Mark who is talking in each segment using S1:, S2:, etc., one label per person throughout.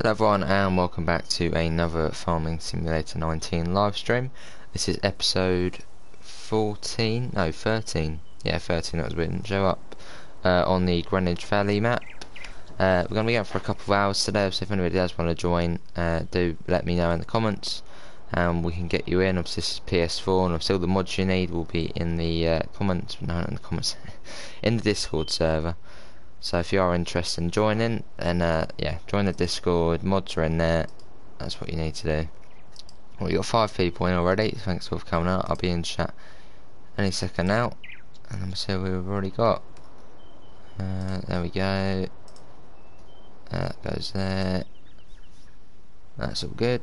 S1: Hello everyone and welcome back to another Farming Simulator 19 live stream. This is episode 14, no 13, yeah 13 that was written, show up uh, on the Greenwich Valley map. Uh, we're going to be out for a couple of hours today, so if anybody does want to join, uh, do let me know in the comments and we can get you in. Obviously this is PS4 and obviously all the mods you need will be in the uh, comments, no in the comments, in the Discord server. So if you are interested in joining, then uh, yeah, join the Discord. Mods are in there. That's what you need to do. Well, you got five people in already. Thanks for coming out. I'll be in chat any second now, and let me see what we've already got. Uh, there we go. That goes there. That's all good.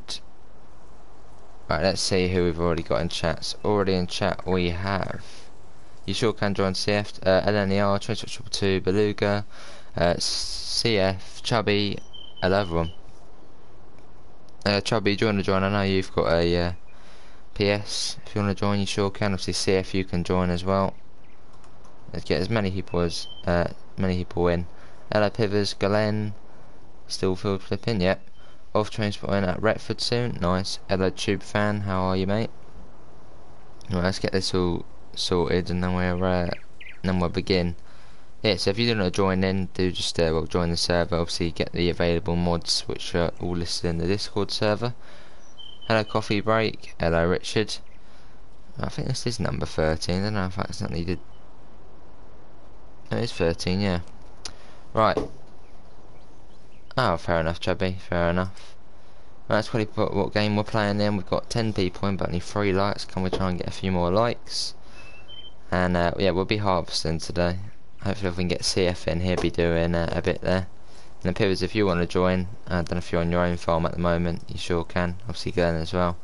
S1: Right, let's see who we've already got in chats. Already in chat we have you sure can join CF, uh, LNER, 2 Beluga, uh, CF, Chubby, I love them. Uh, Chubby, want to join? I know you've got a uh, PS. If you want to join, you sure can. Obviously, CF, you can join as well. Let's get as many people as uh, many people in. Hello, Pivers, Galen, still field flipping, yep. Off transporting at Retford soon, nice. Hello, Tube fan, how are you, mate? Right, let's get this all sorted and then we'll uh, then we'll begin. Yeah so if you don't want to join in do just uh, well join the server. Obviously get the available mods which are all listed in the discord server. Hello coffee break. Hello richard. I think this is number 13 I don't know if I accidentally did no, it's 13 yeah. Right. Oh fair enough chubby. Fair enough. That's probably what game we're playing then. We've got 10 people in, but only 3 likes. Can we try and get a few more likes? And uh, yeah, we'll be harvesting today. Hopefully if we can get CF in, he'll be doing uh, a bit there. And then Pivers, if you want to join, I don't know if you're on your own farm at the moment, you sure can. Obviously Glenn as well.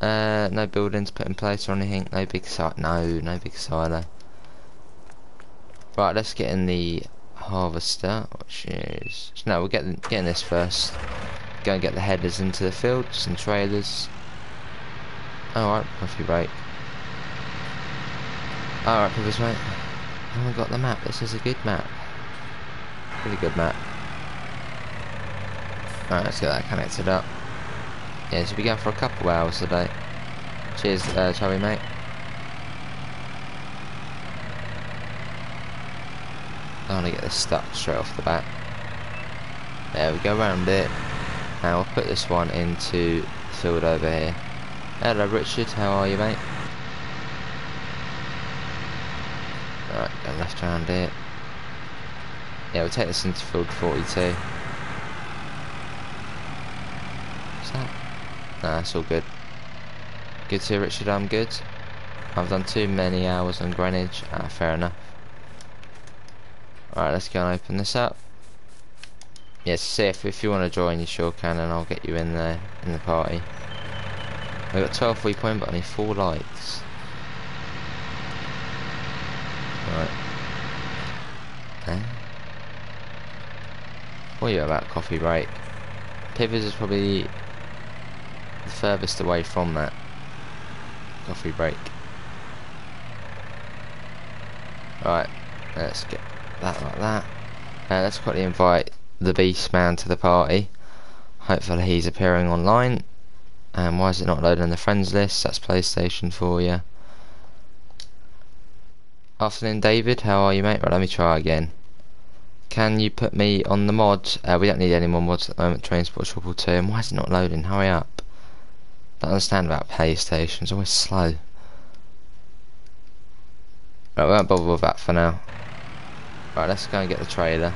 S1: Uh, no buildings put in place or anything, no big site, no, no big silo. Right, let's get in the harvester, which is, no, we're get getting this first. Go and get the headers into the fields and trailers. Alright, coffee break. Alright, Pivers, mate. Oh, got the map. This is a good map. Pretty good map. Alright, let's get that connected up. Yeah, so we going for a couple of hours today. Cheers, uh, Chubby, mate. I want to get this stuck straight off the bat. There we go around it. Now I'll put this one into the field over here. Hello Richard, how are you mate? Right, go left around it. Yeah, we'll take this into field 42. What's that? Nah, it's all good. Good to Richard, I'm good. I've done too many hours on Greenwich. Ah, fair enough. Alright, let's go and open this up. Yes, see if, if you want to join, you sure can, and I'll get you in there, in the party. We've got 12 free point, but only 4 likes. Right. Eh? What are you about coffee break? Pivers is probably the furthest away from that coffee break. Right, let's get that like that. Uh, let's quickly invite the Beast Man to the party. Hopefully he's appearing online. And um, why is it not loading the friends list? That's PlayStation for you. Afternoon, David. How are you, mate? Right, let me try again. Can you put me on the mods? Uh, we don't need any more mods at the moment. Transport Triple Two. And why is it not loading? Hurry up. Don't understand about PlayStation. It's always slow. Right, we won't bother with that for now. Right, let's go and get the trailer.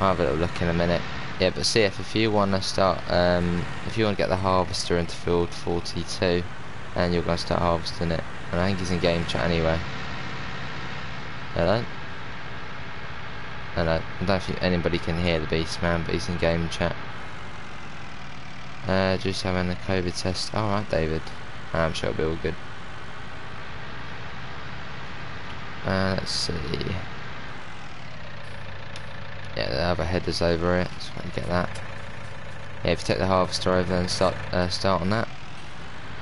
S1: I'll have a little look in a minute. Yeah, but CF if you want to start, um, if you want to get the harvester into field 42, and you're going to start harvesting it. And I think he's in game chat anyway. Hello? Hello. I don't think anybody can hear the beast man, but he's in game chat. Uh, just having the COVID test. Alright, David. I'm sure it'll be all good. Uh, let's see. Yeah, the other header's over it, so I get that. Yeah, if you take the harvester over and start uh, start on that.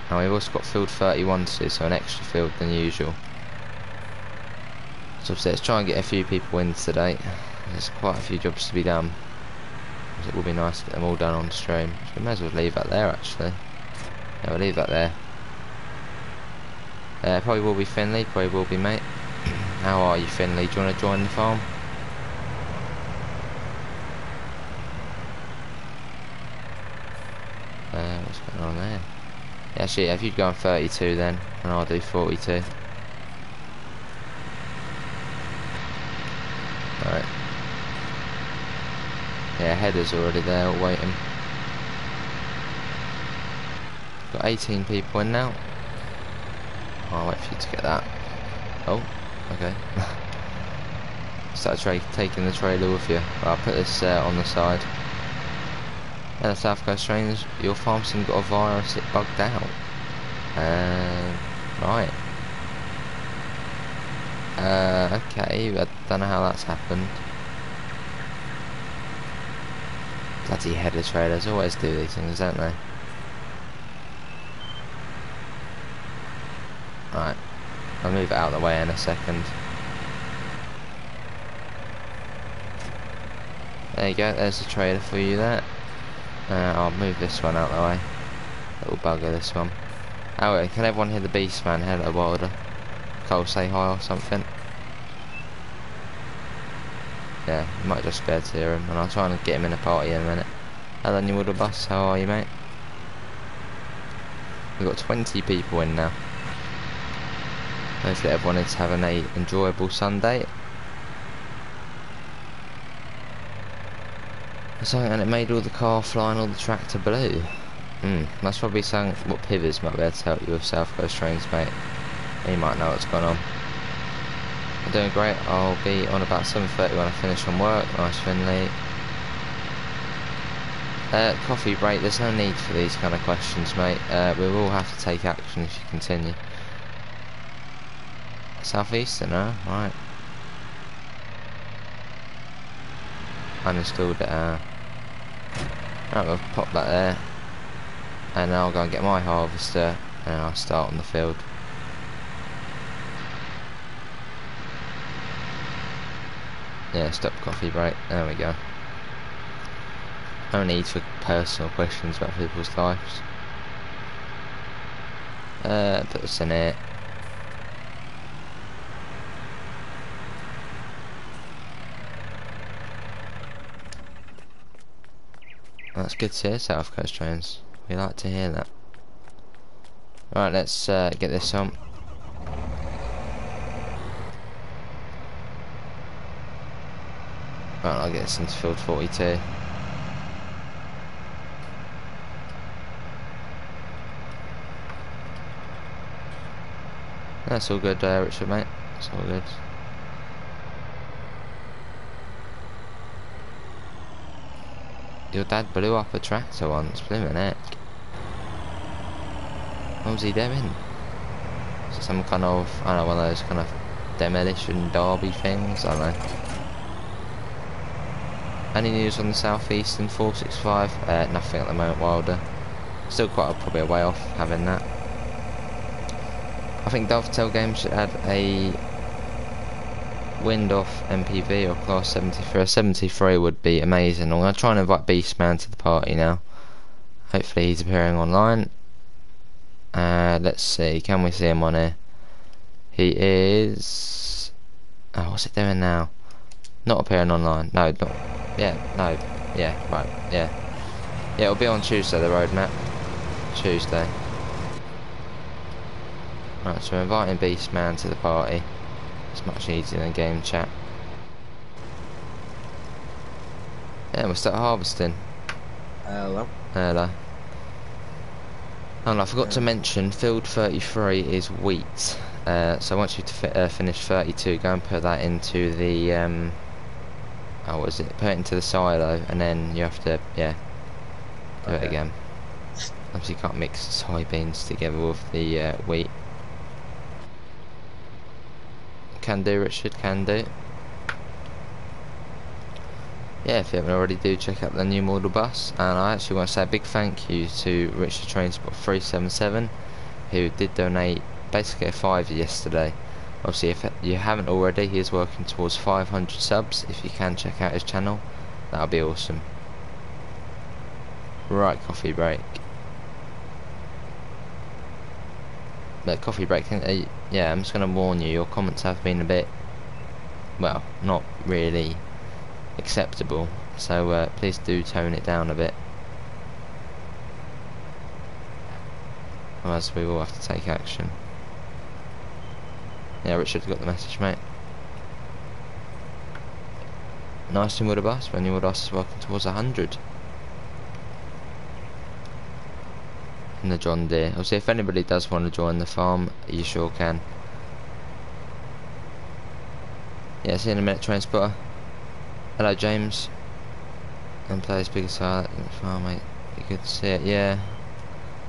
S1: And we've also got field 31 to do, so an extra field than usual. So let's try and get a few people in today. There's quite a few jobs to be done. it will be nice to get them all done on stream. So we may as well leave that there actually. Yeah, we'll leave that there. Uh, probably will be Finley, probably will be mate. How are you Finley? Do you want to join the farm? Uh, what's going on there? Yeah, actually, if you'd go on 32 then, and I'll do 42. Alright. Yeah, header's already there, waiting. Got 18 people in now. I'll wait for you to get that. Oh, okay. Start taking the trailer with you. I'll put this uh, on the side. The South Coast Trains, your farm sim got a virus, it bugged out. Uh, right. Uh, okay, I don't know how that's happened. Bloody header trailers always do these things, don't they? Right. I'll move it out of the way in a second. There you go, there's the trailer for you there. Uh, I'll move this one out of the way. Little bugger this one. Oh can everyone hear the beast man? Hello Wilder. Cole say hi or something. Yeah, you might just spare hear him and I'll try and get him in a party in a minute. Hello New Water Bus, how are you mate? We've got 20 people in now. Hopefully everyone is having a enjoyable Sunday. Something and it made all the car fly and all the tractor blue. Hmm, that's probably something what Pivers might be able to help you with South Coast Trains, mate. He might know what's going on. I'm doing great. I'll be on about 7.30 when I finish from work. Nice Finley. Uh, coffee break, there's no need for these kind of questions, mate. Uh, we will have to take action if you continue. Southeastern, huh? Right. Uninstalled it, uh... Right, we'll pop that there. And I'll go and get my harvester, and I'll start on the field. Yeah, stop coffee break. There we go. No need for personal questions about people's lives. Uh, put this in it. That's good to hear, South Coast Trains. We like to hear that. Right, let's uh, get this on. Right, I'll get this into field 42. That's all good, uh, Richard, mate. It's all good. Your dad blew up a tractor once, blimmin' heck. What was he doing? Some kind of, I don't know, one of those kind of demolition derby things, I don't know. Any news on the southeastern 465? Uh, nothing at the moment, Wilder. Still quite a, probably a way off having that. I think Dovetail Games should add a Windhoff MPV or class 73. A 73 would be amazing. I'm going to try and invite Beastman to the party now. Hopefully he's appearing online. Uh, let's see, can we see him on here? He is... Oh, what's it doing now? Not appearing online. No, not... Yeah, no. Yeah, right, yeah. Yeah, it'll be on Tuesday, the roadmap. Tuesday. Right, so we're inviting Beastman to the party. It's much easier than game chat. Yeah, we'll start harvesting.
S2: Hello.
S1: Hello. And I forgot to mention, field 33 is wheat. Uh, so I want you uh, finish 32, go and put that into the, um, oh, what is it? Put it into the silo, and then you have to, yeah, do okay. it again. Obviously you can't mix soybeans together with the uh, wheat. Can do, Richard, can do. Yeah, if you haven't already, do check out the new model bus. And I actually want to say a big thank you to Richard Trainsport 377, who did donate basically a five yesterday. Obviously, if you haven't already, he is working towards 500 subs. If you can check out his channel, that'll be awesome. Right, coffee break. But coffee break, uh, yeah, I'm just going to warn you, your comments have been a bit, well, not really acceptable. So uh, please do tone it down a bit. Otherwise we will have to take action. Yeah, Richard's got the message, mate. Nice in with a bus when your bus is working towards a 100. In the John Deere. see if anybody does want to join the farm, you sure can. Yeah, see you in a minute, transporter. Hello, James. And play as big as that farm, mate. You could see it, yeah.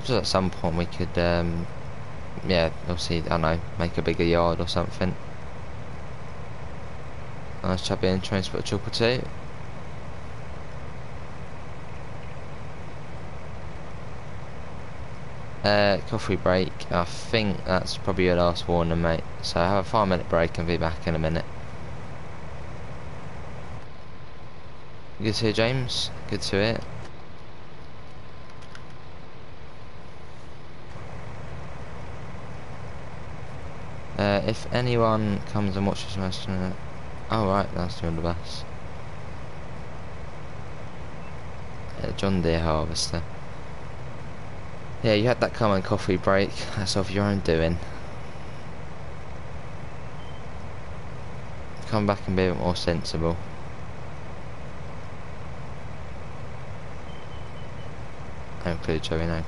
S1: Just at some point we could, um, yeah, obviously, I don't know, make a bigger yard or something. Nice chubby in transport triple two. Uh, coffee break. I think that's probably your last warning, mate. So have a five minute break and be back in a minute. Good to hear, James. Good to hear. Uh, if anyone comes and watches my stream, oh right, that's the bus. Uh, John Deere Harvester. Yeah, you had that common coffee break. That's of your own doing. Come back and be a bit more sensible. Clue, Joey, no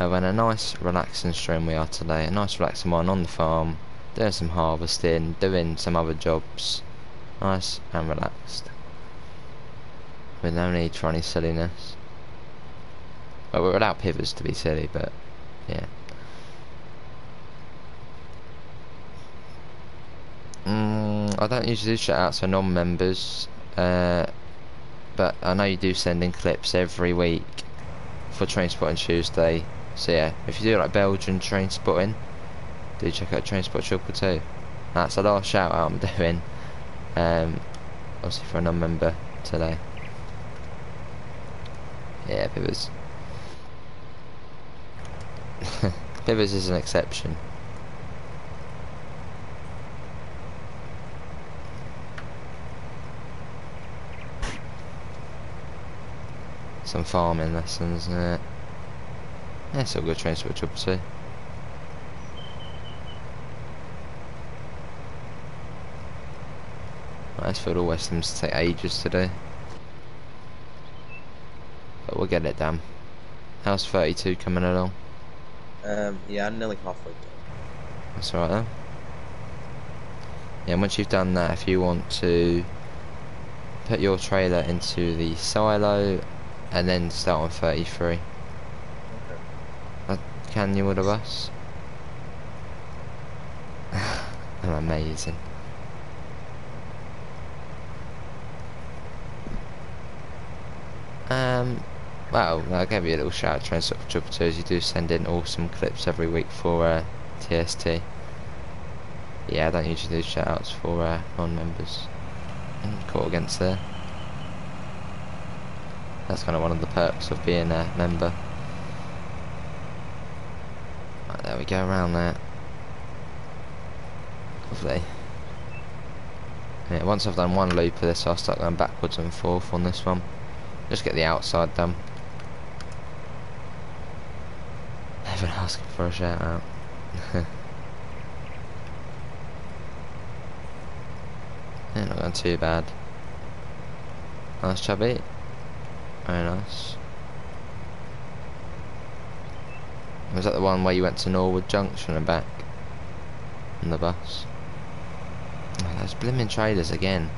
S1: and a nice relaxing stream we are today. A nice relaxing one on the farm, doing some harvesting, doing some other jobs. Nice and relaxed. With no need for any silliness. Well, we're without pivots to be silly, but yeah. Mm, I don't usually do shout outs for non-members, uh, but I know you do send in clips every week for Trainspotting Tuesday. So yeah, if you do like Belgian train spotting, do check out Trainspot Triple Two. That's the last shout out I'm doing. Um, obviously for a non-member today. Yeah, Pivers. Pivers is an exception. Some farming lessons, uh, yeah, so we'll still good transport job too. Nice for the Westerns to take ages today. But we'll get it done. How's 32 coming along?
S2: Um, yeah, I'm nearly halfway done.
S1: That's alright then. Yeah, once you've done that, if you want to put your trailer into the silo and then start on 33. Can you with a bus? I'm amazing. Um, well, I'll give you a little shout out to Transport Triple You do send in awesome clips every week for uh, TST. Yeah, I don't usually do shout outs for uh, non-members. And Caught against there. That's kind of one of the perks of being a member. Right, there we go, around there. Lovely. Yeah, once I've done one loop of this, I'll start going backwards and forth on this one. Just get the outside done. Never asking for a shout out. yeah, not going too bad. Nice chubby. Very nice. Was that the one where you went to Norwood Junction and back? On the bus? Oh, those blimmin' traders again.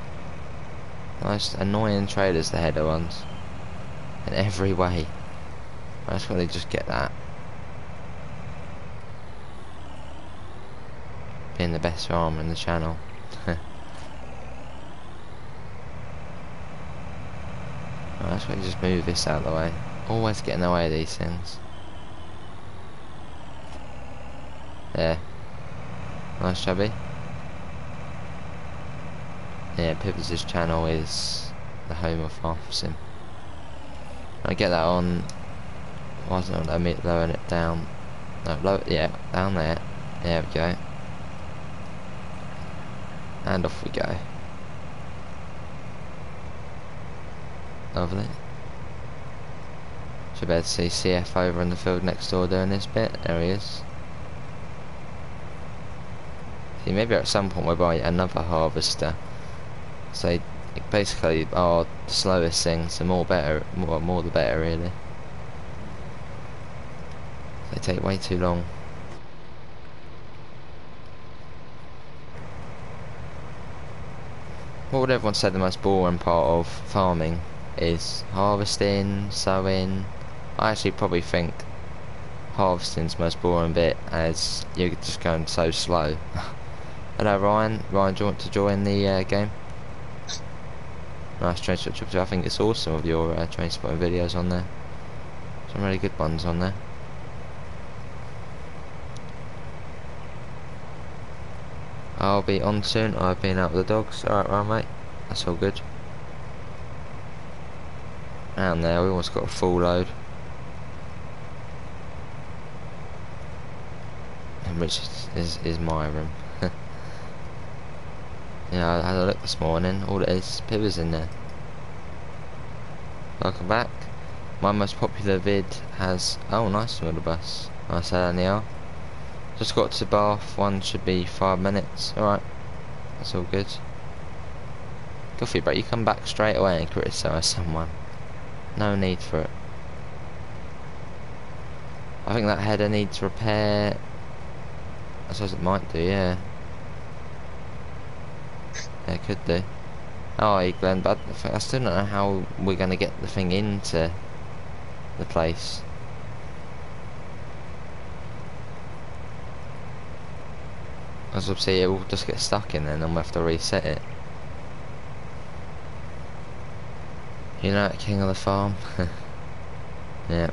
S1: Those annoying traders, the header ones. In every way. Just want to just get that. Being the best farmer in the channel. I just want to just move this out of the way. Always get in the way of these things. There. Nice chubby. Yeah, Pivot's channel is the home of Farm Sim. I get that on. Wasn't I mean lowering it down? No, low. Yeah, down there. There we go. And off we go. Lovely. Should be able to see CF over in the field next door doing this bit. There he is. See, maybe at some point we'll buy another harvester. So basically are the slowest things, the more better, more, more the better really. They take way too long. What would everyone say the most boring part of farming is? Harvesting, sowing? I actually probably think harvesting's the most boring bit as you're just going so slow. Hello Ryan, Ryan do you want to join the uh, game? Nice train spot I think it's awesome of your uh, train spotting videos on there. Some really good ones on there. I'll be on soon. I've been out with the dogs. Alright, right, mate. That's all good. And there, we almost got a full load. And Which is, is, is my room. Yeah, I had a look this morning. All it is, Pibbers in there. Welcome back. My most popular vid has... Oh, nice the bus. Nice anyhow. Just got to Bath. One should be five minutes. Alright. That's all good. Coffee break. You come back straight away and criticise someone. No need for it. I think that header needs repair. I suppose it might do, yeah. Yeah, could do. Oh, Glenn, but I still don't know how we're going to get the thing into the place. As we'll see, it will just get stuck in there and then we'll have to reset it. You know, King of the Farm? yeah.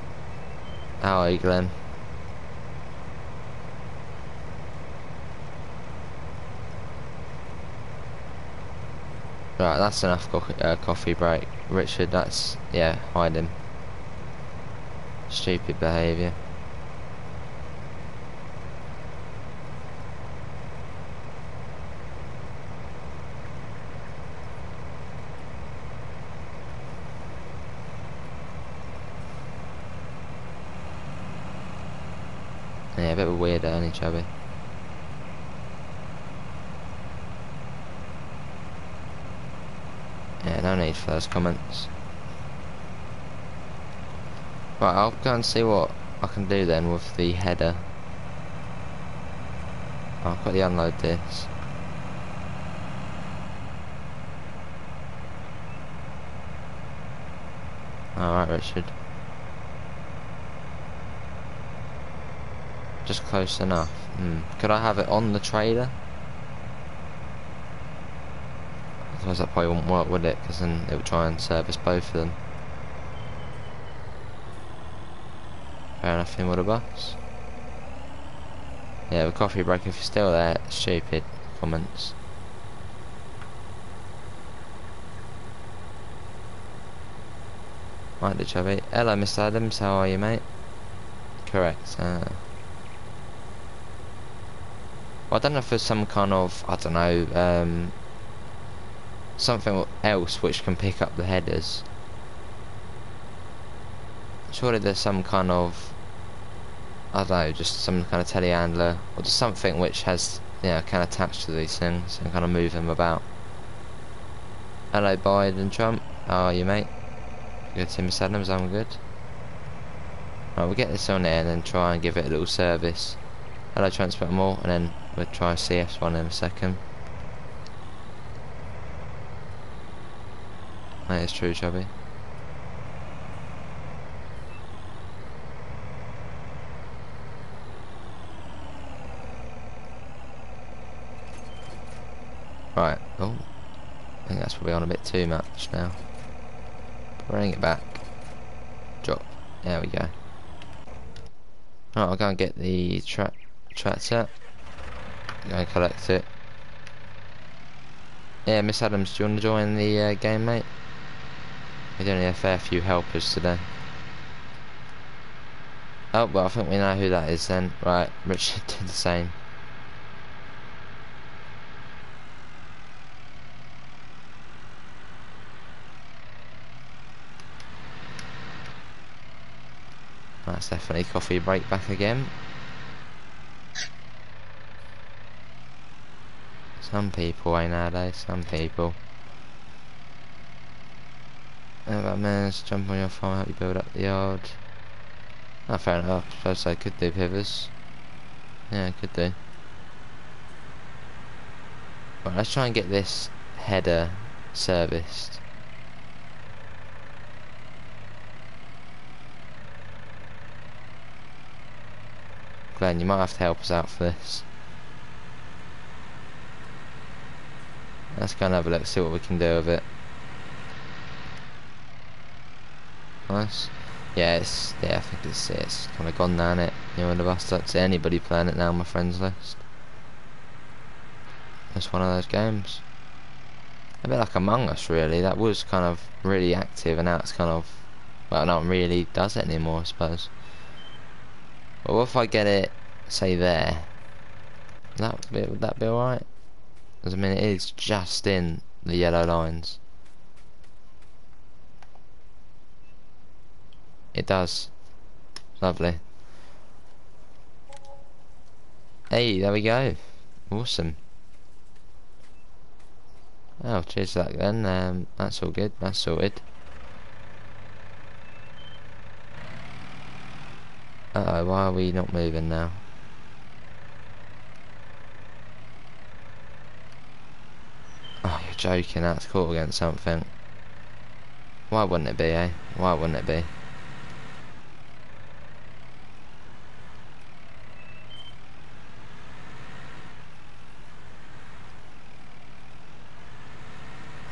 S1: How are you, Glenn? Right, that's enough co uh, coffee break. Richard, that's, yeah, hide him. Stupid behaviour. Yeah, a bit of a weirdo, isn't he, Chubby? Yeah, no need for those comments. Right, I'll go and see what I can do then with the header. Oh, got to unload this. Alright, Richard. Just close enough. Hmm. Could I have it on the trailer? Otherwise that probably wouldn't work, would it? Because then it would try and service both of them. Fair enough, in with a bus. Yeah, the coffee break, if you're still there, stupid comments. Right, the chubby. Hello, Mr. Adams, how are you, mate? Correct. Uh, well, I don't know if there's some kind of, I don't know, um, something else which can pick up the headers. Surely there's some kind of, I don't know, just some kind of telehandler, or just something which has, you know, can attach to these things and kind of move them about. Hello Biden Trump, how are you mate? Good Miss Adams, I'm good. Right, we'll get this on there and then try and give it a little service. Hello Transport More, and then we'll try CS1 in a second. That is true, Chubby. Right, oh, I think that's probably on a bit too much now. Bring it back. Drop. There we go. Right, I'll go and get the tra tractor. Go and collect it. Yeah, Miss Adams, do you want to join the uh, game, mate? We don't need a fair few helpers today. Oh, well, I think we know who that is then. Right, Richard did the same. That's definitely coffee break back again. Some people, eh, nowadays, some people. Man's jump on your farm, help you build up the yard. Oh, fair enough, I suppose I could do pivers. Yeah, could do. Right, let's try and get this header serviced. Glenn, you might have to help us out for this. Let's go and have a look, see what we can do with it. Nice. Yeah, it's, yeah, I think it's, it's kind of gone down it. You know, the see anybody playing it now on my friends list. It's one of those games. A bit like Among Us, really. That was kind of really active, and now it's kind of, well, not really does it anymore, I suppose. But what if I get it, say there? That be, would that be alright? I mean, it is just in the yellow lines. It does. Lovely. Hey, there we go. Awesome. Oh, cheers that then. Um, that's all good. That's sorted. Uh oh, why are we not moving now? Oh, you're joking, that's caught against something. Why wouldn't it be, eh? Why wouldn't it be?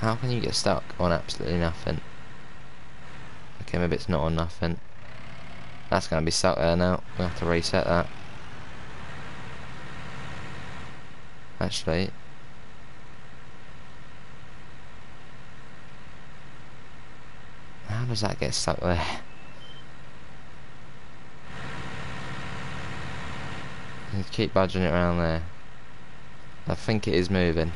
S1: How can you get stuck on absolutely nothing? Okay, maybe it's not on nothing. That's going to be stuck there now. We'll have to reset that. Actually. How does that get stuck there? keep budging it around there. I think it is moving.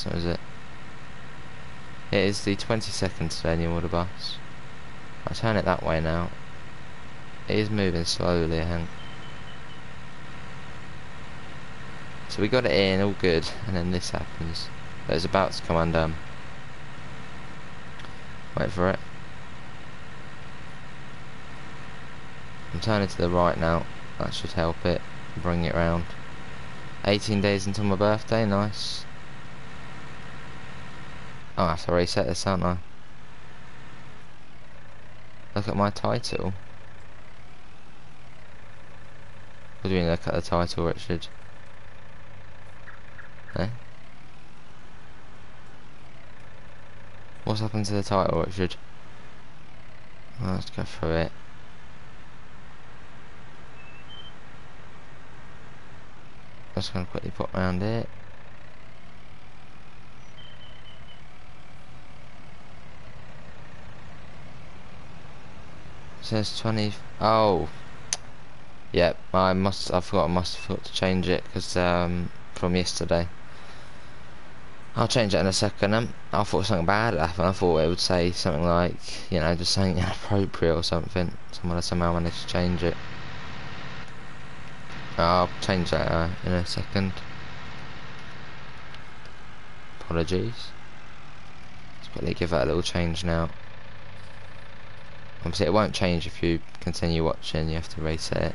S1: That's what is it. It is the 22nd Stadium Order bus. I'll turn it that way now. It is moving slowly, I think. So we got it in, all good, and then this happens. But it's about to come undone. Wait for it. I'm turning to the right now. That should help it. Bring it round. 18 days until my birthday, nice. Oh, I have to reset this, aren't I? Look at my title. What do you mean look at the title, Richard? Eh? What's happened to the title, Richard? Let's go through it. Just gonna quickly put around it. Says 20 oh yep I must I forgot I must have forgot to change it because um, from yesterday. I'll change it in a second um, I thought something bad happened I thought it would say something like you know just something inappropriate or something. Someone somehow managed to change it. I'll change that uh, in a second. Apologies. Let's quickly give that a little change now Obviously it won't change if you continue watching, you have to reset it.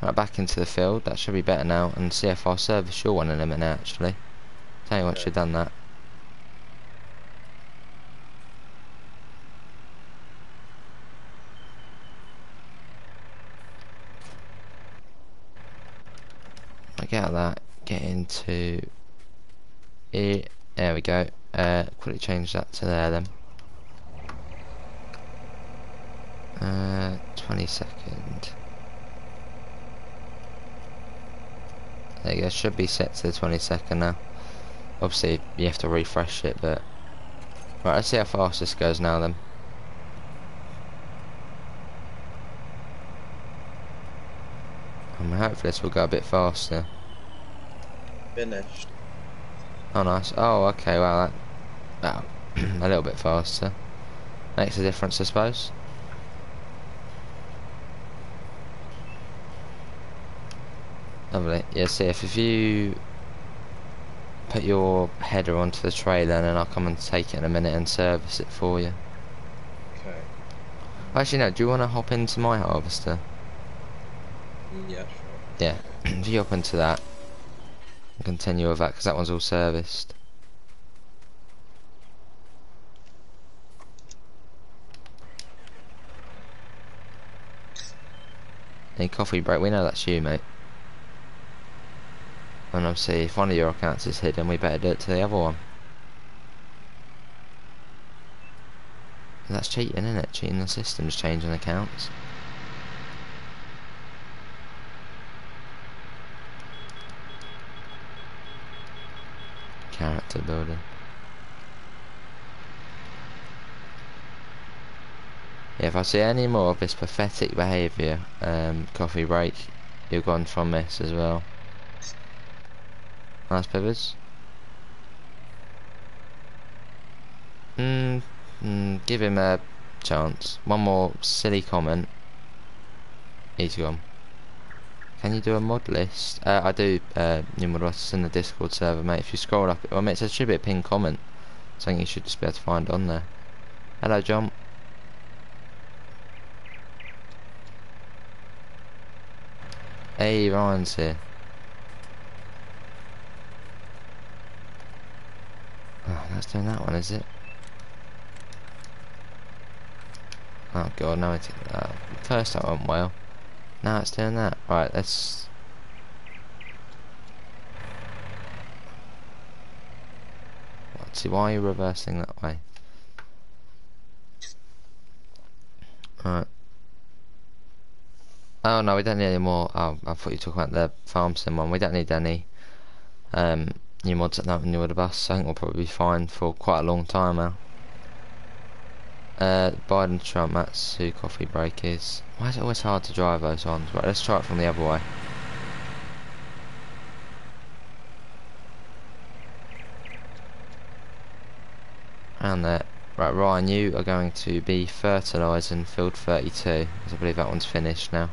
S1: Right, back into the field, that should be better now, and see if I'll service your one in a minute actually. Tell you once you've done that. I get out of that, get into it, there we go. Uh, quickly change that to there then. Uh, 20 second. There you go, should be set to the 22nd now. Obviously, you have to refresh it, but... Right, let's see how fast this goes now then. I mean, hopefully this will go a bit faster.
S2: Finished.
S1: Oh, nice. Oh, okay, well, that... Oh, a little bit faster. Makes a difference, I suppose. Lovely. Yeah, see, if, if you put your header onto the trailer and then I'll come and take it in a minute and service it for you.
S2: Okay.
S1: Actually, no, do you want to hop into my harvester?
S2: Mm, yeah, sure.
S1: Yeah, if you hop into that and continue with that, because that one's all serviced. Any coffee break? We know that's you, mate. And obviously, if one of your accounts is hidden, we better do it to the other one. That's cheating, isn't it? Cheating the system's changing accounts. Character building. If I see any more of this pathetic behaviour, um, coffee break, you're gone from this as well. Nice pivots. Mm, mm, give him a chance. One more silly comment. He's gone. Can you do a mod list? Uh, I do uh, new mod lists in the Discord server, mate. If you scroll up, well, mate, it should be a pinned comment. Something you should just be able to find on there. Hello, John. Here. Oh, that's doing that one, is it? Oh god, now it's uh, first that went well. Now it's doing that. Right, let's. Let's see why are you reversing that way. Right. Oh no, we don't need any more. Oh, I thought you were talking about the farm sim one. We don't need any um, new mods at that new with the bus. I think we'll probably be fine for quite a long time now. Uh, Biden Trump, that's who coffee break is. Why is it always hard to drive those ones? Right, let's try it from the other way. And there. Right, Ryan, you are going to be fertilising field 32, because I believe that one's finished now.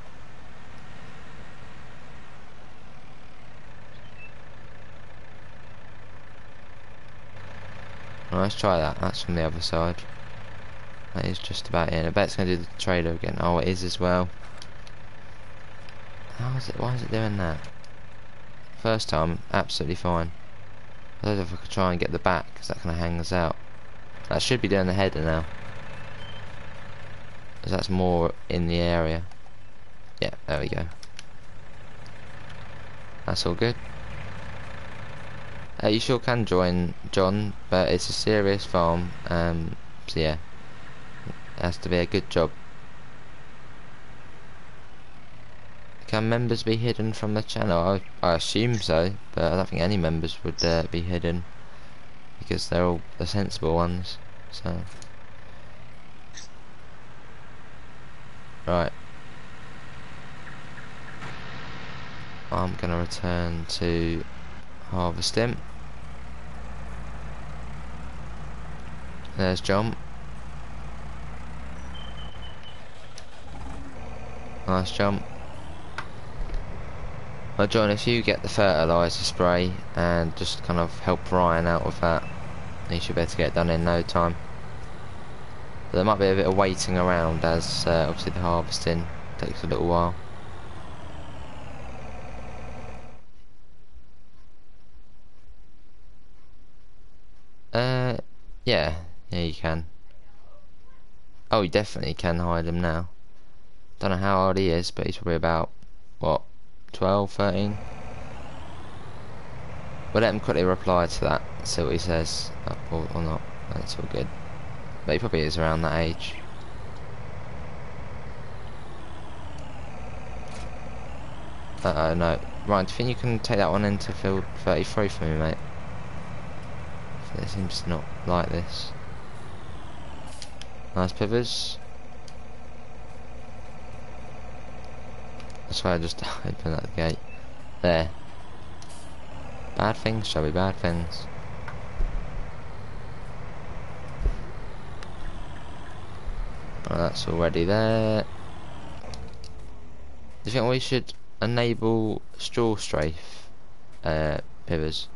S1: Right, let's try that, that's from the other side. That is just about in. I bet it's going to do the trailer again. Oh, it is as well. How is it? Why is it doing that? First time, absolutely fine. I don't know if I could try and get the back, because that kind of hangs out. That should be doing the header now. Because that's more in the area. Yeah, there we go. That's all good. Uh, you sure can join, John, but it's a serious farm. Um, so yeah, it has to be a good job. Can members be hidden from the channel? I, I assume so, but I don't think any members would uh, be hidden because they're all the sensible ones. So, right. I'm gonna return to harvesting. There's jump. Nice jump. Well, John, if you get the fertiliser spray and just kind of help Ryan out with that, he should be able to get it done in no time. But there might be a bit of waiting around as uh, obviously the harvesting takes a little while. Uh, yeah, yeah you can. Oh, you definitely can hide him now. Don't know how old he is, but he's probably about, what, 12, 13? We'll let him quickly reply to that, see what he says, uh, or, or not, that's all good. But he probably is around that age. Uh oh, no, Ryan, do you think you can take that one into field 33 for me, mate? It seems to not like this. Nice pivers. That's why I just opened that gate. There. Bad things shall be bad things. That's already there. Do you think we should enable straw strafe uh, pivers?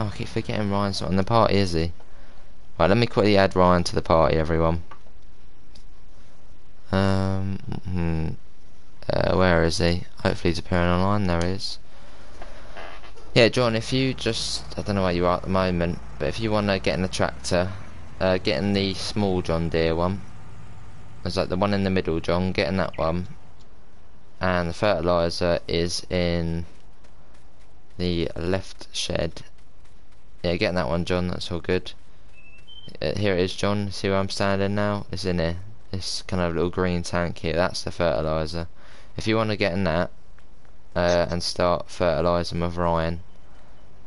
S1: Oh, I keep forgetting Ryan's not in the party, is he? Right, let me quickly add Ryan to the party, everyone. Um, hmm, uh, where is he? Hopefully he's appearing online. There he is. Yeah, John, if you just, I don't know where you are at the moment, but if you want to get in the tractor, uh, get in the small John Deere one. There's like the one in the middle, John, get in that one. And the fertiliser is in the left shed yeah, getting that one, John. That's all good. Uh, here it is, John. See where I'm standing now? It's in here. This kind of little green tank here. That's the fertilizer. If you want to get in that uh, and start fertilizing with Ryan,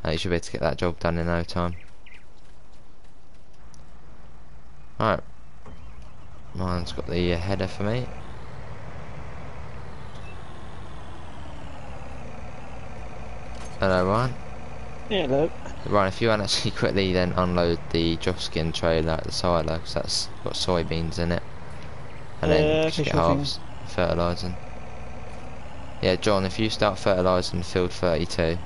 S1: uh, you should be able to get that job done in no time. Alright. Ryan's got the uh, header for me. Hello, Ryan.
S3: Yeah, look.
S1: Right, if you want to actually quickly then unload the Joskin trailer at the silo, because that's got soybeans in it. And then
S3: Uh,
S1: just get halves fertilising. Yeah, John, if you start fertilising field 32.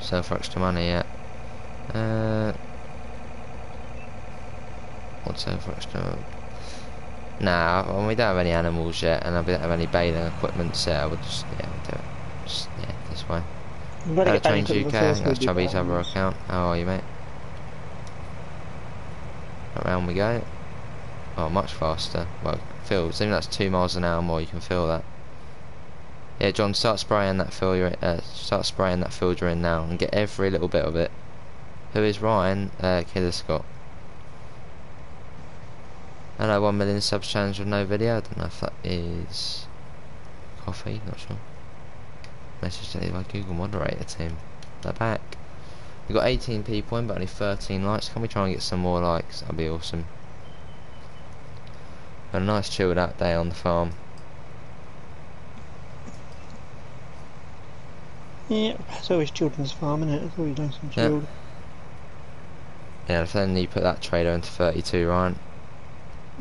S1: Sell for extra money, yeah. Uh, what's for extra? Nah, well, we don't have any animals yet, and we don't have any bathing equipment set. I would just, yeah, we'll do it. Just, yeah, this way.
S3: Got to
S1: Hello,
S3: get back
S1: Trains
S3: into
S1: UK, I think that's Chubby's other account. How are you, mate? Around we go. Oh, much faster. Well, feels, even that's two miles an hour more, you can feel that. Yeah, John, start spraying that fill you're in, uh, start spraying that field you're in now, and get every little bit of it. Who is Ryan? Uh, Killer Scott. Hello, 1 million subs challenge with no video. I don't know if that is coffee, not sure. Message to my Google moderator team. They're back. We've got 18 people in, but only 13 likes. Can we try and get some more likes? That'd be awesome. Had a nice chilled out day on the farm.
S3: Yeah, it's always children's farm, isn't it? It's always nice and chilled.
S1: Yeah, if then you put that trailer into 32, Ryan.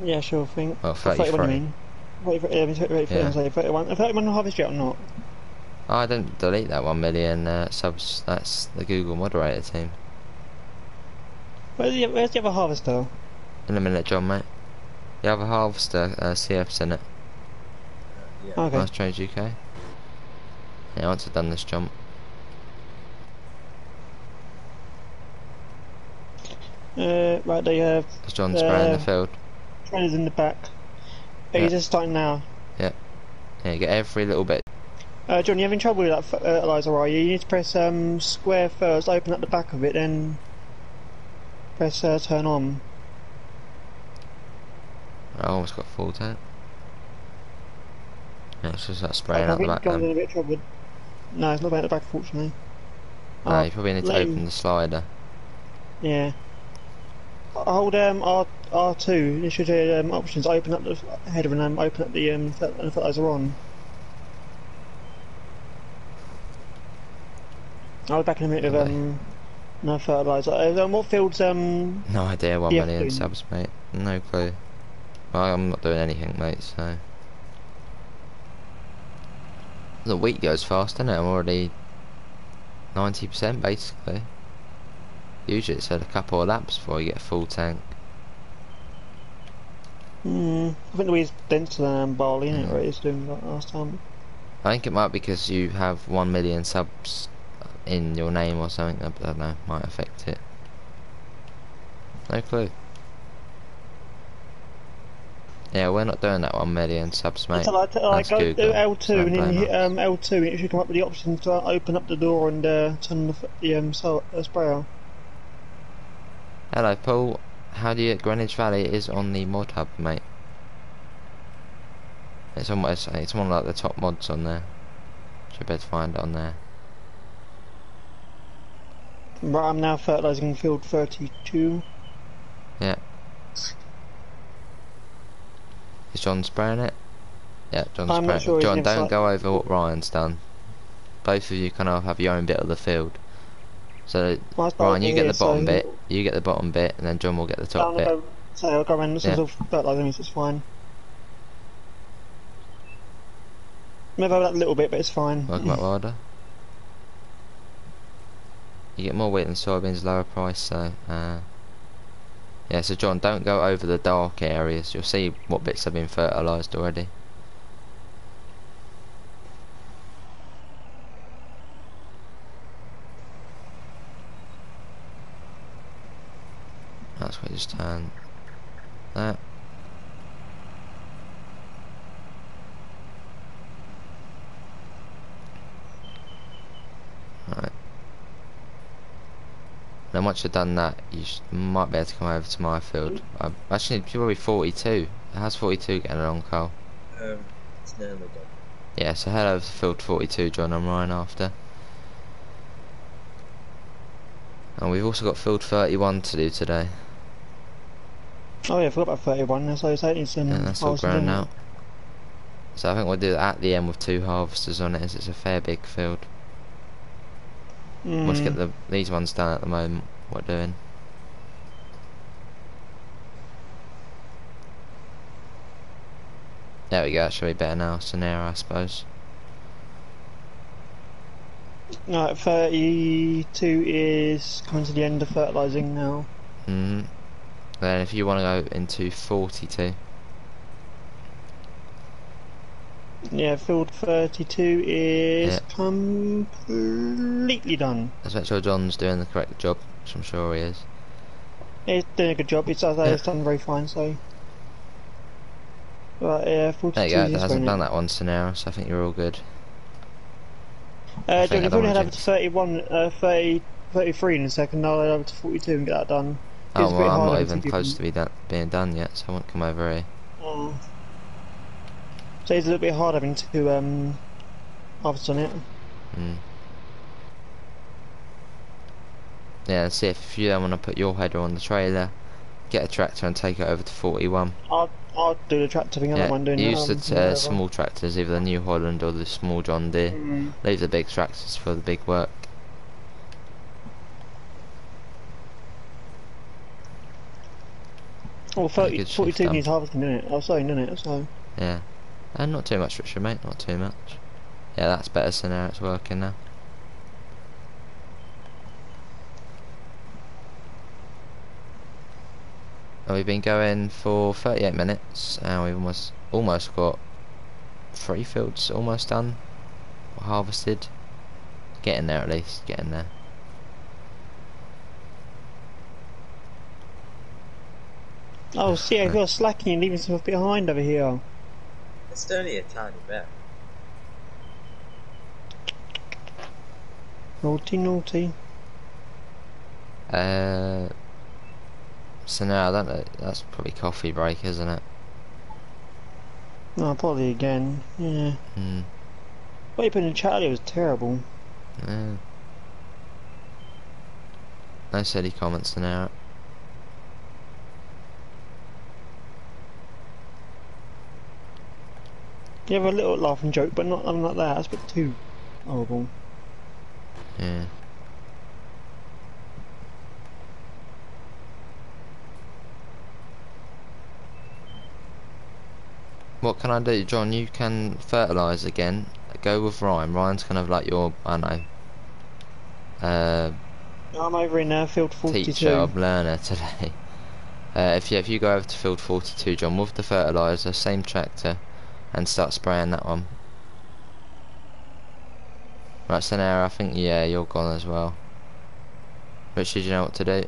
S3: Yeah, sure thing.
S1: Well,
S3: Oh, 31, I mean. 33, yeah, 33,
S1: Yeah.
S3: yeah. 31. 31 and a half is yet or not?
S1: Oh, I didn't delete that 1 million uh, subs. That's the Google moderator team.
S3: Where's the, where's the other harvester?
S1: In a minute, John, mate. The other harvester, uh, CF's in it.
S2: Yeah.
S3: Okay.
S1: Nice Trains UK. Yeah, once I've done this jump.
S3: Uh, right, they have
S1: There's John spraying the
S3: Uh,
S1: field.
S3: Trainers in the back. Are
S1: Yeah.
S3: you just starting now?
S1: Yeah, you get every little bit.
S3: Uh, John, you having trouble with that fertilizer, are you? You need to press um, square first, open up the back of it, then press uh, turn on.
S1: I almost got full tank. Yeah, it's just that spraying
S3: I
S1: out the back
S3: John's in a bit of trouble. No, it's not about the back, fortunately.
S1: No,
S3: Oh,
S1: you probably need to
S3: him-
S1: open the slider.
S3: Yeah. Hold um R R two. Should be um, options. Open up the header and um, open up the um and fertilizer on. I'll be back in a minute with um no fertilizer. Uh, what fields um
S1: No idea, one million
S3: please.
S1: subs, mate. No clue. Well, I'm not doing anything, mate, so. The week goes fast, doesn't it? I'm already 90% basically. Usually it's had a couple of laps before you get a full tank.
S3: hmm, I think the wheat's denser than barley, isn't it?
S1: Mm.
S3: Right, it's doing like last time.
S1: I think it might be because you have 1 million subs in your name or something. I don't know, might affect it. No clue. Yeah, we're not doing that 1 million subs, mate.
S3: So like, like
S1: That's
S3: go
S1: Google.
S3: do L two
S1: Don't
S3: and then hit um L two. It should come up with the option to open up the door and uh, turn the, the um so, uh, sprayer.
S1: Hello, Paul. How do you get Greenwich Valley? It is on the mod hub, mate. It's on. It's, it's one of like the top mods on there. Should be able to find it on there.
S3: Right, I'm now fertilising field 32. Yeah.
S1: Is John spraying it? Yeah, John's
S3: I'm not
S1: spraying
S3: sure
S1: it. John, don't go over what Ryan's done. Both of you kind of have your own bit of the field. So Ryan, you get the bottom
S3: so
S1: bit, you get the bottom bit, and then John will get the top bit.
S3: go, so I'll go around some
S1: Yeah.
S3: sort of fertilising, so it's fine. Maybe over that little bit, but it's fine.
S1: Welcome back, Wilder. You get more wheat than soybeans, lower price, so uh, yeah. So John, don't go over the dark areas. You'll see what bits have been fertilised already. That's what you just turn that. Right. Now once you've done that, you sh might be able to come over to my field. I actually probably 42. How's 42 getting along, Carl?
S2: Um, it's nearly done.
S1: Yeah, so head over to field 42, John I'm Ryan after. And we've also got field 31 to do today.
S3: Oh yeah, I forgot about 31, That's so it's only some
S1: Yeah, that's all
S3: harvesting,
S1: grown
S3: isn't
S1: out. So I think we'll do that at the end with two harvesters on it as it's a fair big field. We'll just get
S3: Mm.
S1: the these ones done at the moment, what we're doing. There we go, that should be better now, scenario I suppose.
S3: Right, 32 is coming to the end of fertilising now.
S1: hmm Then if you want to go into 42,
S3: Yeah, field 32 is
S1: Yeah.
S3: completely done.
S1: let's make sure John's doing the correct job, I'm sure he is.
S3: He's doing a good job, he's,
S1: Yeah.
S3: it's done very fine, so... Right, yeah, 42
S1: There you go, hasn't done that one now, so I think you're all good.
S3: Uh, John, if we head over to 31, uh, 30, 33 in a second, I'll head over to 42 and get that done.
S1: Oh
S3: It's
S1: well, I'm not even
S3: do
S1: close to be done, being done yet, so I won't come over here.
S3: Uh, so it's a little bit hard having to um, harvest on it.
S1: Mm. Yeah, and see if you don't want to put your header on the trailer, get a tractor and take it over to 41.
S3: I'll, I'll do the tractor thing, I
S1: Yeah,
S3: don't mind doing
S1: use the uh, small tractors, either the New Holland or the small John Deere.
S3: Mm.
S1: Leave the big tractors for the big work.
S3: Well, 30, 42
S1: done.
S3: needs harvesting, didn't it? I was saying, didn't it? So,
S1: Yeah. And not too much, Richard, mate, not too much. Yeah, that's better, so now it's working now. And we've been going for 38 minutes, and we've almost, almost got three fields almost done, harvested. Getting there at least, getting there.
S3: oh, see, if you're slacking, you're leaving stuff behind over here.
S2: It's only a tiny bit.
S3: Naughty, naughty.
S1: Uh, so now I don't know, that's probably coffee break, isn't it?
S3: No, probably again. Yeah.
S1: Hmm.
S3: What you put in the chat earlier was terrible.
S1: Yeah. No silly comments to now.
S3: You have a little laughing joke, but not nothing like that. That's a bit too horrible.
S1: Yeah. What can I do, John? You can fertilise again. Go with Ryan. Ryan's kind of like your, I know, uh,
S3: I'm over in uh, field 42.
S1: teacher of learner today. Uh, if you if you go over to field 42, John, with the fertiliser, same tractor, and start spraying that one. Right, so now I think yeah, you're gone as well. Richard, you know what to do?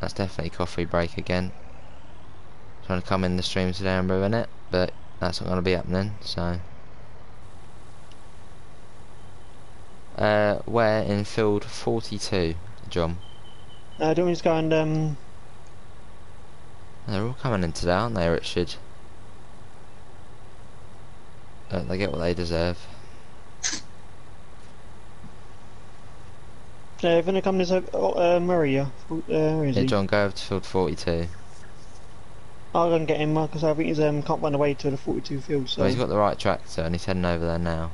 S1: That's definitely coffee break again. Trying to come in the stream today and ruin it, but that's not going to be happening. So. Uh, where in field 42, John?
S3: Uh, do me to go and um,
S1: They're all coming in today, aren't they, Richard? Don't they get what they deserve?
S3: Yeah, if they come this uh, uh, Murray. Uh, where is
S1: Yeah? John, go over to field 42.
S3: I'll go and get him because I think he's um can't run away to the 42 field. So
S1: Well, he's got the right tractor and he's heading over there now.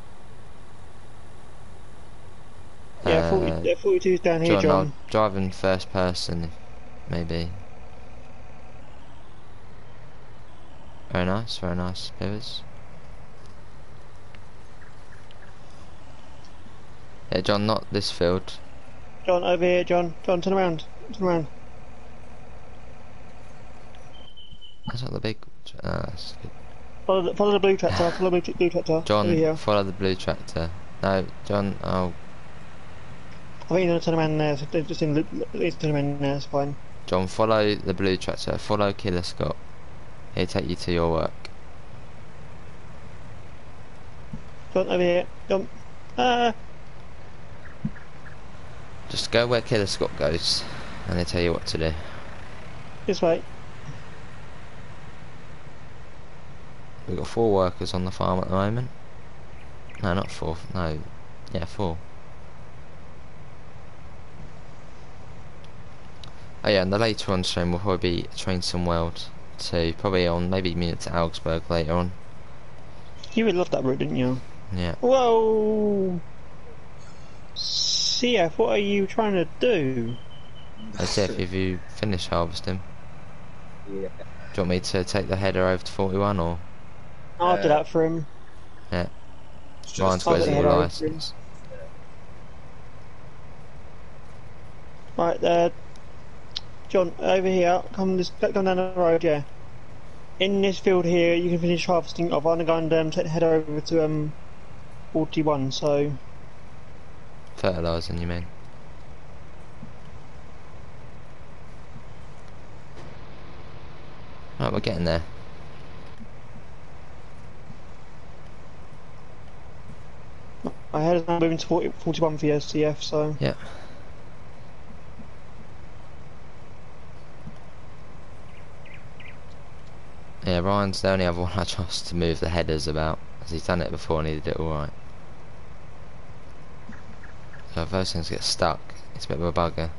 S3: yeah, 40,
S1: Uh,
S3: yeah, 42's down here,
S1: John,
S3: John.
S1: I'll drive in first person, maybe. Very nice, very nice, Pivers. Yeah, John, not this field.
S3: John, over here, John. John, turn around. Turn around.
S1: That's not the big. Uh, that's good.
S3: Follow the, follow the blue tractor. Follow the blue, blue tractor.
S1: John, follow the blue tractor. No, John, oh,
S3: I think you're gonna turn around there. So just in turn around there. It's fine.
S1: John, follow the blue tractor. Follow Killer Scott. He'll take you to your work.
S3: John, over here. John. Ah.
S1: Just go where Killer Scott goes, and they tell you what to do.
S3: This way.
S1: We've got four workers on the farm at the moment. No, not four. No, yeah, four. Oh yeah, and the later on stream will probably be Train Sim World to probably on maybe Munich to Augsburg later on.
S3: You really loved that route, didn't you?
S1: Yeah.
S3: Whoa. CF, what are you trying to do?
S1: Let's if you finish harvesting.
S2: Yeah.
S1: Do you want me to take the header over to 41 or
S3: I'll do
S2: Uh,
S3: that for him.
S2: It's just
S1: Ryan's
S3: I'll
S1: got his little license?
S3: Right, uh, John, over here. Come this, come down the road, yeah. In this field here, you can finish harvesting. I'm gonna go um, take the header over to um, 41. So
S1: Fertilising, you mean? Right, we're getting there.
S3: My header's now moving to 40, 41 for your CF. So
S1: Yeah. Yeah, Ryan's the only other one I trust to move the headers about, as he's done it before and he did it alright. So if those things get stuck, it's a bit of a bugger.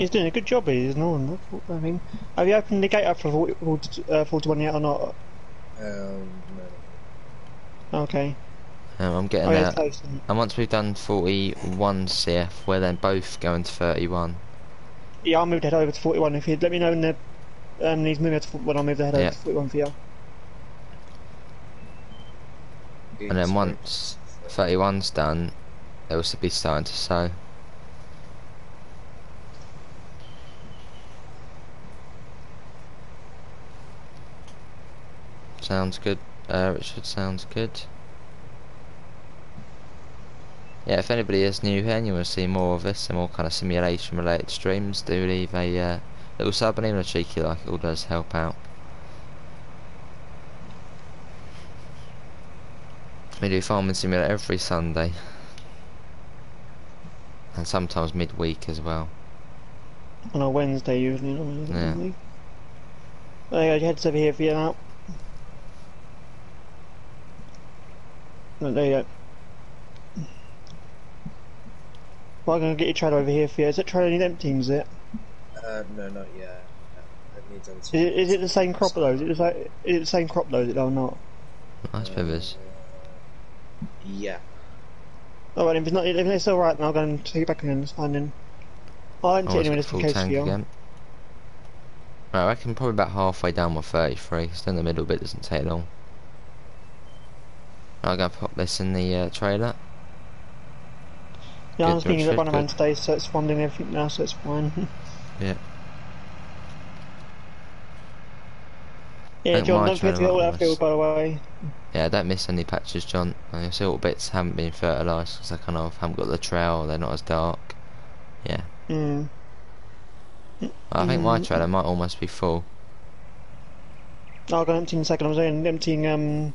S3: He's doing a good job. He's is no one. I mean, have you opened the gate up for 40, 40, uh, 41 yet or not?
S2: Um, no.
S3: Okay.
S1: Um, I'm getting
S3: Oh, yeah,
S1: there.
S3: it's close. then.
S1: And once we've done 41 CF, we're then both going to 31.
S3: Yeah, I'll move the header over to 41. If you'd let me know when the um, he's moving to 41, I'll move the header
S1: Yeah.
S3: over to 41 for you.
S1: And then once 31's done, they'll still be starting to sow. Sounds good, uh, Richard, sounds good. Yeah, if anybody is new here and you want to see more of this and more kind of simulation related streams, do leave a uh, little sub and even a cheeky like, it all does help out. We do Farming Simulator every Sunday. And sometimes midweek as well.
S3: On a Wednesday, usually. not a
S1: Yeah.
S3: There you go, your head's over here for you now. Right, there you go. Well, I'm going to get your trailer over here for you. Is that trailer need emptying, is it?
S2: Uh, no, not yet. That needs
S3: Is it, is it the same crop though? Is it the same, is it the same crop though, is it or not?
S1: Nice pivers.
S2: Yeah.
S3: Alright, if it's not, if it's alright, then I'll go and take it back in, it's fine then. I'll empty
S1: Oh,
S3: it
S1: it's
S3: anyway just in case for
S1: tank
S3: you.
S1: again. Right, I reckon probably about halfway down my 33, still in the middle bit doesn't take long. I'm gonna pop this in the uh, trailer.
S3: Yeah, I was thinking that around today, so it's funding everything now, so it's fine.
S1: Yeah.
S3: yeah, John, don't forget to get all that field, by the way.
S1: Yeah, don't miss any patches, John. You'll see all bits haven't been fertilised because they kind of haven't got the trail, they're not as dark. Yeah.
S3: Mm.
S1: I think my
S3: Mm.
S1: trailer might almost be full.
S3: I'll go empty in a second. I was only emptying um,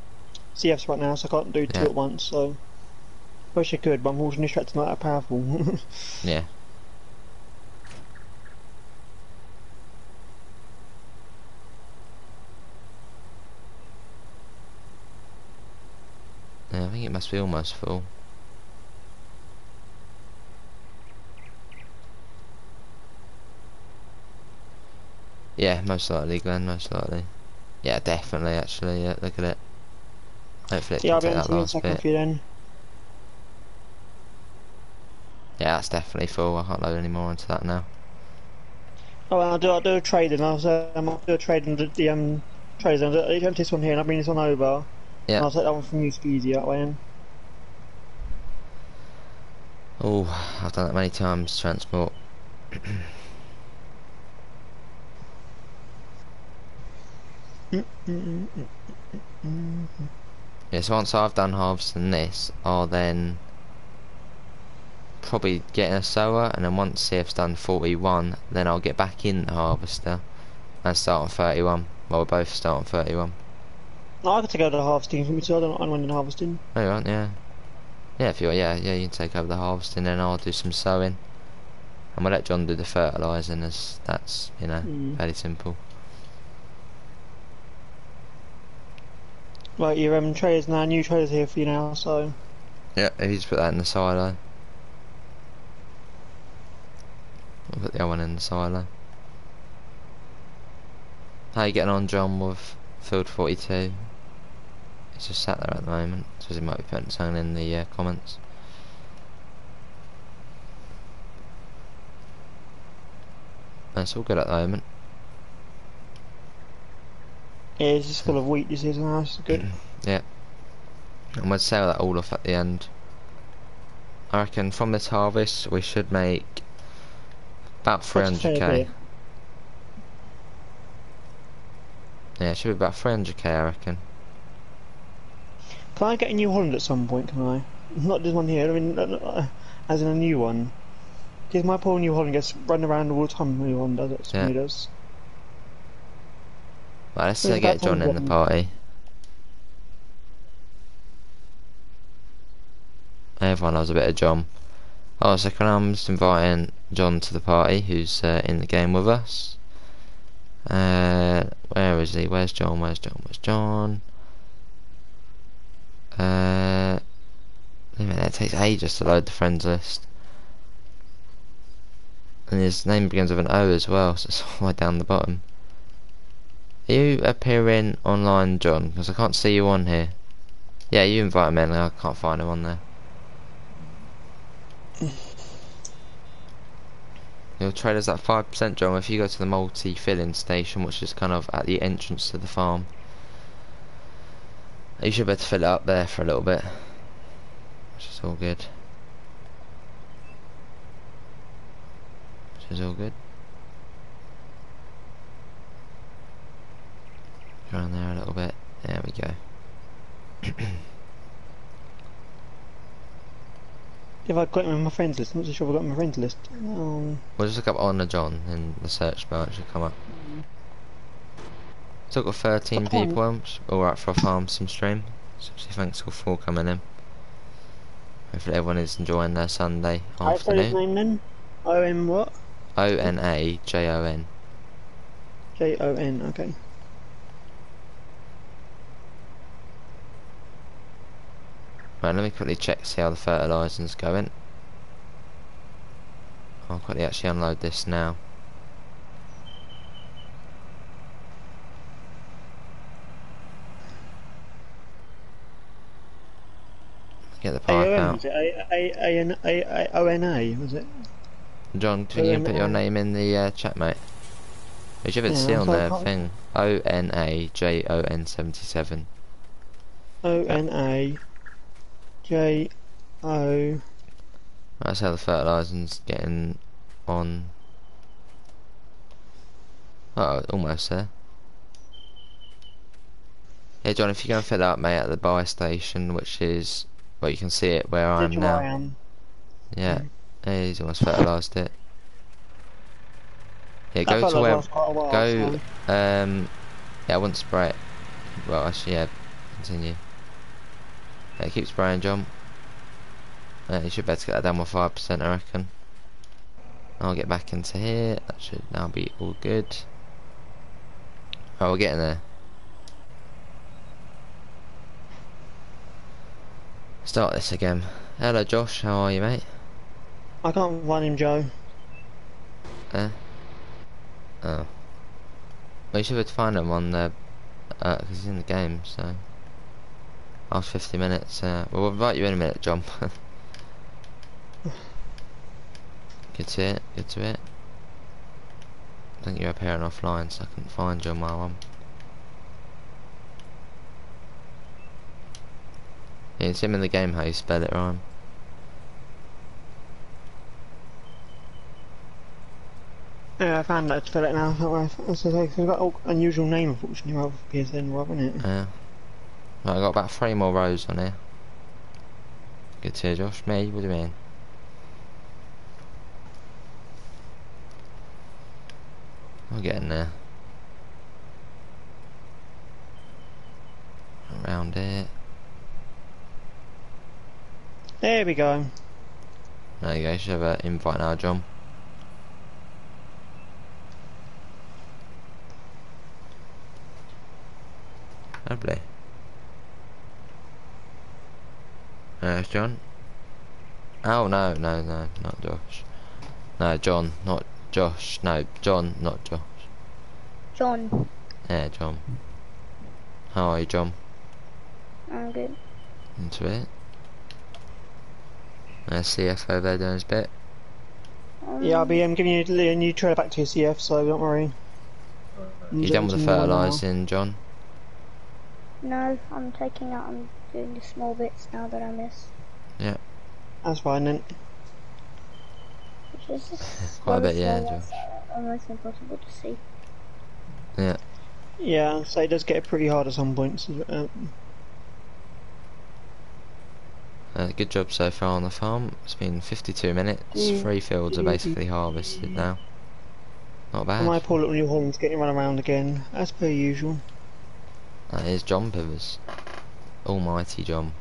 S3: CFs right now, so I can't do two
S1: Yeah.
S3: at once. So Wish I could, but unfortunately this tractor's not that powerful.
S1: Yeah. Yeah, I think it must be almost full. Yeah, most likely, Glenn, most likely. Yeah, definitely, actually, yeah, look at it. Hopefully it
S3: yeah, I'll
S1: take that
S3: you in
S1: last bit.
S3: then.
S1: Yeah, that's definitely full, I can't load any more into that now.
S3: Oh, well, I'll do, I'll do a trade and I'll, um, I'll do a trade and the, the um, trades. I'll do, I'll do this one here and I'll bring this one over.
S1: Yeah.
S3: I'll take that one from you, Skeezy, that way in.
S1: Oh, I've done that many times, transport. Mm, mm, mm, Yeah, so once I've done harvesting this, I'll then probably get a sower, and then once CF's done 41, then I'll get back in the harvester and start on 31. Well, we'll both start on 31.
S3: No, I could take over the harvesting for me too. I don't, I don't mind harvesting.
S1: Oh, you want, yeah. Yeah, if you're, yeah, yeah, you can take over the harvesting, then I'll do some sowing. And we'll let John do the fertilising, as that's, you know,
S3: Mm.
S1: fairly simple.
S3: Right, your um, traders now, new traders here for you now, so.
S1: Yeah, just put that in the silo. I'll put the other one in the silo. How you getting on, John, with Field 42? He's just sat there at the moment, so he might be putting something in the uh, comments. That's all good at the moment.
S3: Yeah, it's just full of wheat this is it's good.
S1: Yeah. And we'll sell that all off at the end. I reckon from this harvest we should make about
S3: That's a fair
S1: 300k. Yeah, it should be about 300k I reckon.
S3: Can I get a new Holland at some point, can I? Not this one here, I mean, uh, uh, as in a new one. Because my poor new Holland gets run around all the time, new one does it,
S1: Yeah.
S3: yeah. does.
S1: Right, let's uh, get John in the party. Everyone loves a bit of John. Oh, so can I'm just inviting John to the party, who's uh, in the game with us. Uh, where is he? Where's John? Where's John? Where's John? Uh, a minute, it takes ages to load the friends list. And his name begins with an O as well, so it's all the way down the bottom. Are you appearing online, John? Because I can't see you on here. Yeah, you invite him in, I can't find him on there. Your trader's at 5%, John. If you go to the multi filling station, which is kind of at the entrance to the farm, you should be able to fill it up there for a little bit. Which is all good. Which is all good. Go on there a little bit. There we go.
S3: If I got him on my friends list, I'm not so sure if I've got him on my friends list. Um,
S1: We'll just look up Honor John in the search bar, it should come up. Still got 13 people, alright for a farm sim stream. So say thanks for for coming in. Hopefully everyone is enjoying their Sunday
S3: how to spell his
S1: afternoon.
S3: name then? O M what?
S1: O N A J O N.
S3: J O N. Okay.
S1: Right, let me quickly check see how the fertilising's going. I'll quickly actually unload this now. Get the pipe
S3: O N.
S1: out.
S3: Was it A A A N A A O N A? Was it?
S1: John, can you put your name in the uh, chat, mate? You should have
S3: Yeah,
S1: see on
S3: I
S1: the
S3: can't-
S1: thing. O N A J O N seventy seven.
S3: O N A J O.
S1: That's how the fertilising's getting on. Oh, almost there. Yeah, John, if you go and fill up, mate, at the buy station, which is, well, you can see it where I am now.
S3: I am.
S1: Yeah, yeah, he's almost fertilised it. Yeah,
S3: That
S1: go to where,
S3: last quite a while,
S1: go, um, yeah, I wouldn't spray it. Well, actually, yeah, continue. Yeah, keep spraying, John. Uh, you should be able to get that down with 5%, I reckon. I'll get back into here. That should now be all good. Oh, we're getting there. Start this again. Hello, Josh. How are you, mate?
S3: I can't find him, Joe.
S1: Eh? Oh. Well, you should be able to find him on the... Uh, because he's in the game, so... After 50 minutes, uh... Well, we'll invite you in a minute, John. Good to it, good to it. I think you're appearing offline, so I couldn't find you on my one. Yeah, it's him in the game how you spell it, Ryan.
S3: Yeah, I found that to fill it now. That way. It's like, it's got an unusual name, unfortunately, rather for PSN, rather, isn't it?
S1: Yeah. Right, I got about three more rows on here. Good to hear, Josh. Me, what do you mean? I'll get in there. Around it.
S3: There we go.
S1: There you go, you should have an invite now, John. Lovely. There's John. Oh no, no, no, not Josh. No, John, not Josh. No, John, not Josh.
S4: John.
S1: Yeah, John. How are you, John?
S4: I'm good.
S1: Into it. Uh, CF over there doing his bit.
S4: Um,
S3: Yeah, I'll be um, giving you a new trailer back to your CF, so don't worry.
S1: You done with the fertilising, John?
S4: No, I'm taking out. I'm doing the small bits now that I miss. Yeah.
S3: That's fine then.
S4: which is just
S1: Quite a bit, yeah,
S4: small,
S1: Josh.
S4: uh, Almost impossible to see.
S3: Yeah, so it does get pretty hard at some points. Uh,
S1: Uh, good job so far on the farm. It's been 52 minutes.
S3: Mm.
S1: Three fields are basically harvested now. Not bad.
S3: my poor little New Holland's getting run around again, as per usual.
S1: That is John Pivers. Almighty John.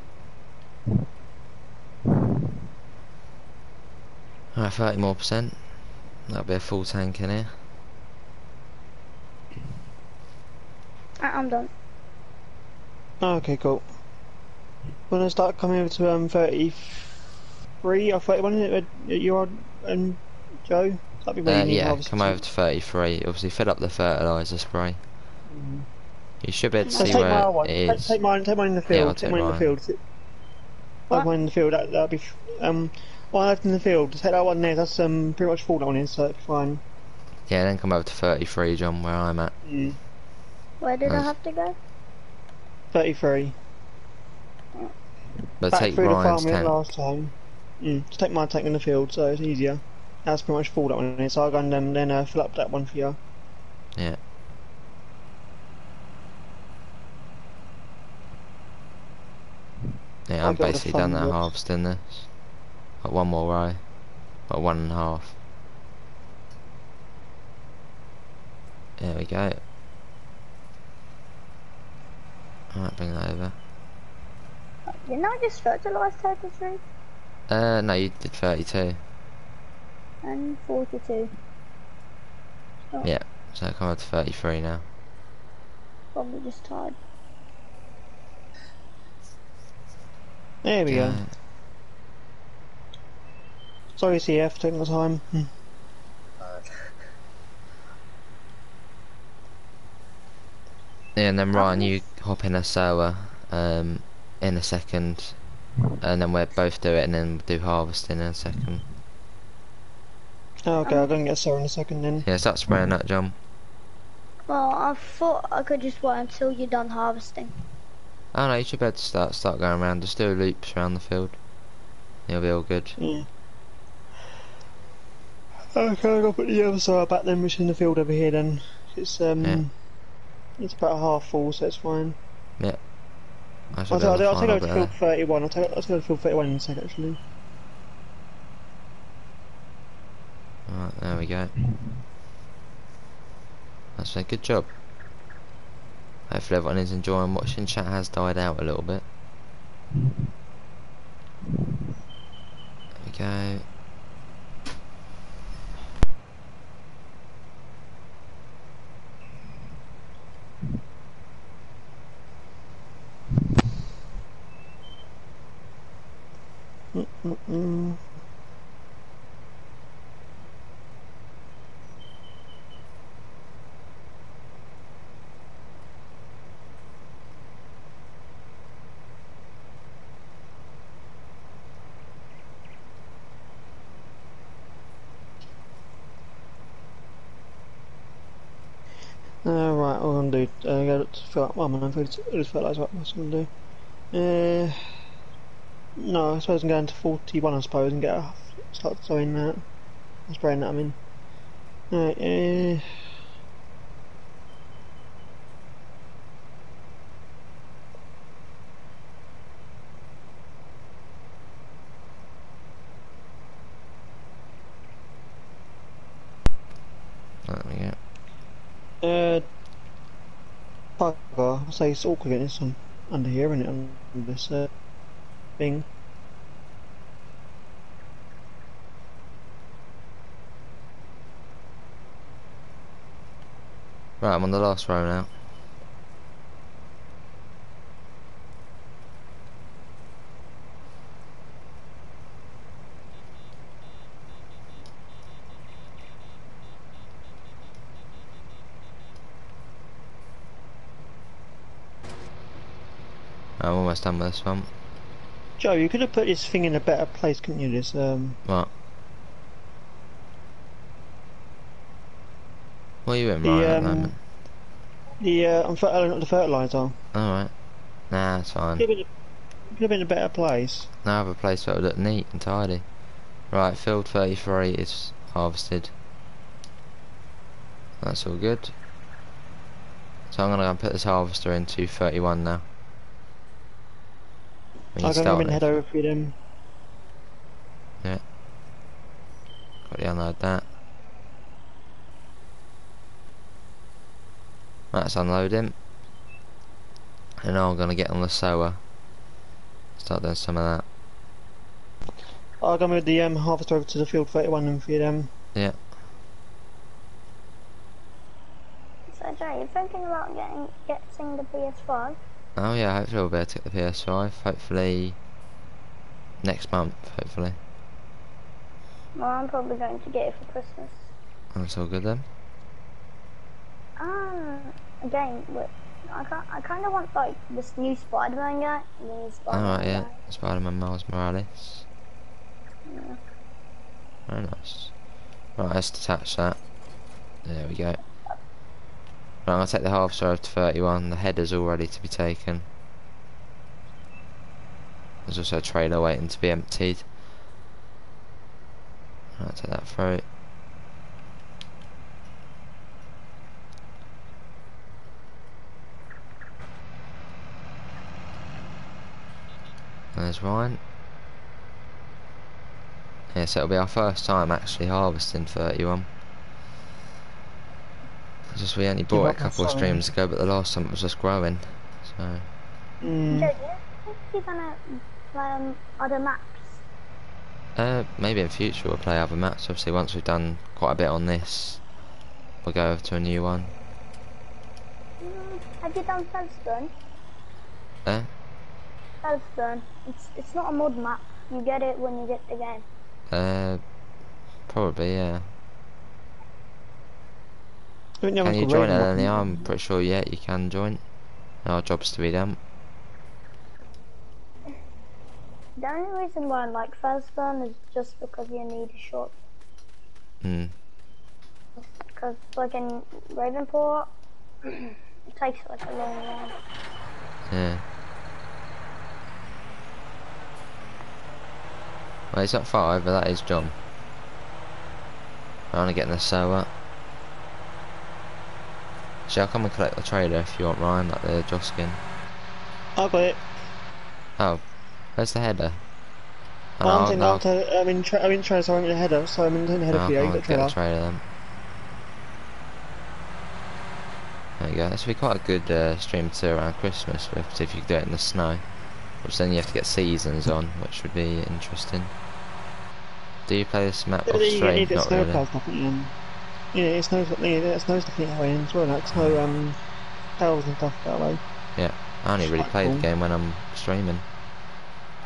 S1: Alright, 30 more percent. That'll be a full tank in here.
S4: I- I'm done.
S3: Okay, cool. When I start coming over to um 33 or 31, uh, you're on, um, Joe? That'd be where
S1: Uh, yeah, come over to 33. Obviously, fill up the fertiliser spray.
S3: Mm.
S1: You should be able to
S3: Let's
S1: see
S3: take
S1: where
S3: my one.
S1: it
S3: Take, mine. Take mine in the field.
S1: I'll
S3: take
S1: take
S3: mine in the
S1: mine.
S3: field. Take mine in the field. That that'd be f- um. One left in the field. Take that one there. That's um pretty much full on in, so it's fine.
S1: Yeah, then come over to 33, John, where I'm at.
S3: Mm.
S4: Where did I have to go?
S3: 33.
S1: But
S3: Back
S1: take
S3: through the farm
S1: Ryan's
S3: we went
S1: tank.
S3: last time. Mm. Just take my tank in the field, so it's easier. That's pretty much full that one in, so I'll go and um, then uh, fill up that one for you.
S1: Yeah. Yeah,
S3: I'll
S1: I'm
S3: go with the
S1: basically done that
S3: fun bit.
S1: harvesting this. Got one more row. Got one and a half. There we go. Alright, bring that over.
S4: Didn't I just fertilise 33
S1: Uh, no, you did 32.
S4: and 42?
S1: Yeah, so I come up to 33 now.
S4: Probably just tired.
S3: There we go. Sorry, CF, taking the time. Hmm.
S1: Yeah, and then Ryan, you hop in a sower um, in a second, and then we'll both do it, and then we'll do harvesting in a second.
S3: Oh, okay, I'll go and get Sarah in a second then.
S1: Yeah, start spraying that, John.
S4: Well, I thought I could just wait until you're done harvesting.
S1: Oh no, you should be able to start start going around. Just do loops around the field. It'll be all good.
S3: Yeah. Okay, I'll go put the other side back then, which is in the field over here then. It's um,
S1: Yeah.
S3: it's about a half full, so it's fine.
S1: Yeah.
S3: I'll, take- I'll, take over to field 31. I'll take, I'll take over to field 31 in a sec, actually.
S1: Right, there we go. That's a good job. Hopefully everyone is enjoying watching. Chat has died out a little bit. go.
S3: Mm-mm. Uh, right, I'm gonna do, uh, go to fill up, well, I'm gonna just fertilise what I was gonna do. Uh, no, I suppose I'm going to 41, I suppose, and get a, start sowing that. Spraying that, I mean. Right, uh,
S1: There we go.
S3: Uh, Parker, I say it's awkward getting this on, under here, isn't it, on this, uh, thing.
S1: Right, I'm on the last row now. Done with this one.
S3: Joe, you could have put this thing in a better place, couldn't you, this, um,
S1: What? What are you in
S3: The,
S1: right at the
S3: um,
S1: moment?
S3: the, uh, I'm fer- not the fertiliser.
S1: Alright. Nah, it's fine.
S3: Could have been, could have been a better place.
S1: Now I have a place that would look neat and tidy. Right, field 33 is harvested. That's all good. So I'm gonna go and put this harvester into 31 now. We can
S3: I'll go
S1: start
S3: and
S1: it.
S3: head over for them.
S1: Got to unload that. That's unloading. And now I'm gonna get on the sower. Start doing some of that.
S3: I'll go with the um, harvester over to the field 31 and feed them. Yeah.
S4: So Joe, you're thinking about getting getting the PS5?
S1: Oh yeah, hopefully we'll be able to get the PS5. Hopefully next month, hopefully.
S4: Well, I'm probably going to get it for Christmas.
S1: That's all good then.
S4: Um, again, but I can't, I kind of want like this new Spider-Man guy. New Spider-Man
S1: Alright, yeah. Spider-Man Miles Morales.
S4: Yeah.
S1: Very nice. Right, let's detach that. There we go. Right, gonna take the half serve to 31. The header's all ready to be taken. There's also a trailer waiting to be emptied. Right, take that through. There's Ryan. Yeah, so it'll be our first time actually harvesting 31. It's just we only bought it a couple of streams ago, but the last time it was just growing. So,
S3: Mm.
S4: Joe, do you gonna play other maps?
S1: uh, maybe in future we'll play other maps. Obviously, once we've done quite a bit on this, we'll go over to a new one.
S4: Mm, have you done Featherstone?
S1: Eh?
S4: Featherstone. It's it's not a mod map. You get it when you get the game.
S1: Uh, probably, yeah.
S3: I think the
S1: Can you join
S3: Raven
S1: it,
S3: one.
S1: Lenny? I'm pretty sure, yeah, you can join. Our job's to be done.
S4: The only reason why I like Featherstone is just because you need a short.
S1: Hmm.
S4: Because like in Ravenport, it takes like a long while.
S1: Yeah. Well, he's not far over, that is John. I'm gonna get in the sower. Actually, I'll come and collect the trailer if you want, Ryan, like the Joskin.
S3: I got it.
S1: Oh, where's the header? Oh,
S3: Oh, I'm
S1: no,
S3: after, I'm in, tra- I'm in trailer, so I'm in the header, so I'm in the header
S1: no,
S3: for you,
S1: I'll
S3: got
S1: get the
S3: trailer.
S1: trailer then. There you go, this will be quite a good uh, stream to around Christmas, if, if you could do it in the snow. Which then you have to get seasons on, which would be interesting. Do you play this map
S3: Yeah,
S1: off stream? Not really.
S3: Plows stuff at the end. Yeah, it's snow stuff. Yeah, there's snow stuff in that way as well. Like no um, towels and stuff that way.
S1: Yeah, I only really play the game when I'm streaming.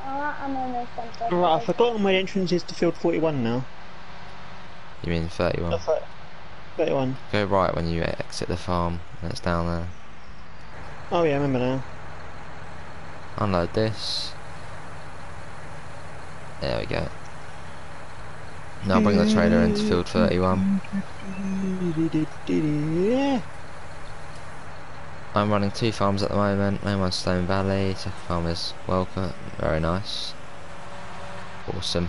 S4: Alright, I'm almost done. so
S3: Alright, I've forgotten where the entrance is to field 41 now.
S1: You mean 31?
S3: That's 31.
S1: Go right when you exit the farm, and it's down there.
S3: Oh yeah, I remember now.
S1: Unload this. There we go. Now bring the mm. trailer into field 31. I'm running two farms at the moment. Main one's Stone Valley, second farm is Welcome. Very nice. Awesome.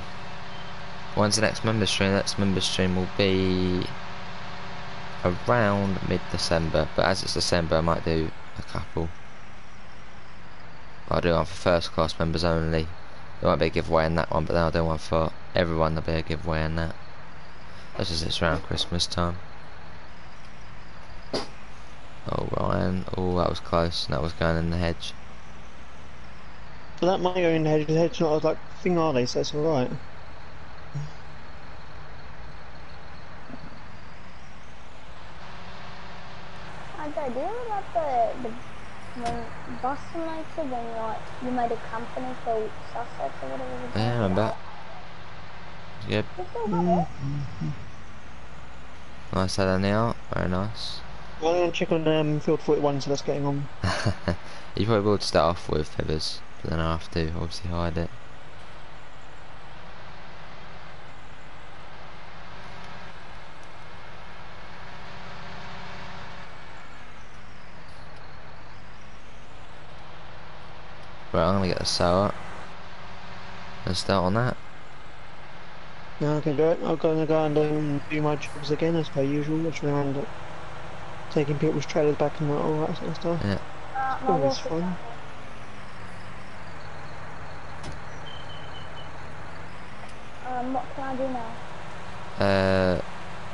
S1: When's the next member stream? The next member stream will be around mid-December, but as it's December I might do a couple. I'll do one for first class members only. There won't be a giveaway in that one, but then I'll do one for everyone, there'll be a giveaway in that. That's just it's around Christmas time. Oh Ryan, oh that was close, that was going in the hedge.
S3: Well, that might go in the hedge. the hedge not like thing are they, so that's alright.
S4: I don't do you know about the, the when Boston United when you like you made a company called Sussex or whatever. it was
S1: Yeah, I
S4: called?
S1: remember. Yep,
S4: You still
S1: nice head on the art, very nice.
S3: Well, I'm gonna check on um, field 41, so that's getting on.
S1: you probably would start off with feathers, but then I have to obviously hide it. Right, I'm gonna get the sower and start on that.
S3: Now I can do it. I'm gonna go and um, do my jobs again as per usual, which around uh, taking people's trailers back and all that sort of stuff.
S1: Yeah.
S4: Uh,
S3: Always
S4: water's
S3: fun.
S4: Um, what can I do now?
S1: Uh,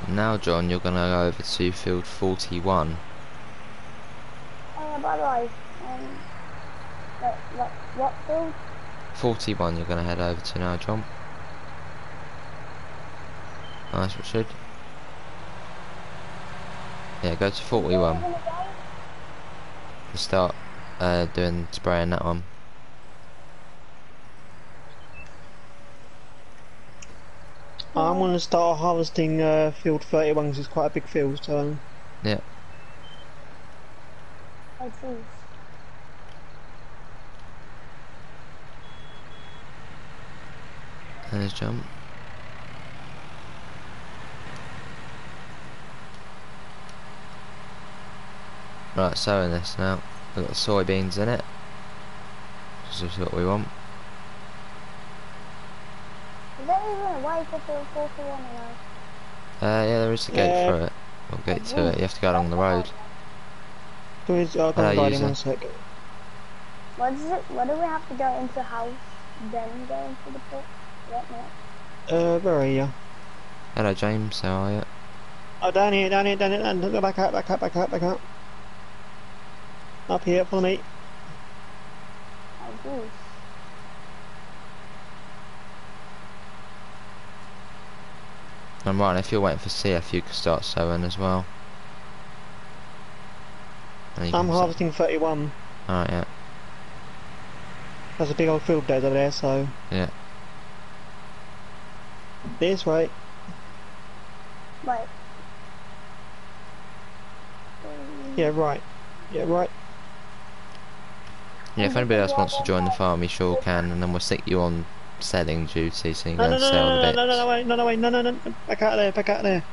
S1: now John, you're gonna go over to field 41.
S4: Oh by the way, um, what, what, what field?
S1: 41 you're gonna head over to now, John. Nice, Richard. Yeah, go to 41
S4: we gonna go?
S1: and start uh, doing spraying that one.
S3: I'm gonna start harvesting uh, field 31 because it's quite a big field, so
S1: Yeah,
S4: Oh, jeez.
S1: There's jump. Right, sowing this now. We've got soybeans in it. This is what we want.
S4: Is there even a way for field 41?
S1: Uh, yeah, there is a gate
S3: Yeah.
S1: through it. Or gate to it. You have to go along the road.
S3: please, I'll go
S1: Hello,
S3: and guide him
S1: user.
S3: one sec.
S4: What is it? What do we have to go into the house, then go into the port?
S3: Uh, where are you?
S1: Hello, James. How are you?
S3: Oh, down here, down here, down here, down here. Back out, back out, back out, back out. Up here, follow me.
S4: Oh, jeez.
S1: I'm right. If you're waiting for CF, you can start sowing as well.
S3: I'm harvesting 31.
S1: Alright, yeah.
S3: There's a big old field there over there, so.
S1: Yeah.
S3: This way.
S4: Wait.
S3: Yeah, right. Yeah, right.
S1: Yeah, if anybody else wants to join the farm, you sure can, and then we'll stick you on selling duty so you can
S3: No,
S1: go
S3: no,
S1: and
S3: no,
S1: sell
S3: no,
S1: the
S3: no,
S1: bits.
S3: no, no, no, wait, no, no, wait, no, no, no, back out of there, back out of there.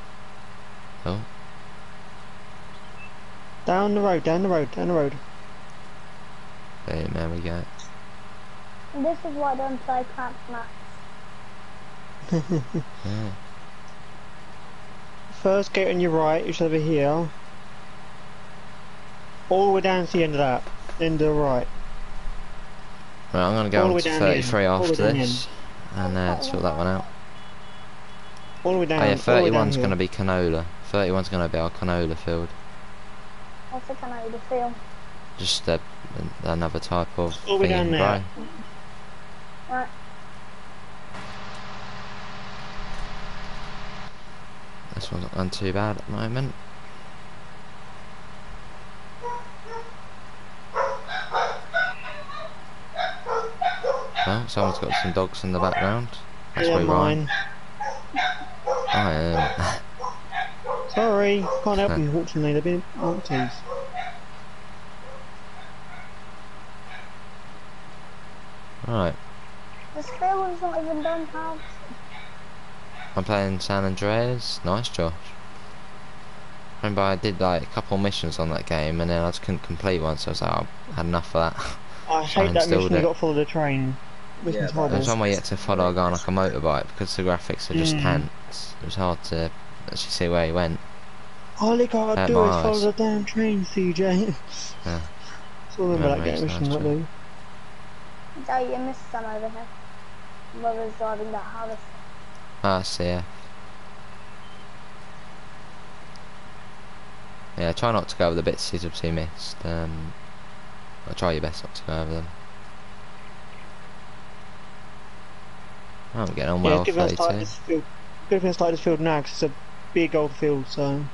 S1: Oh.
S3: Down the road, down the road, down the road.
S1: Boom, there we go.
S4: And this is why I don't play cramped maps.
S1: Yeah.
S3: First gate on your right, which is over here. All the way down to the end of that. End to the right.
S1: Right, I'm gonna go
S3: the
S1: on
S3: way
S1: to
S3: down
S1: 33
S3: all the way
S1: after this, and uh, sort that one out.
S3: All the way down.
S1: Oh yeah,
S3: all the way down
S1: 31's gonna be canola. 31's gonna be our canola field.
S4: What's the kind of the film?
S1: Just uh, another type of
S3: All the way
S1: thing in
S3: down there.
S4: Right.
S1: This one's not done too bad at the moment. Well, someone's got some dogs in the background. That's
S3: yeah,
S1: probably Ryan.
S3: mine.
S1: I am.
S3: Sorry, can't help them, unfortunately, they've been aunties.
S1: right.
S4: The spell's not even done, Hobbs.
S1: I'm playing San Andreas. Nice, Josh. Remember, I did like a couple missions on that game, and then I just couldn't complete one, so I was like, oh, I had enough of that.
S3: I hate that
S1: installed
S3: mission, you got to follow the train. Mission's
S2: Yeah,
S3: horrible.
S1: There's one where you had to follow a guy on like a motorbike because the graphics are just
S3: Mm.
S1: pants. It was hard to actually see where he went.
S3: All you gotta
S1: At
S3: do is
S1: Mars.
S3: follow the damn train, CJ.
S1: Yeah.
S3: So remember that game mission,
S1: that's
S3: what
S1: true.
S3: do?
S4: Joe, you missed some over here. Whoever's driving that harvest.
S1: Ah, see ya. Yeah, try not to go over the bits you've obviously missed. Um, I'll try your best not to go over them. Oh, I'm getting on
S3: Yeah,
S1: well,
S3: it's good if I start
S1: 32.
S3: this field. Good if I this field now, 'cause it's a big old field, so.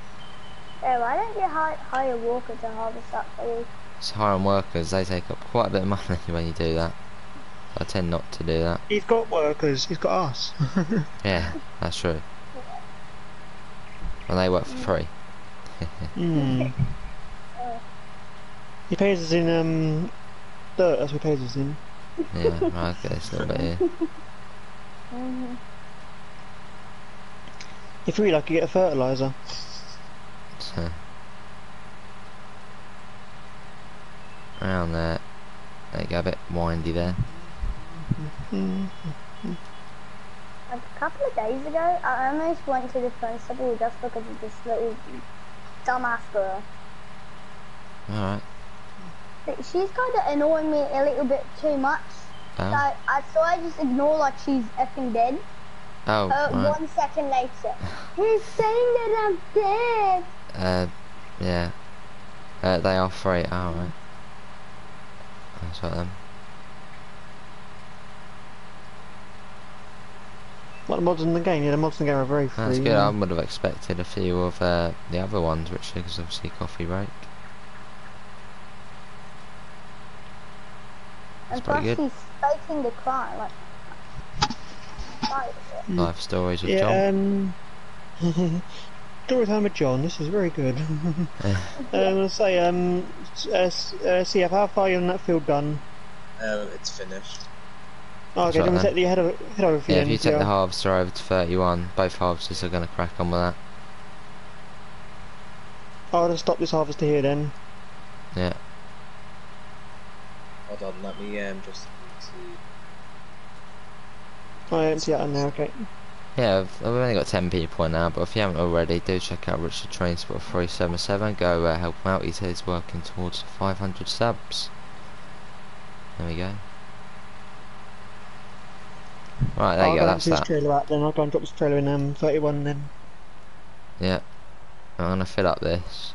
S4: Yeah, why don't you hi- hire Walker to harvest that for you?
S1: It's hiring workers, they take up quite a bit of money when you do that. I tend not to do that.
S3: He's got workers, he's got us.
S1: Yeah, that's true. And they work for free.
S3: Hmm. He pays us in, um, dirt, that's what he pays us in.
S1: Yeah, right, get little bit here.
S3: If you're lucky, you get a fertiliser.
S1: So, around there. There you go, a bit windy there.
S3: Hmm.
S4: Like a couple of days ago, I almost went to the principal just because of this little dumbass girl.
S1: Alright.
S4: She's kind of annoying me a little bit too much. So
S1: Oh,
S4: I, so I just ignore like she's effing dead.
S1: oh
S4: Uh,
S1: right.
S4: One second later, he's saying that I'm dead.
S1: Uh, yeah. Uh, they are free. Alright. That's right then.
S3: Like the mods in the game, yeah, the mods in the game are very free.
S1: That's good.
S3: yeah.
S1: I would have expected a few of uh, the other ones, which is obviously coffee break.
S4: And
S1: pretty
S4: plus
S1: good.
S4: he's faking the crime. Like, like,
S3: Mm.
S1: Life stories with
S3: Yeah,
S1: John.
S3: um... Story time with John, this is very good. um, I'll say, um, s- uh, s- uh, CF, how far are you on that field done?
S2: Um, it's finished.
S3: Oh, okay,
S1: right
S3: then we'll
S1: then.
S3: take the head over, head over for
S1: Yeah,
S3: you
S1: if you take
S3: yeah.
S1: the harvester over to 31, both harvesters are going to crack on with that.
S3: I'll just stop this harvester here then.
S1: Yeah.
S2: Hold on, let me um just see.
S3: Oh, I empty out now, okay.
S1: Yeah, I've, I've only got 10 people in now, but if you haven't already, do check out Richard Trainsport 377. Go uh, help him out. He says he's working towards 500 subs. There we go. Right, there
S3: I'll
S1: you go. That's that.
S3: trailer out then, I'll go and drop this trailer in um, 31 then.
S1: Yeah. I'm going to fill up this.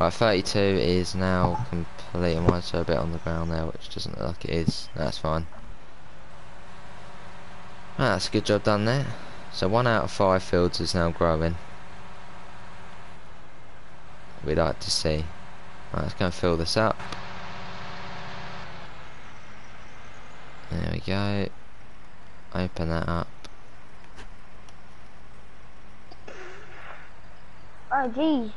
S1: Right, 32 is now complete. I might a bit on the ground there, which doesn't look like it is. That's fine. Right, that's a good job done there. So one out of five fields is now growing. We'd like to see. Right, let's go and fill this up. There we go. Open that up.
S4: oh geez.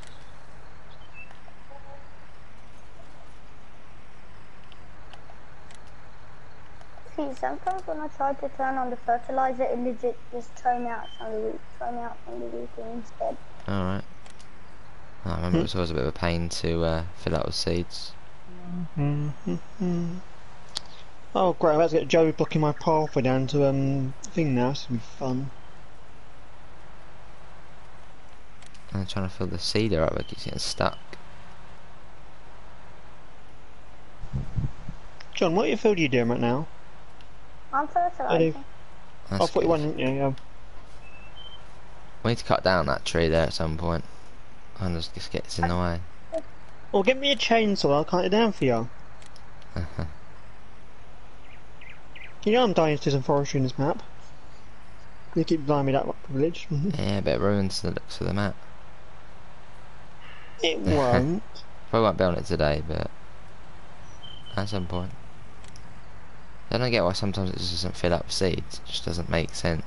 S4: See, sometimes when I try to turn on the fertilizer, it legit just throw me out from the roof, throw me out from the roof instead.
S1: Alright. I remember it was always a bit of a pain to uh, fill up with seeds.
S3: Oh great, I'm about to get Joe blocking my pathway down to um thing now, it's gonna be fun.
S1: I'm trying to fill the seeder up, it keeps getting stuck.
S3: John, what field are you doing right now?
S4: I'm fertilizing.
S1: That's
S3: oh, 41,
S1: good.
S3: yeah, yeah.
S1: We need to cut down that tree there at some point. And just, just gets in the way.
S3: Well, get me a chainsaw, I'll cut it down for you. You know I'm dying to do some forestry in this map. You keep denying me that privilege.
S1: Yeah, but it ruins the looks of the map.
S3: it won't.
S1: Probably won't be on it today, but at some point. Then I don't get why sometimes it just doesn't fill up with seeds. It just doesn't make sense.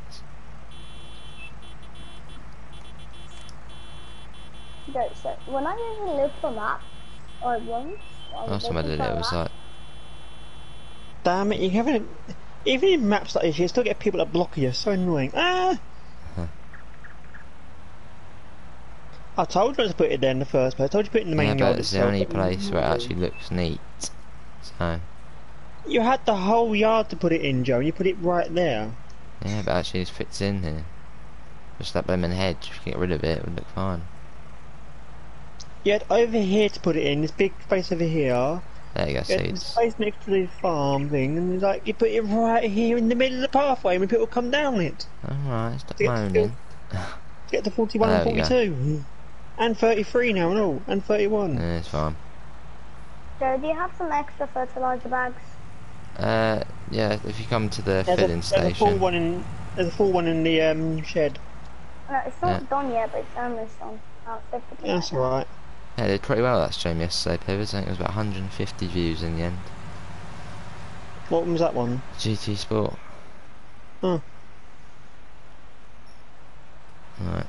S4: Okay, so when I even looked for map, or once, I was
S1: Last time I did it, it was like,
S3: Damn it, you haven't. Even in maps like this, you still get people that block you. So annoying. Ah!
S1: Huh.
S3: I told you not to put it there in the first place. I told you to put it in the main
S1: yeah,
S3: yard
S1: but it's the only place where it actually looks neat. So,
S3: You had the whole yard to put it in, Joe, and you put it right there.
S1: yeah, but actually it fits in here. Just that blooming hedge, if you get rid of it, it would look fine.
S3: You had over here to put it in, this big space over here.
S1: There you go,
S3: You had the
S1: seeds.
S3: space next to the farm thing, and it's like you put it right here in the middle of the pathway when people come down it.
S1: Alright, stop
S3: It's
S1: moaning.
S3: To get to 41
S1: There
S3: and
S1: we go.
S3: 42. And 33 now and all, and 31.
S1: Yeah, it's fine.
S4: Joe, do you have some extra fertilizer bags?
S1: Uh, yeah, if you come to the
S3: There's a,
S1: filling
S3: there's a full
S1: station.
S3: one in. There's a full one in the um, shed.
S4: No, it's not
S1: Yeah.
S4: done yet, but it's almost done. About 50
S3: That's alright.
S1: Yeah, they did pretty well that stream yesterday, Pivot. I think it was about 150 views in the end.
S3: What was that one?
S1: GT Sport.
S3: Oh.
S1: Right.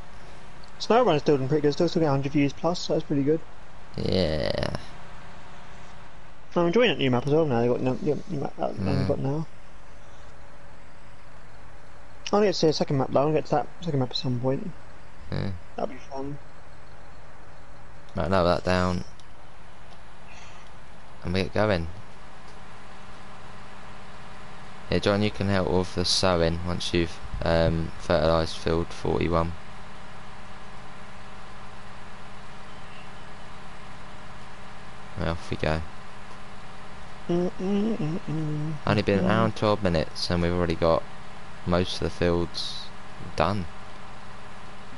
S3: Snowrun's still doing pretty good. Still still get 100 views plus. So that's pretty good.
S1: Yeah.
S3: I'm enjoying that new map as well now. They got new, new, new map that
S1: Mm.
S3: they've got now. I want to get to see a second map though. I'll get to that second map at some point.
S1: yeah.
S3: That'd be fun.
S1: Right, lower that down. And we get going. Yeah, John, you can help with the sowing once you've um, fertilised field 41. Well, off we go. Only been an hour and 12 minutes and we've already got most of the fields done.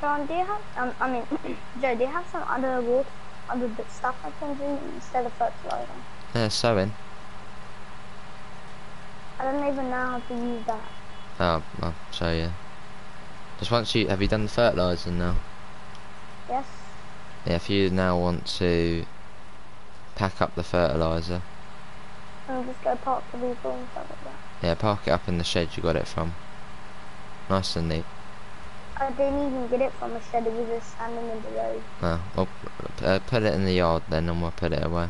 S4: John, do you have, um, I mean, Joe, do you have some other water, other stuff I can do instead of fertilizer?
S1: Yeah, sowing.
S4: I don't even know how to use that.
S1: Oh, I'll show you. Just once you, have you done the fertilising now?
S4: Yes?
S1: Yeah, if you now want to pack up the fertiliser,
S4: And just go park the vehicle and stuff like that.
S1: yeah, park it up in the shed you got it from. Nice and neat.
S4: I didn't even get it from a shed, it was just standing in the road.
S1: Oh, well, uh, put it in the yard then and we'll put it away.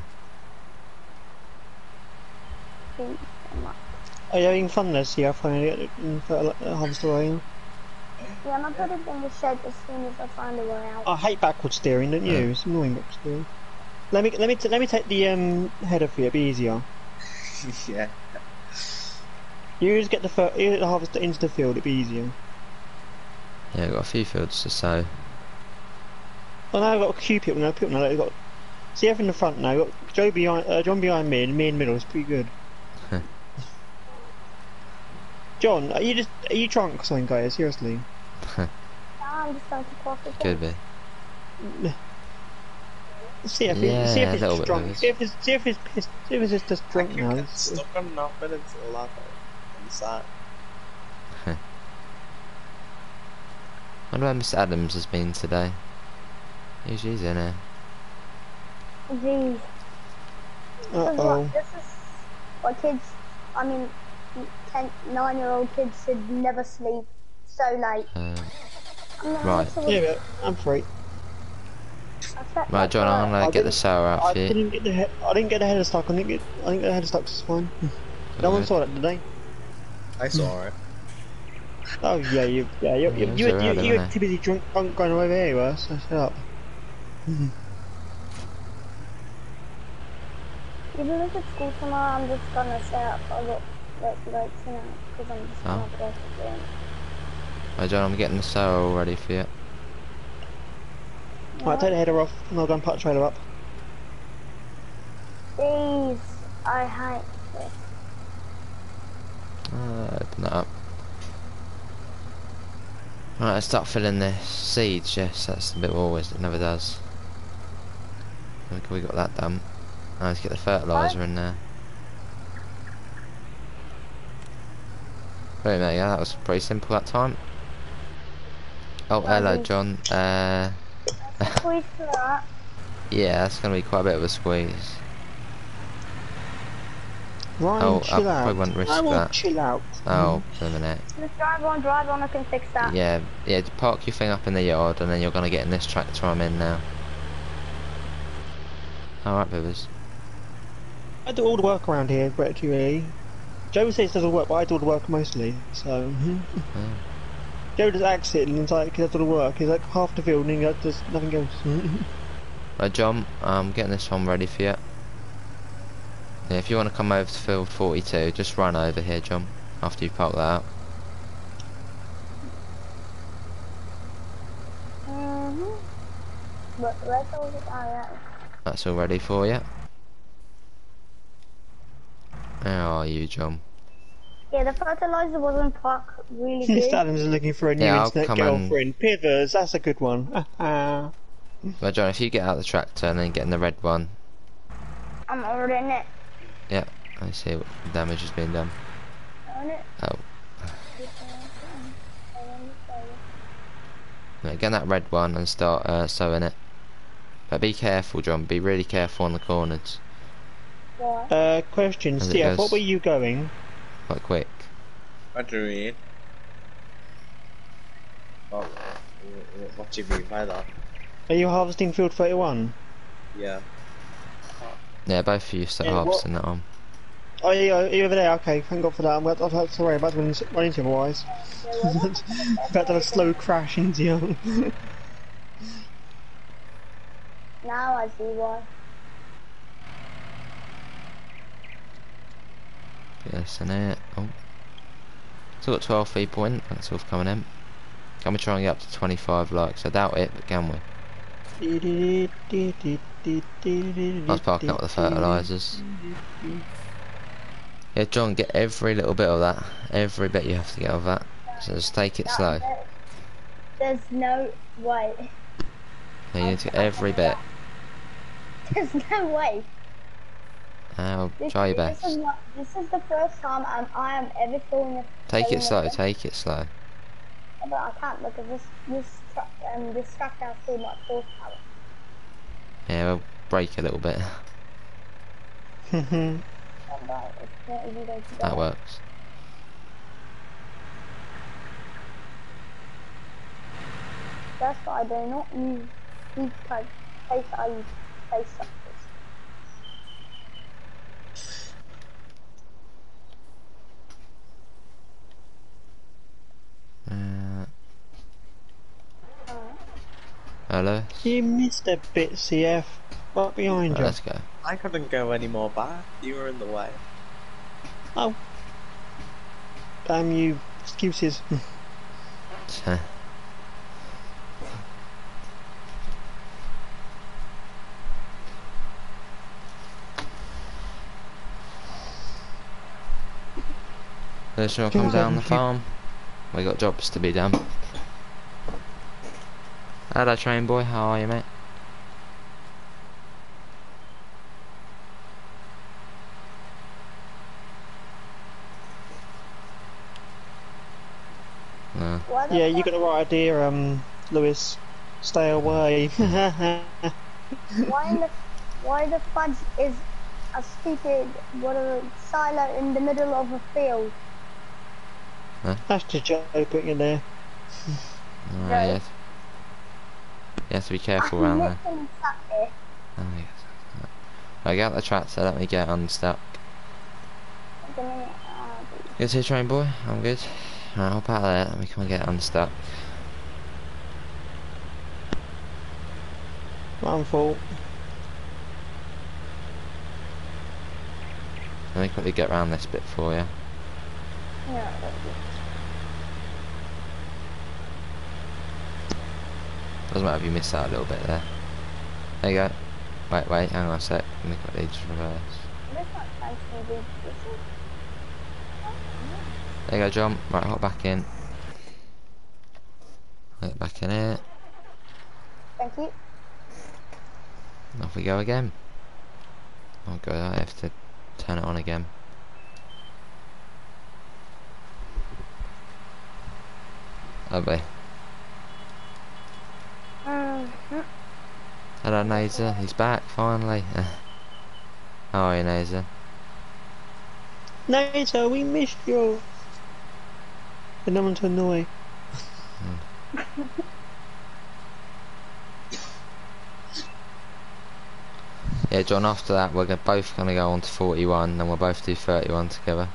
S4: Please, so much.
S3: Are you having fun this year? Finally get it in fertil- uh, harvest away.
S4: Yeah, I'm gonna put it in the shed as soon as I find a way out.
S3: I hate backward steering, don't you?
S1: Yeah.
S3: It's annoying backward steering. Let me let me t- let me take the um header for you. It'll be easier.
S2: yeah.
S3: You just get the fer- you get the harvester into the field. It'll be easier.
S1: Yeah, we've got a few fields to sow.
S3: Well, now I've got a few people now. People now. I've got CF in the front now. I've got Joe behind, uh, John behind me, and me in the middle. It's pretty good. John, are you just are you drunk or something, guys? Seriously.
S4: Now I'm just going to cross
S1: Could be.
S3: See if,
S1: Yeah,
S3: it, see if it's
S1: little
S3: just drunk. See if it's see if it's pissed. See if it's just, just drunk now.
S2: Get
S3: It's-
S2: stuck on nothing until that on the side.
S1: Wonder where Miss Adams has been today. Usually he's in here.
S4: Jeez. This
S3: Uh
S4: is
S3: oh.
S4: what this is what kids I mean ten nine year old kids should never sleep so late.
S1: Um,
S4: I mean,
S1: Right.
S3: Yeah, I'm free.
S4: I
S1: right, John, I'm gonna
S3: I
S1: get the
S3: didn't-
S1: sour out
S3: I
S1: for you.
S3: didn't get the he- I didn't get the header stuck. I didn't get I didn't get the header stuck. It's fine. No one saw it, did they?
S2: I saw it.
S3: Oh yeah, you yeah you
S1: Yeah,
S3: you, you, you, you, were too busy drunk, drunk going away there you were. So shut up.
S4: Even if it's school tomorrow, I'm just gonna stay up a bit late, late tonight because I'm just gonna
S1: Oh.
S4: go to gym.
S1: Right, John, I'm getting the sour all ready for you.
S3: Right, take the header off, and I'll go and put the trailer up.
S4: Please, I hate this.
S1: Uh, open that up. Right, let's start filling the seeds. Yes, that's the bit always it never does. Okay, we got that done. Now let's get the fertilizer in there. Right, mate, yeah, that was pretty simple that time. Oh, hello, John. Uh,
S4: Squeeze for that.
S1: yeah, that's gonna be quite a bit of a squeeze.
S3: Ryan,
S1: Oh, I
S3: chill out.
S1: probably wouldn't risk
S3: I will
S1: that.
S3: chill out.
S1: Oh, wait a minute.
S4: Just drive on, drive on, I can fix that.
S1: Yeah, yeah, park your thing up in the yard and then you're gonna get in this tractor I'm in now. Alright, Bibbers.
S3: I do all the work around here, Brett, you really. Joe says he does all the work, but I do all the work mostly, so...
S1: Oh.
S3: Joe does exit and it's like, he does all the work. He's like half the field and he does nothing else.
S1: Right, John, I'm getting this one ready for you. Yeah, if you want to come over to field 42, just run over here, John, after you park that up.
S4: Mm-hmm. But where's all the... Oh, yeah.
S1: That's all ready for you. Where are you, John?
S4: Yeah, the fertilizer wasn't park really good.
S3: Mr. Adams is looking for a new
S1: Yeah,
S3: internet
S1: come and-
S3: girlfriend. Pivers, that's a good one. Ah,
S1: Right, John, if you get out the tractor and then get in the red one,
S4: I'm already in it.
S1: I see what damage has been done.
S4: On it.
S1: Oh. Right, get that red one and start uh, sowing it. But be careful, John. Be really careful on the corners.
S4: Why?
S3: uh, question,
S1: As
S3: Steve,
S1: goes.
S3: what were you going?
S1: Quite quick.
S2: What do you mean? Oh, what do you mean by that?
S3: Are you harvesting field 31?
S2: Yeah.
S1: Yeah, both of you start
S3: Yeah, what-
S1: harvesting that on.
S3: Oh, yeah, are you over there? Okay, thank God for that. I'm about, I'm about to worry about running run into you otherwise. about to have a slow crash into you.
S4: Now I see why.
S1: Yes, and it. Oh. Still got 12 people in. That's all coming in. Can we try and get up to 25 likes? I doubt it, but can we? Was parking up the fertilisers. Yeah, John, get every little bit of that. Every bit you have to get of that. So just take it slow.
S4: There's no way.
S1: You need to get every bit.
S4: There's no way.
S1: I'll
S4: This,
S1: try your
S4: this
S1: best.
S4: Is not, this is the first time I'm, I am ever filming.
S1: Take it slow,
S4: this.
S1: take it slow.
S4: But I can't because this this truck um this tractor has too much horsepower.
S1: Yeah, we'll break a little bit.
S4: And like, it's not easy to
S1: That works.
S4: That's why I do not use these type face I use face suckers.
S1: Uh. Hello?
S3: you missed a bit, CF. Right behind
S1: Right,
S3: you.
S1: let's go.
S2: I couldn't go any more back. You were in the way.
S3: Oh. Damn you, excuses.
S1: Let's all come down the farm. We got jobs to be done. Hello, train boy. How are you, mate? No.
S3: Yeah, you got the right idea, um, Lewis. Stay away.
S4: Why in the why the fudge is a stupid whatever silo in the middle of a field?
S3: That's just Joe putting it there.
S4: Right.
S1: yes. You have to be careful
S4: I
S1: around there.
S4: literally sat there.
S1: Oh, yes. Right, get out the tractor, let me get unstuck.
S4: Wait a minute, uh,
S1: Good to see train boy. I'm good. Right, hop out of there, let me come and get unstuck.
S3: My fault.
S1: Let me quickly get around this bit for you.
S4: yeah, that's it.
S1: Doesn't matter if you miss out a little bit there. There you go. Wait, wait, hang on a sec. Let me quickly just reverse.
S4: This not fancy big pieces.
S1: There you go, jump. Right, hop back in. Get back in here.
S4: Thank you.
S1: Off we go again. Oh god, I have to turn it on again. Lovely. Uh, Hello, Naser. He's back finally. How are you, Naser?
S3: Nato, we missed you. But no one to annoy.
S1: Yeah, John. After that, we're both gonna go on to 41, and we'll both do 31 together.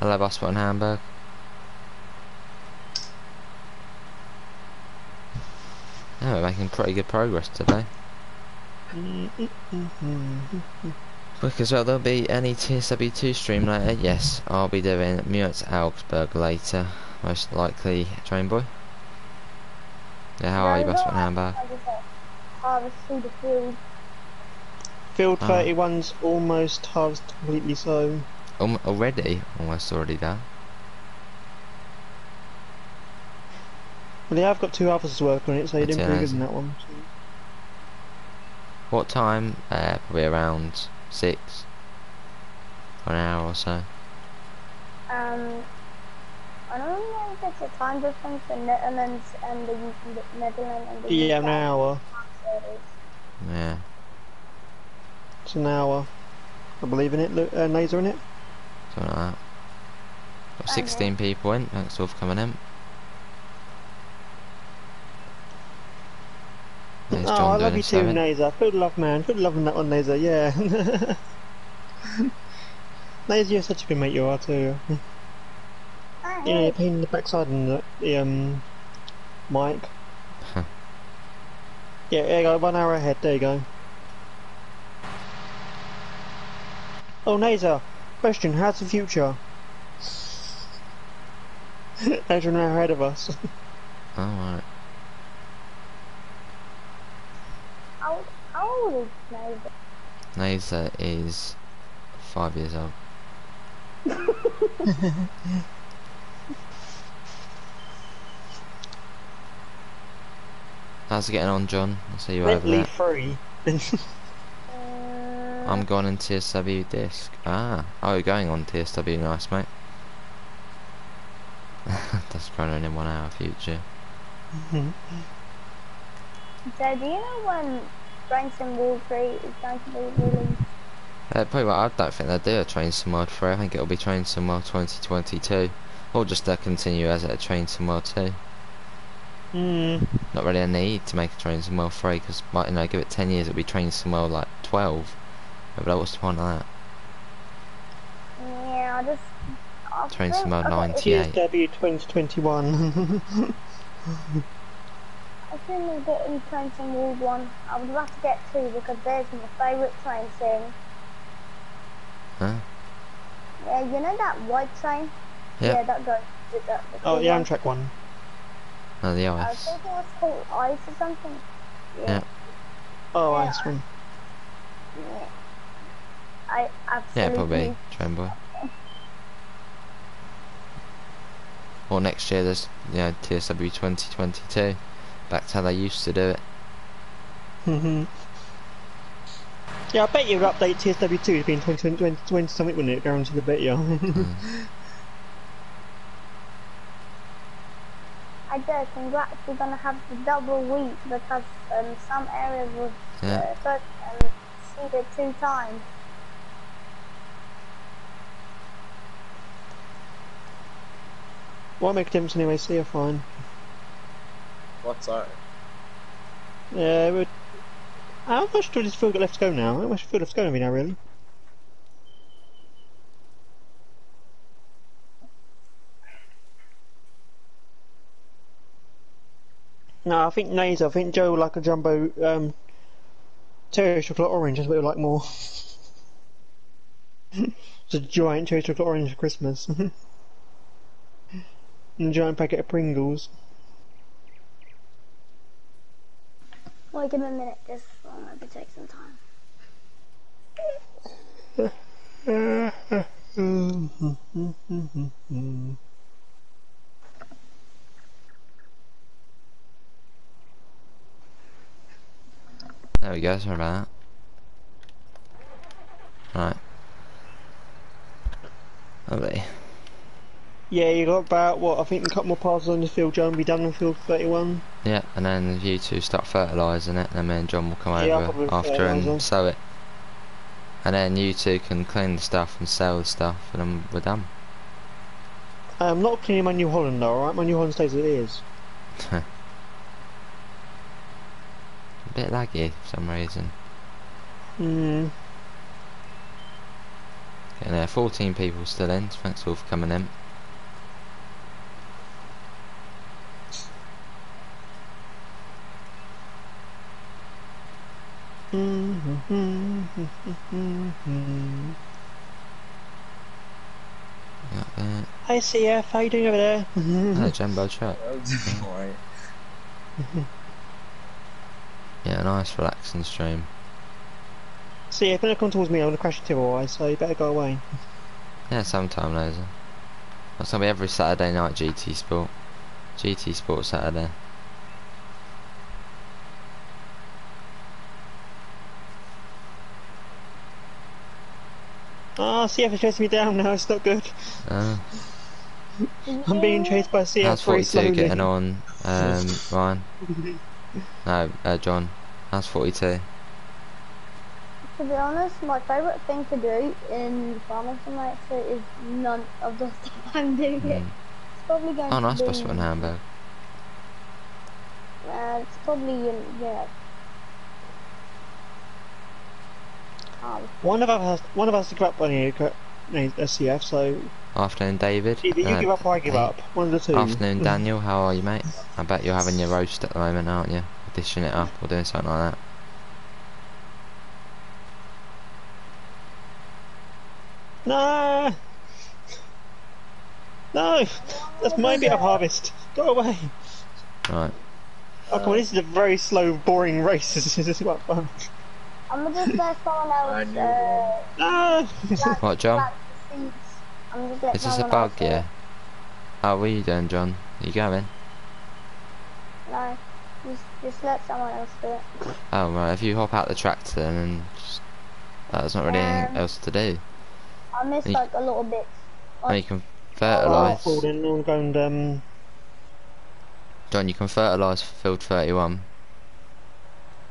S1: Hello, Busbot and Hamburg. Yeah, we're making pretty good progress today. Quick as well, there'll be any TSW2 stream later. Yes, I'll be doing Mutz Augsburg later, most likely Train Boy. Yeah, how are you,
S4: No,
S1: Busbot and
S4: no,
S1: Hamburg?
S4: Like the field.
S3: Field
S1: Ah.
S3: 31's almost harvested completely, so
S1: Um, already? Almost already done.
S3: Well, yeah, I've got two officers working on it, so you
S1: That's
S3: did pretty good
S1: amazing.
S3: in that one. so.
S1: What time? Uh, probably around six. For an hour or so.
S4: Um, I don't know if it's a time difference in Netherlands and the, U- the Netherlands and the
S3: Yeah,
S4: UK.
S3: an hour.
S4: So it is.
S1: Yeah.
S3: It's an hour. I believe in it. Lu- Uh, laser in it.
S1: Something like that. Got
S4: Okay.
S1: 16 people in. Thanks all for coming in. There's
S3: oh,
S1: John
S3: I
S1: doing
S3: love you too,
S1: seven.
S3: Naser. Feel the love, man. Feel the love in that one, Naser. Yeah. Naser, you're such a good mate. You are too.
S4: Ah,
S3: you know, you're pain in the backside and the, the um, mic.
S1: Huh.
S3: yeah, there you go. One hour ahead. There you go. Oh, Naser. Question: How's the future? Naser an hour ahead of us.
S1: Oh, right.
S4: how, how old is Neighbour?
S1: Naser is five years old. How's it getting on, John? I'll see you over
S3: Mentally
S1: there.
S3: free.
S4: Uh,
S1: I'm going on TSW disc. Ah, oh, you're going on TSW, nice mate. That's running in one hour future.
S4: so do you know when Train Sim World 3 is going to be released?
S1: Uh, probably, well, I don't think they'll do a Train Sim World 3. I think it'll be Train Sim World 2022. Or just uh, continue as a Train Sim World 2.
S3: Hmm.
S1: Not really a need to make a Train Sim World 3 because, you know, give it 10 years, it'll be Train Sim World like 12. But like, what's the point of that?
S4: Yeah, I just... I
S1: Train
S4: think-
S1: Sim World
S4: okay,
S1: 98.
S3: TSW 2021.
S4: I think I'm getting Train Sim World 1. I would love to get 2 because there's my favourite train sim.
S1: Huh?
S4: Yeah, you know that white train?
S1: Yeah.
S4: Yeah, that goes with that. the
S3: oh,
S4: cool
S3: the
S4: one.
S3: Amtrak one.
S1: No, the
S4: I think it was called ICE or something.
S1: Yeah.
S3: Oh,
S4: Yeah,
S3: ice one.
S4: Yeah. I absolutely...
S1: Yeah, probably. Train Boy. Or next year there's, you know, TSW 2022. Back to how they used to do it.
S3: Mhm. yeah, I bet you update TSW2 to be in 2020, 2020 something, wouldn't it? Guaranteed to bet you.
S4: I do. Congrats, you're gonna have the double week because um, some areas was
S1: Yeah.
S4: uh, first um, seeded two times.
S3: Won't make a difference anyway, see you fine.
S2: What's that?
S3: Yeah, but how much do this field got left to go now? How much field left to go now, really? No, I think Nays, I think Joe would like a jumbo um, cherry chocolate orange, that's what he would like more. it's a giant cherry chocolate orange for Christmas. and a giant packet of Pringles.
S4: Wait, give me a minute. This will maybe take some time.
S1: There we go, sorry about that. Right. Lovely.
S3: Yeah, you got about what I think a couple more passes on the field, Joe, and be done on field 31.
S1: Yeah, and then you two start fertilising it, and then me and John will come
S3: Yeah,
S1: over after and sow it. And then you two can clean the stuff and sell the stuff, and then we're done.
S3: I'm not cleaning my New Holland though, alright? My New Holland stays as it is.
S1: A bit laggy for some reason.
S3: Hmm.
S1: Getting there, are 14 people still in, so thanks all for coming in. Yeah, there.
S3: Hey CF, how you doing over there?
S1: Hello, Jumbo Truck.
S2: Alright.
S1: Yeah, a nice relaxing stream.
S3: CF, if you come towards me, I'm gonna crash into you otherwise, so you better go away.
S1: Yeah, sometime later. That's gonna be every Saturday night GT Sport. GT Sport Saturday.
S3: Ah, CF is chasing me down now, it's not good.
S1: Uh,
S3: I'm being chased by CF
S1: how's
S3: very
S1: 42
S3: slowly.
S1: getting on, um, Ryan? No, uh, John. How's 42?
S4: To be honest, my favourite thing to do in Farming Simulator is none of the stuff I'm doing.
S1: Mm.
S4: It's probably going
S1: Oh,
S4: to
S1: nice
S4: be...
S1: Bus in Hamburg.
S4: Uh, it's probably, um, yeah. Um,
S3: One of us, has, one of us to give up on you, co- no, that's CF. So
S1: Afternoon, David.
S3: either you
S1: Uh,
S3: give up or I give
S1: hey.
S3: up. One of the two.
S1: Afternoon, Daniel. How are you, mate? I bet you're having your roast at the moment, aren't you? Dishing it up or doing something like that.
S3: No. No, that's my bit of harvest. Go away.
S1: Right.
S3: Oh come on, this is a very slow, boring race. This is quite fun.
S4: I'm gonna just let someone
S2: I
S4: else,
S2: knew
S4: uh.
S1: What, John?
S4: plant the seeds. I'm just letting
S1: Is this a
S4: someone
S1: bug,
S4: else it.
S1: yeah? How are you doing, John? Are You going?
S4: No, just, just let someone else do it.
S1: Oh, right. If you hop out the tractor then and just... There's not really anything
S4: Um,
S1: else to do.
S4: I missed
S1: You-
S4: like a little bit.
S1: And you can
S3: Oh,
S1: fertilise.
S3: well, then I'm going um.
S1: John, you can fertilise field 31.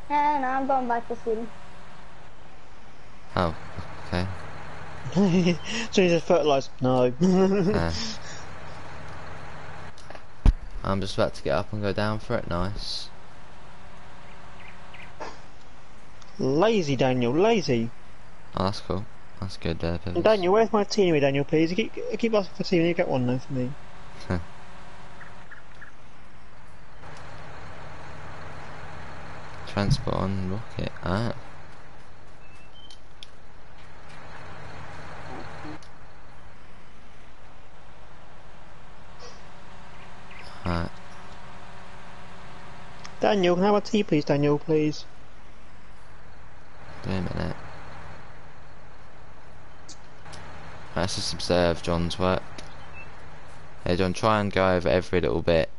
S4: And I'm going back to Sweden.
S1: Oh, okay.
S3: so you just fertilise? No.
S1: Uh, I'm just about to get up and go down for it. Nice.
S3: lazy Daniel, lazy.
S1: Oh, that's cool. That's good there, Pivot.
S3: Daniel, where's my team, Daniel? Please, keep, keep asking for team. You get one though for me.
S1: Transport on rocket. Ah. Right.
S3: Daniel, can I have a tea, please? Daniel, please.
S1: Wait a minute. Let's just observe John's work. Hey John, try and go over every little bit.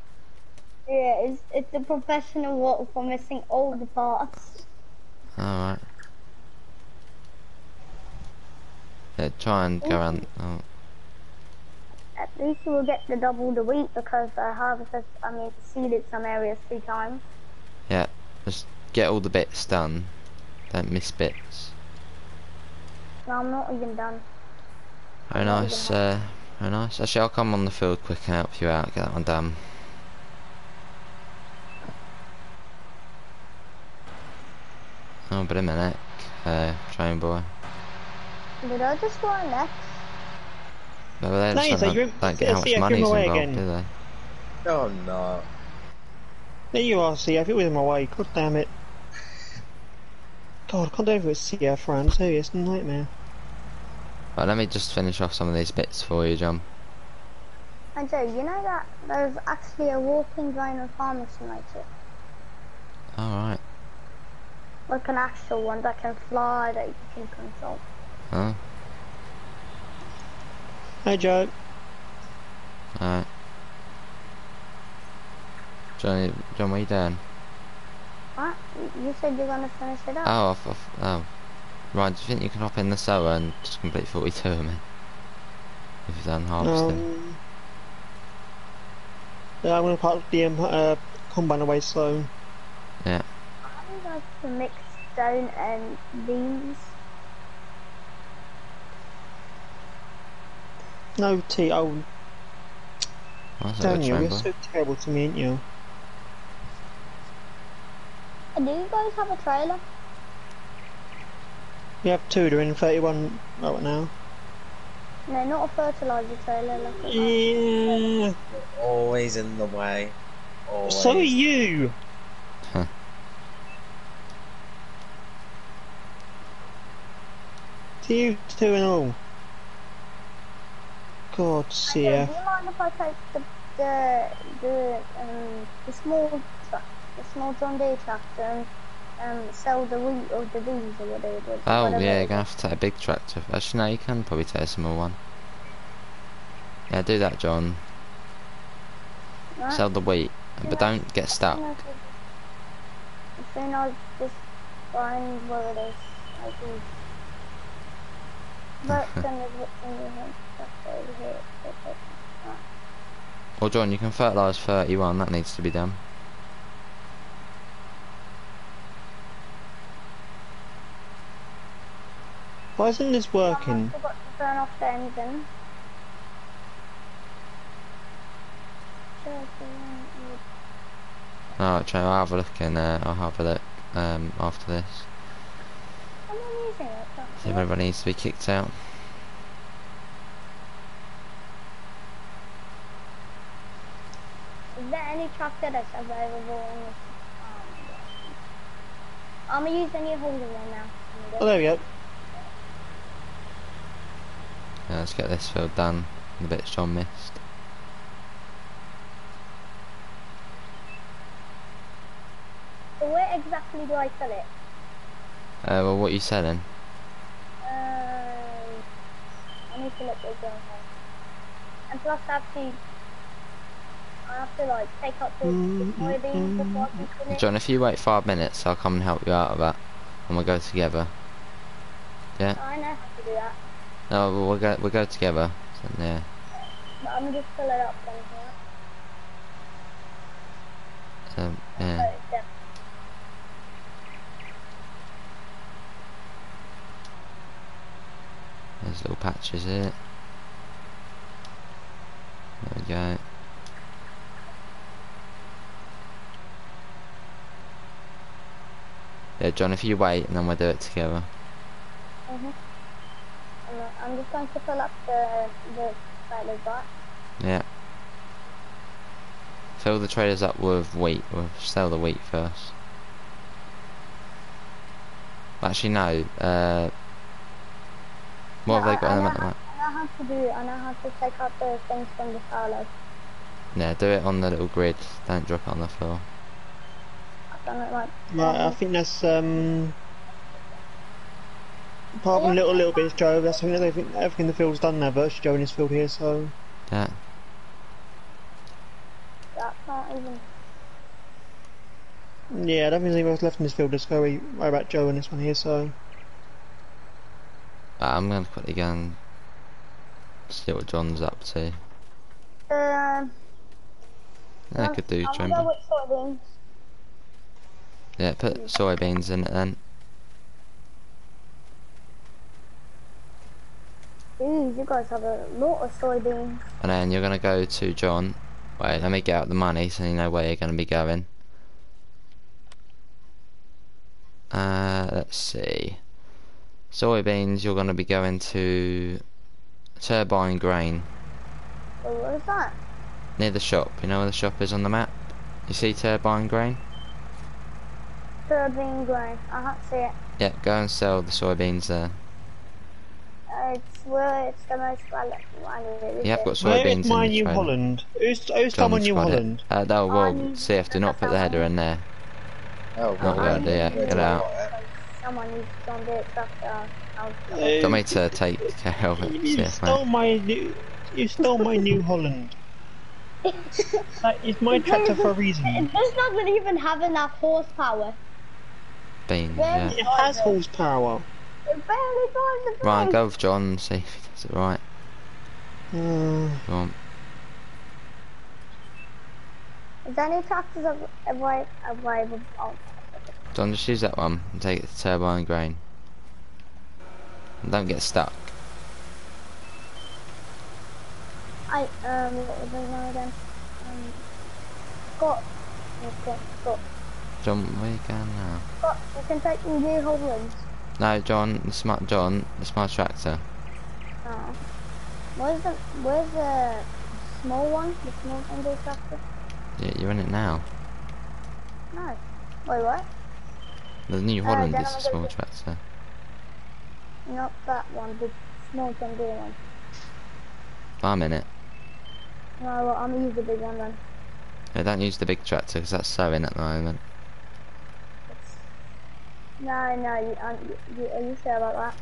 S4: Yeah, it's it's a professional work for missing all the parts.
S1: Alright. Yeah, try and go around. Oh,
S4: At least you will get the double the wheat because I harvested, I mean, seeded some areas three times.
S1: yeah, just get all the bits done. Don't miss bits.
S4: No, I'm not even done. Oh
S1: nice, uh, very nice. Actually, I'll come on the field quick and help you out, get that one done. Oh, but a minute, uh, train boy.
S4: Did I just go next?
S1: But they
S3: No,
S1: just
S3: you say
S1: don't,
S3: you're-
S1: don't get how much
S3: see, if
S1: money's involved,
S3: again.
S1: do they?
S2: Oh No,
S3: There you are, CF. It was in my way. God damn it. God, I can't do it with CF, round too, it's a nightmare.
S1: Right, let me just finish off some of these bits for you, John.
S4: And Joe, you know that there's actually a walking zone in Farming Simulator?
S1: Alright.
S4: Like an actual one that can fly, that you can control.
S1: Huh?
S3: Hey, Joe.
S1: Alright. Johnny, John, what are you doing?
S4: What? You- You said you're gonna finish it up?
S1: Oh, I've, I've, oh. Right, do you think you can hop in the sower and just complete 42 of me? If you've done harvesting.
S3: Um, yeah, I'm going to park the um, uh, combine away slow. Yeah.
S4: I like to mix stone and beams.
S3: No T. Oh,
S1: That's a good
S3: Daniel, you're so terrible to me, aren't you?
S4: Uh, Do you guys have a trailer?
S3: You have two. They're in 31 right now.
S4: No, not a fertilizer trailer. Like a,
S3: Yeah.
S2: Always in the way. Always.
S3: So are you.
S1: Huh.
S3: To you two and all. God,
S4: Okay,
S3: CF.
S4: do you mind if I take the the the um the small truck, the small John Deere tractor, and um sell the wheat or the beans or whatever? it is,
S1: Oh
S4: whatever
S1: yeah, you're gonna have to take a big tractor. Actually, no, you can probably take a small one. Yeah, do that, John.
S4: Right?
S1: Sell the wheat, but don't get stuck.
S4: As soon as just find where it is, I can. But then there's what's in your hand, stuff over here.
S1: Well, John, you can fertilise 31. That needs to be done.
S3: Why isn't this working?
S4: I
S3: working?
S4: forgot to turn off the engine. Sure, so,
S1: Alright, Joe, I'll have a look and uh, I'll have a look um, after this.
S4: I'm not using it.
S1: See if everybody needs to be kicked out.
S4: Is there any tractor that's available on this? Um, I'm using your holding one now.
S3: Oh, there we go.
S1: Yeah, let's get this filled done. The bits John missed.
S4: So where exactly do I sell it?
S1: Uh, well, what are you selling?
S4: Um, I need to look at the And plus I have to, I have to like take out the, the soybeans mm. before I can fill it.
S1: John, if you wait five minutes, I'll come and help you out of that, and we'll go together. Yeah.
S4: I know how to do that.
S1: No, we'll, we'll go we'll go together. So, yeah.
S4: But I'm just fill it up then. Yeah.
S1: So,
S4: So
S1: yeah.
S4: it's done.
S1: There's little patches here. There we go. Yeah, John, if you wait, and then we'll do it together.
S4: Mhm. Uh, I'm just going to fill up the the trailers right.
S1: Yeah. Fill the traders up with wheat. We'll sell the wheat first. Actually, no. Uh, what have they got
S4: I,
S1: in the map?
S4: I know how to do it. I know how to take out the things from the silo.
S1: Yeah, do it on the little grid. Don't drop it on the floor.
S4: I've done it like.
S3: Right, I think that's um. Apart from little little bits, Joe. That's I think everything, everything in the field's done now. Virtually Joe in this field here, so
S1: Yeah.
S4: That's not even.
S3: yeah, I don't think there's anyone else left in this field. Let's go worry worry about Joe in this one here. So
S1: Uh, I'm gonna quickly go and see what John's up to.
S4: Um.
S1: Yeah, I could do
S4: I'm gonna go
S1: chamber. Yeah, put soybeans in it then.
S4: Ooh, you guys have a lot of soybeans.
S1: And then you're gonna go to John. Wait, let me get out the money so you know where you're gonna be going. Uh, let's see. Soybeans, you're gonna be going to Turbine Grain
S4: So what is that?
S1: near the shop. You know where the shop is on the map? You see Turbine Grain?
S4: Soybean grain. I can't see it.
S1: Yeah, go and sell the soybeans there.
S4: Uh, it's where it's the most well.
S1: I've got soybeans
S3: is my
S1: in the
S3: New
S1: trailer.
S3: Holland? Who's who's done my New
S1: got it.
S3: Holland?
S1: Uh, no, well,
S4: Um,
S1: CF, do not put the header in there.
S2: Oh,
S1: Not good, yeah, get
S2: do I
S1: out.
S2: it?
S4: Someone needs to do it. Tractor. I'll-
S3: Uh,
S1: Got me to take care of it,
S3: You
S1: CF,
S3: stole
S1: mate.
S3: my new, you stole my New Holland. That is my tractor for a reason.
S4: This doesn't even have enough horsepower.
S1: Beans,
S4: Yeah.
S1: yeah.
S3: It has horsepower.
S4: It barely the
S1: Right, go with John and see if he does it right.
S3: Uh,
S1: Go on.
S4: Is there any tractors av- available? Oh,
S1: John, just use that one and take it to turbine grain. And don't get stuck.
S4: I um what was I name again? Um, Scott. No, Scott. Scott.
S1: John, where you going now?
S4: Scott. You can take the New Hollands.
S1: No, John, the smart John, the smart tractor.
S4: Oh. Where's the Where's the small one? The small Sunday tractor?
S1: Yeah, you're in it now.
S4: No. Wait, what?
S1: The New Holland is a small tractor.
S4: Not that one. The small Sunday one.
S1: I'm in it.
S4: No, well, I'm gonna use the big one then.
S1: Yeah, don't use the big tractor because that's sowing at the moment.
S4: No, no. You, um, you, are you sure about that?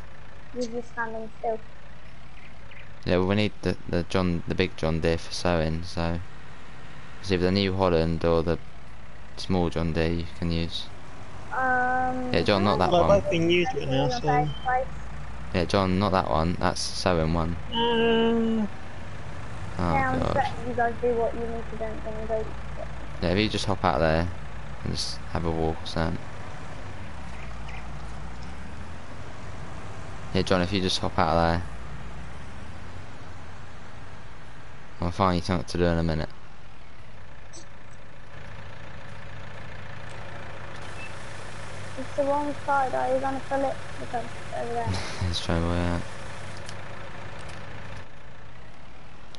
S4: You're just standing still.
S1: Yeah, well, we need the the John, the big John Deere for sowing. So it's either the New Holland or the small John Deere you can use.
S4: Um.
S1: Yeah, John, not that
S3: They've
S1: one.
S3: both been used right now, so.
S1: Yeah, John, not that one. That's the sowing one.
S3: Uh,
S1: Oh
S4: yeah, I'm
S1: god.
S4: letting you guys do what you need to do. and then.
S1: Yeah, if you just hop out there and just have a walk or something. Yeah, John, if you just hop out of there. I'll find you something to do in a minute.
S4: It's the wrong side. Are you gonna fill it? Because over there.
S1: Let's try way out.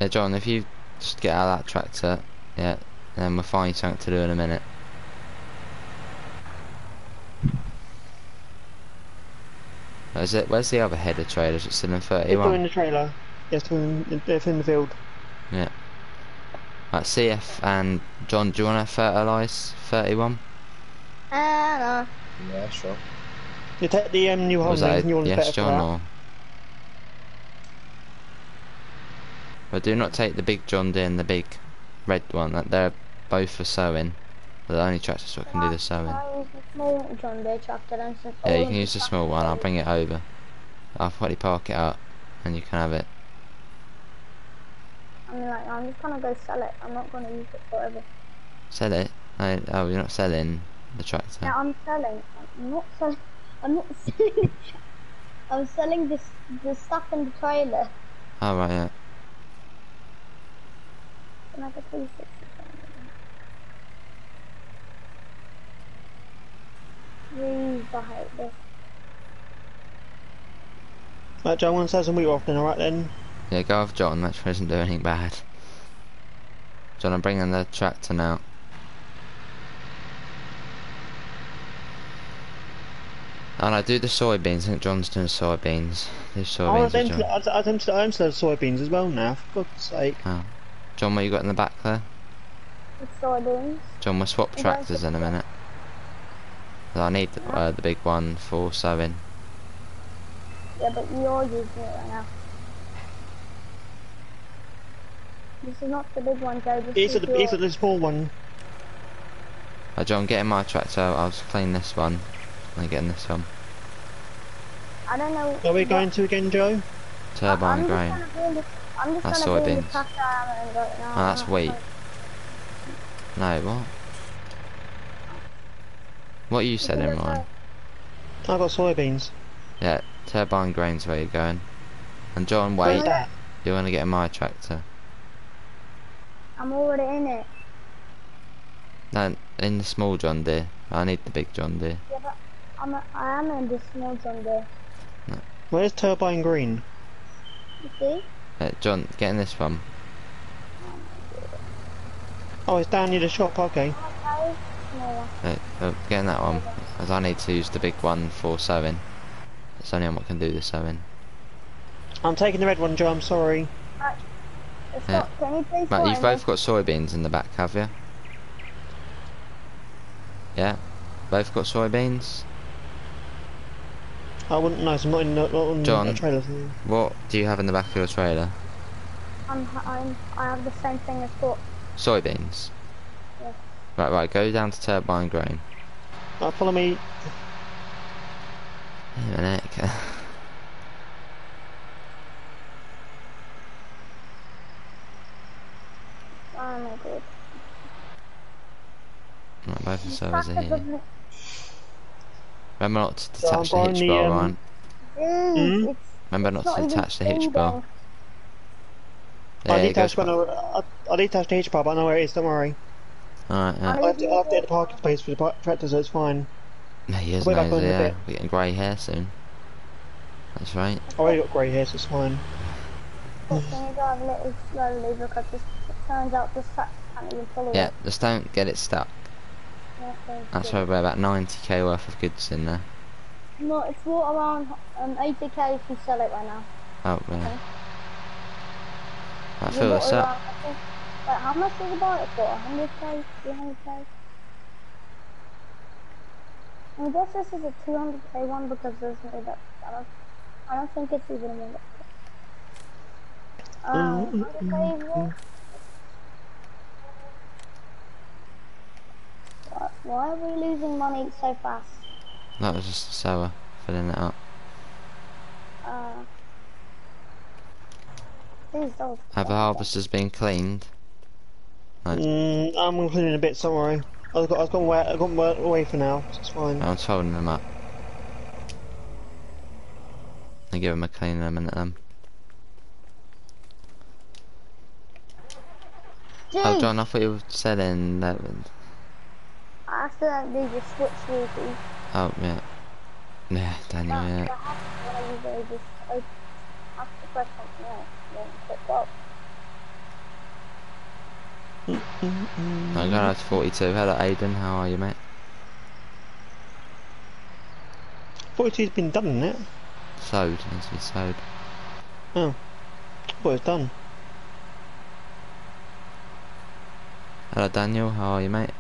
S1: Yeah, John, if you just get out of that tractor, yeah, then we'll find you something to do in a minute. Where's it? Where's the other header trailer? Is it still in
S3: they're still in the trailer. Yes, they're in, they're in the field.
S1: Right, CF and John, do you want to fertilise 31?
S4: Uh, no.
S2: Yeah, sure.
S3: You take the um, New
S1: Was
S3: Holland
S1: that
S3: and New
S1: a
S3: Holland's
S1: yes,
S3: better
S1: John, or? But do not take the big John Deere and the big red one. That they're both for sowing. They're the only tractor so I can do the sowing.
S4: I'll use the small John Deere tractor then. Since
S1: Yeah, you can use the small one. I'll bring it over. I'll probably park it up, and you can have it.
S4: I mean, like, I'm just gonna go sell it. I'm not gonna use it forever.
S1: Sell it. No, oh, you're not selling the tractor.
S4: Yeah, I'm selling. I'm not selling. I'm not selling. I'm selling this the stuff in the trailer.
S1: Oh right, yeah.
S4: Can I get 360? Please, I hate this.
S3: Right, Joe, I want to sell some wheat off then, alright then?
S1: Yeah, go with John. That doesn't do anything bad. John, I'm bringing the tractor now. And I do the soybeans. I think John's doing soybeans. Do
S3: Oh,
S1: soybeans
S3: I
S1: with John.
S3: am I am I am selling soybeans as well now, for God's sake. Oh.
S1: John, what you got in the back there?
S4: It's soybeans.
S1: John, we'll swap tractors in a minute. I need uh, the big one for sowing.
S4: Yeah, but you're using it right now. This is not the big one, Joe. This
S3: These
S4: is
S3: are the, these are the small one.
S1: Uh, John, get in my tractor. I'll just clean this one. And get in this one.
S4: I don't know.
S3: Where are we
S4: what-
S3: going to again, Joe?
S1: Turbine
S4: I'm
S1: grain.
S4: Just gonna be I'm just
S1: That's
S4: gonna be in
S1: soybeans.
S4: tractor and go, no,
S1: Oh, that's wheat. No, what? What are you said in
S4: uh,
S1: Ryan?
S3: I've got soybeans.
S1: Yeah, turbine grain's where you're going. And John,
S3: Where's
S1: wait.
S3: that?
S1: You want to get in my tractor?
S4: I'm already in it.
S1: No, in the small John Deere. I need the big John Deere.
S4: Yeah, but I'm a, I am in the small John Deere.
S3: Where's Turbine Green?
S4: You see?
S1: Uh, John, get in this one.
S3: Oh, it's down near the shop, okay.
S4: Okay. Small one.
S1: Uh, uh, get in that one. As I need to use the big one for sowing. It's only one that can do the sowing.
S3: I'm taking the red one, Joe, I'm sorry.
S4: It's
S1: Yeah.
S4: not, you
S1: Matt you've both got soybeans in the back, have you? Yeah? Both got soybeans?
S3: I wouldn't know, so I'm not in the, not on
S1: John.
S3: the trailer.
S1: What do you have in the back of your trailer?
S4: I'm, I'm, I have the same thing as what.
S1: Soybeans?
S4: Yeah.
S1: Right, right, go down to turbine grain.
S3: Right, follow me.
S1: Hang on a minute.
S4: Oh my god.
S1: both the servers are here. Remember not to
S3: So
S1: the hitch
S3: the,
S1: bar,
S3: um,
S1: Ryan.
S4: Dude,
S3: Hmm?
S1: Remember
S4: it's
S1: not to
S4: even
S1: detach the hitch
S4: speeding.
S1: bar.
S3: I
S1: Yeah, it goes
S3: detached when I, I, I detached the hitch bar, but I know where it is, don't worry.
S1: Alright, yeah.
S3: I'll have to, I'll have to get the parking space for the tractor, so it's fine.
S1: He is
S3: I'll be back
S1: mate,
S3: on in a
S1: yeah. We're getting grey hair soon. That's right.
S3: I've already got grey hair, so it's fine.
S4: But can you drive a little slowly because this, it turns out this tractor can't even pull away.
S1: Yeah, just don't get it stuck.
S4: Yeah,
S1: That's
S4: good.
S1: why we're about 90k worth of goods in there.
S4: No, it's bought around um, 80k if you sell it right now.
S1: Oh, yeah.
S4: Okay.
S1: I
S4: You
S1: fill
S4: bought
S1: this
S4: it
S1: up.
S4: Around, I think, like, how much did you buy it for? 100k? 200k? I guess this is a 200k one because there's no that. I don't, I don't think it's even one that. Um, 100k one? Why- Why are we losing money so fast?
S1: That was just a sower filling it up.
S4: Uh, these dogs.
S1: Have the harvesters been cleaned? Right.
S3: Mm, I'm gonna clean in a bit, don't worry. I've got, I've got, away, I've got away for now, so it's fine.
S1: I'm holding them up. I give them a clean in a minute then. Oh,
S4: Jeez,
S1: John, I thought you were selling that. One.
S4: I accidentally just switched these.
S1: Oh, yeah. Yeah, Daniel,
S4: But
S1: yeah.
S4: I have one of these days just open. I have to press something else. Then click up.
S1: I got out to 42. Hello, Aiden. How are you, mate?
S3: 42's been done, isn't it?
S1: Sewed. Needs to be sewed. Oh.
S3: I thought it's done.
S1: Hello, Daniel. How are you, mate?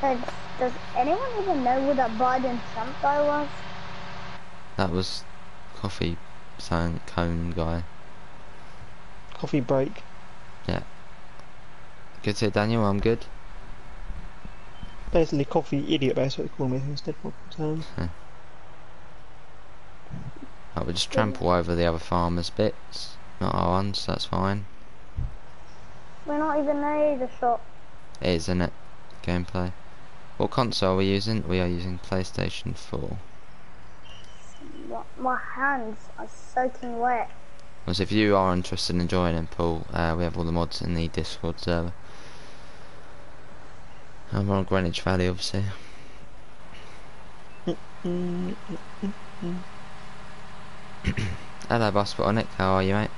S4: Does, does anyone even know who that Biden Trump guy was?
S1: That was coffee sign cone guy.
S3: Coffee break. Yeah.
S1: Good to hear, Daniel. I'm good.
S3: Basically, coffee idiot, that's what they call me instead of terms.
S1: I would just trample over the other farmers' bits, not our ones. That's fine.
S4: We're not even near the shop.
S1: It is, isn't it? Gameplay. What console are we using? We are using PlayStation 4.
S4: My, hands are soaking wet.
S1: Because if you are interested in joining, Paul, uh, we have all the mods in the Discord server. And we're on Greenwich Valley, obviously. Hello, Bospotonic. How are you, mate?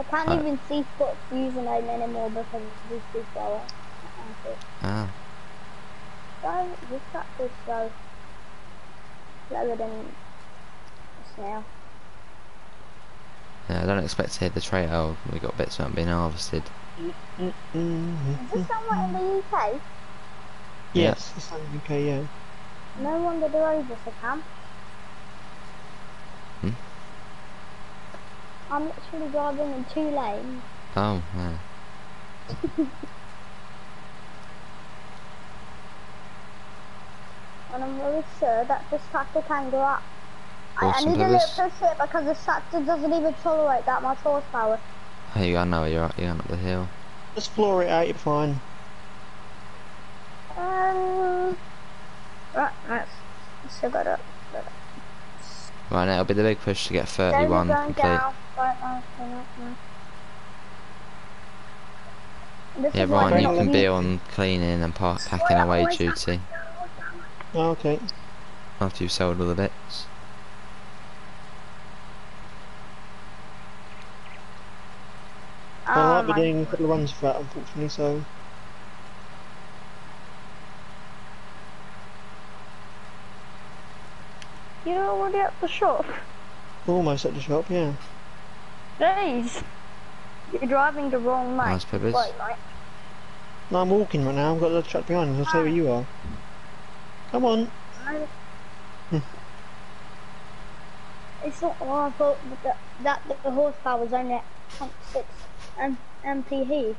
S4: I can't
S1: Uh,
S4: even see Scott's username anymore because these people are.
S1: Ah,
S4: Guys, this tractor is slow. Slower than a snail.
S1: yeah. I don't expect to hear the tray. Oh, we got bits that haven't been harvested.
S3: mm, mm,
S4: Is this somewhere in the UK?
S3: Yes, it's in the UK, yeah.
S4: No wonder the roads are so camp.
S1: Hmm?
S4: I'm literally driving in two lanes.
S1: Oh, man.
S4: And I'm really sure that this tractor can go up. I, I
S1: Awesome,
S4: need a little push it because this tractor doesn't even tolerate that much horsepower.
S1: Hey, I know you're at. You're going up the hill.
S3: Just floor it out, you're fine.
S4: Um, right, let's, let's still got it.
S1: Right, now it'll be the big push to get 31 complete.
S4: down. This
S1: Yeah, Ryan, you
S4: don't
S1: can be on cleaning and park packing
S4: why I
S1: away duty
S3: Oh, okay.
S1: after you've sold all the bits.
S3: I
S4: Oh
S3: might be doing a couple of runs for that, unfortunately, so...
S4: You're already at the shop.
S3: Almost at the shop, yeah.
S4: Jeez. You're driving the wrong way.
S1: Nice, Peppers.
S4: Wait, right.
S3: No, I'm walking right now, I've got the truck behind us, I'll say where you are. Come on.
S4: No. It's not our fault that, that, that the horsepower was only at 0.6 M- mph.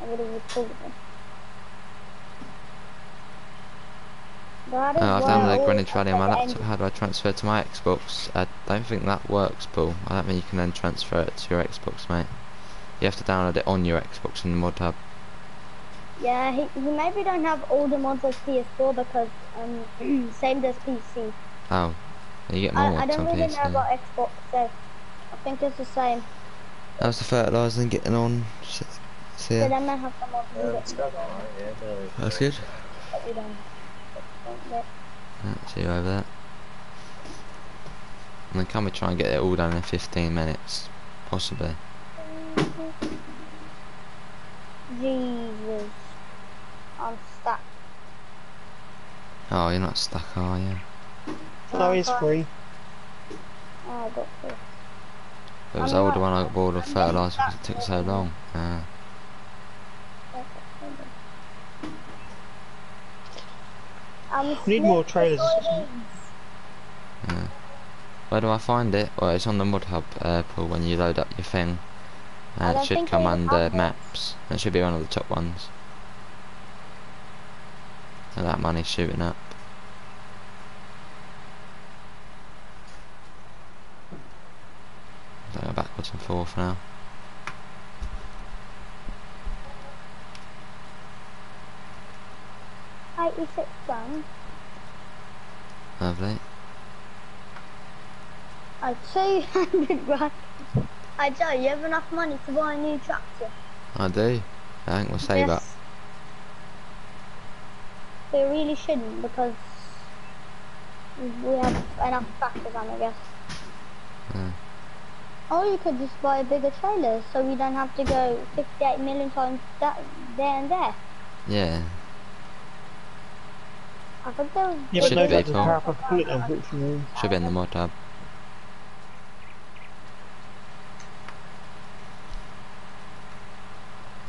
S4: I would have recorded it. That is
S1: Uh, I've downloaded
S4: always
S1: Greenwich Valley on my laptop. How do I transfer to my Xbox? I don't think that works, Paul. I don't think you can then transfer it to your Xbox, mate. You have to download it on your Xbox in the mod hub.
S4: Yeah, he, he maybe don't have all the mods as PS4 because um same as PC.
S1: Oh, you get more
S4: I, I don't
S1: on
S4: really know about Xbox, so I think it's the same.
S1: How's the fertilising getting on? S-
S4: So
S1: Sia?
S4: they might have some mods
S2: Yeah,
S4: that
S2: it's going alright, yeah. no,
S1: That's good.
S4: that we don't. don't get.
S1: Right, see you over there. And then can we try and get it all done in 15 minutes? Possibly.
S4: Jesus. I'm stuck.
S1: Oh, you're not stuck, are you?
S3: No, he's free.
S4: Oh, I got this.
S1: It was
S4: I'm
S1: older
S4: not-
S1: when I got bored of
S4: I'm
S1: fertiliser because it took so long. Uh,
S4: I'm
S3: We need more trailers.
S4: soybeans.
S1: yeah. Where do I find it? Well, it's on the mod hub, uh, Paul, when you load up your thing.
S4: I
S1: Uh, it should come under
S4: it.
S1: maps. It should be one of the top ones. And that money's shooting up. Go backwards and forth now.
S4: Eighty-six grand.
S1: Lovely.
S4: Uh, two hundred grand. I tell you, you have enough money to buy a new tractor.
S1: I do. I think we'll save up.
S4: We really shouldn't because we have enough tractors on, I guess.
S1: Yeah.
S4: Or you could just buy a bigger trailer so we don't have to go 58 million times that, there and there.
S1: Yeah.
S4: I think there was.
S3: Yeah, but
S1: Should
S3: no,
S1: be,
S3: that's
S1: Paul.
S3: power for bullet, unfortunately.
S1: Should be in the mod hub.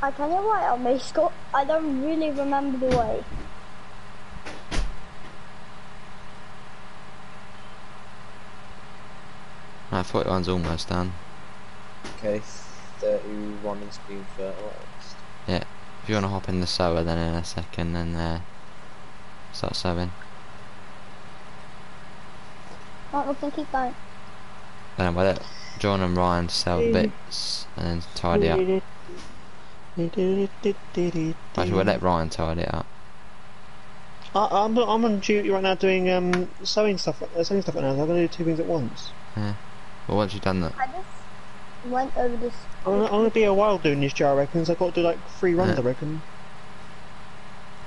S4: I tell you what, I may Scott. I don't really remember the way.
S1: Right, 41's almost done.
S2: Okay, 31 is being fertilised.
S1: Yeah, if you want to hop in the sower then in a second and uh, start sowing.
S4: Right, we can keep going.
S1: Then we'll let John and Ryan sell the bits and then tidy up. Actually, we'll let Ryan tidy it up.
S3: I, I'm, I'm on duty right now doing um, sewing stuff, uh, sewing stuff right now. so I'm going to do two things at once. Yeah.
S1: Well, once you've done that,
S4: I just went over this.
S3: I'm gonna, I'm gonna be a while doing this job, I reckon. So I've got to do like three runs,
S1: Yeah.
S3: I reckon.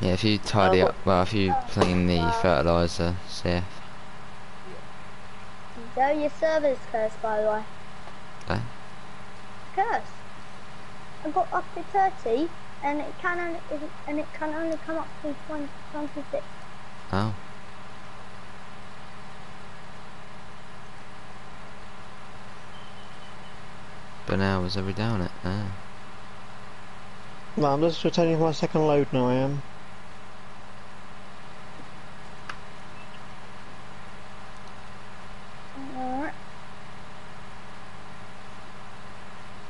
S1: Yeah, if you tidy
S3: Uh,
S1: up, well, if you clean the fertiliser, CF,
S4: There, your server's cursed, by the way.
S1: Eh?
S4: Cursed. I got up to 30, and it can only, and it can only come up to 20, 26.
S1: oh, but now was every down it? Ah.
S3: No, I'm just returning for my second load now, I am.
S4: Alright.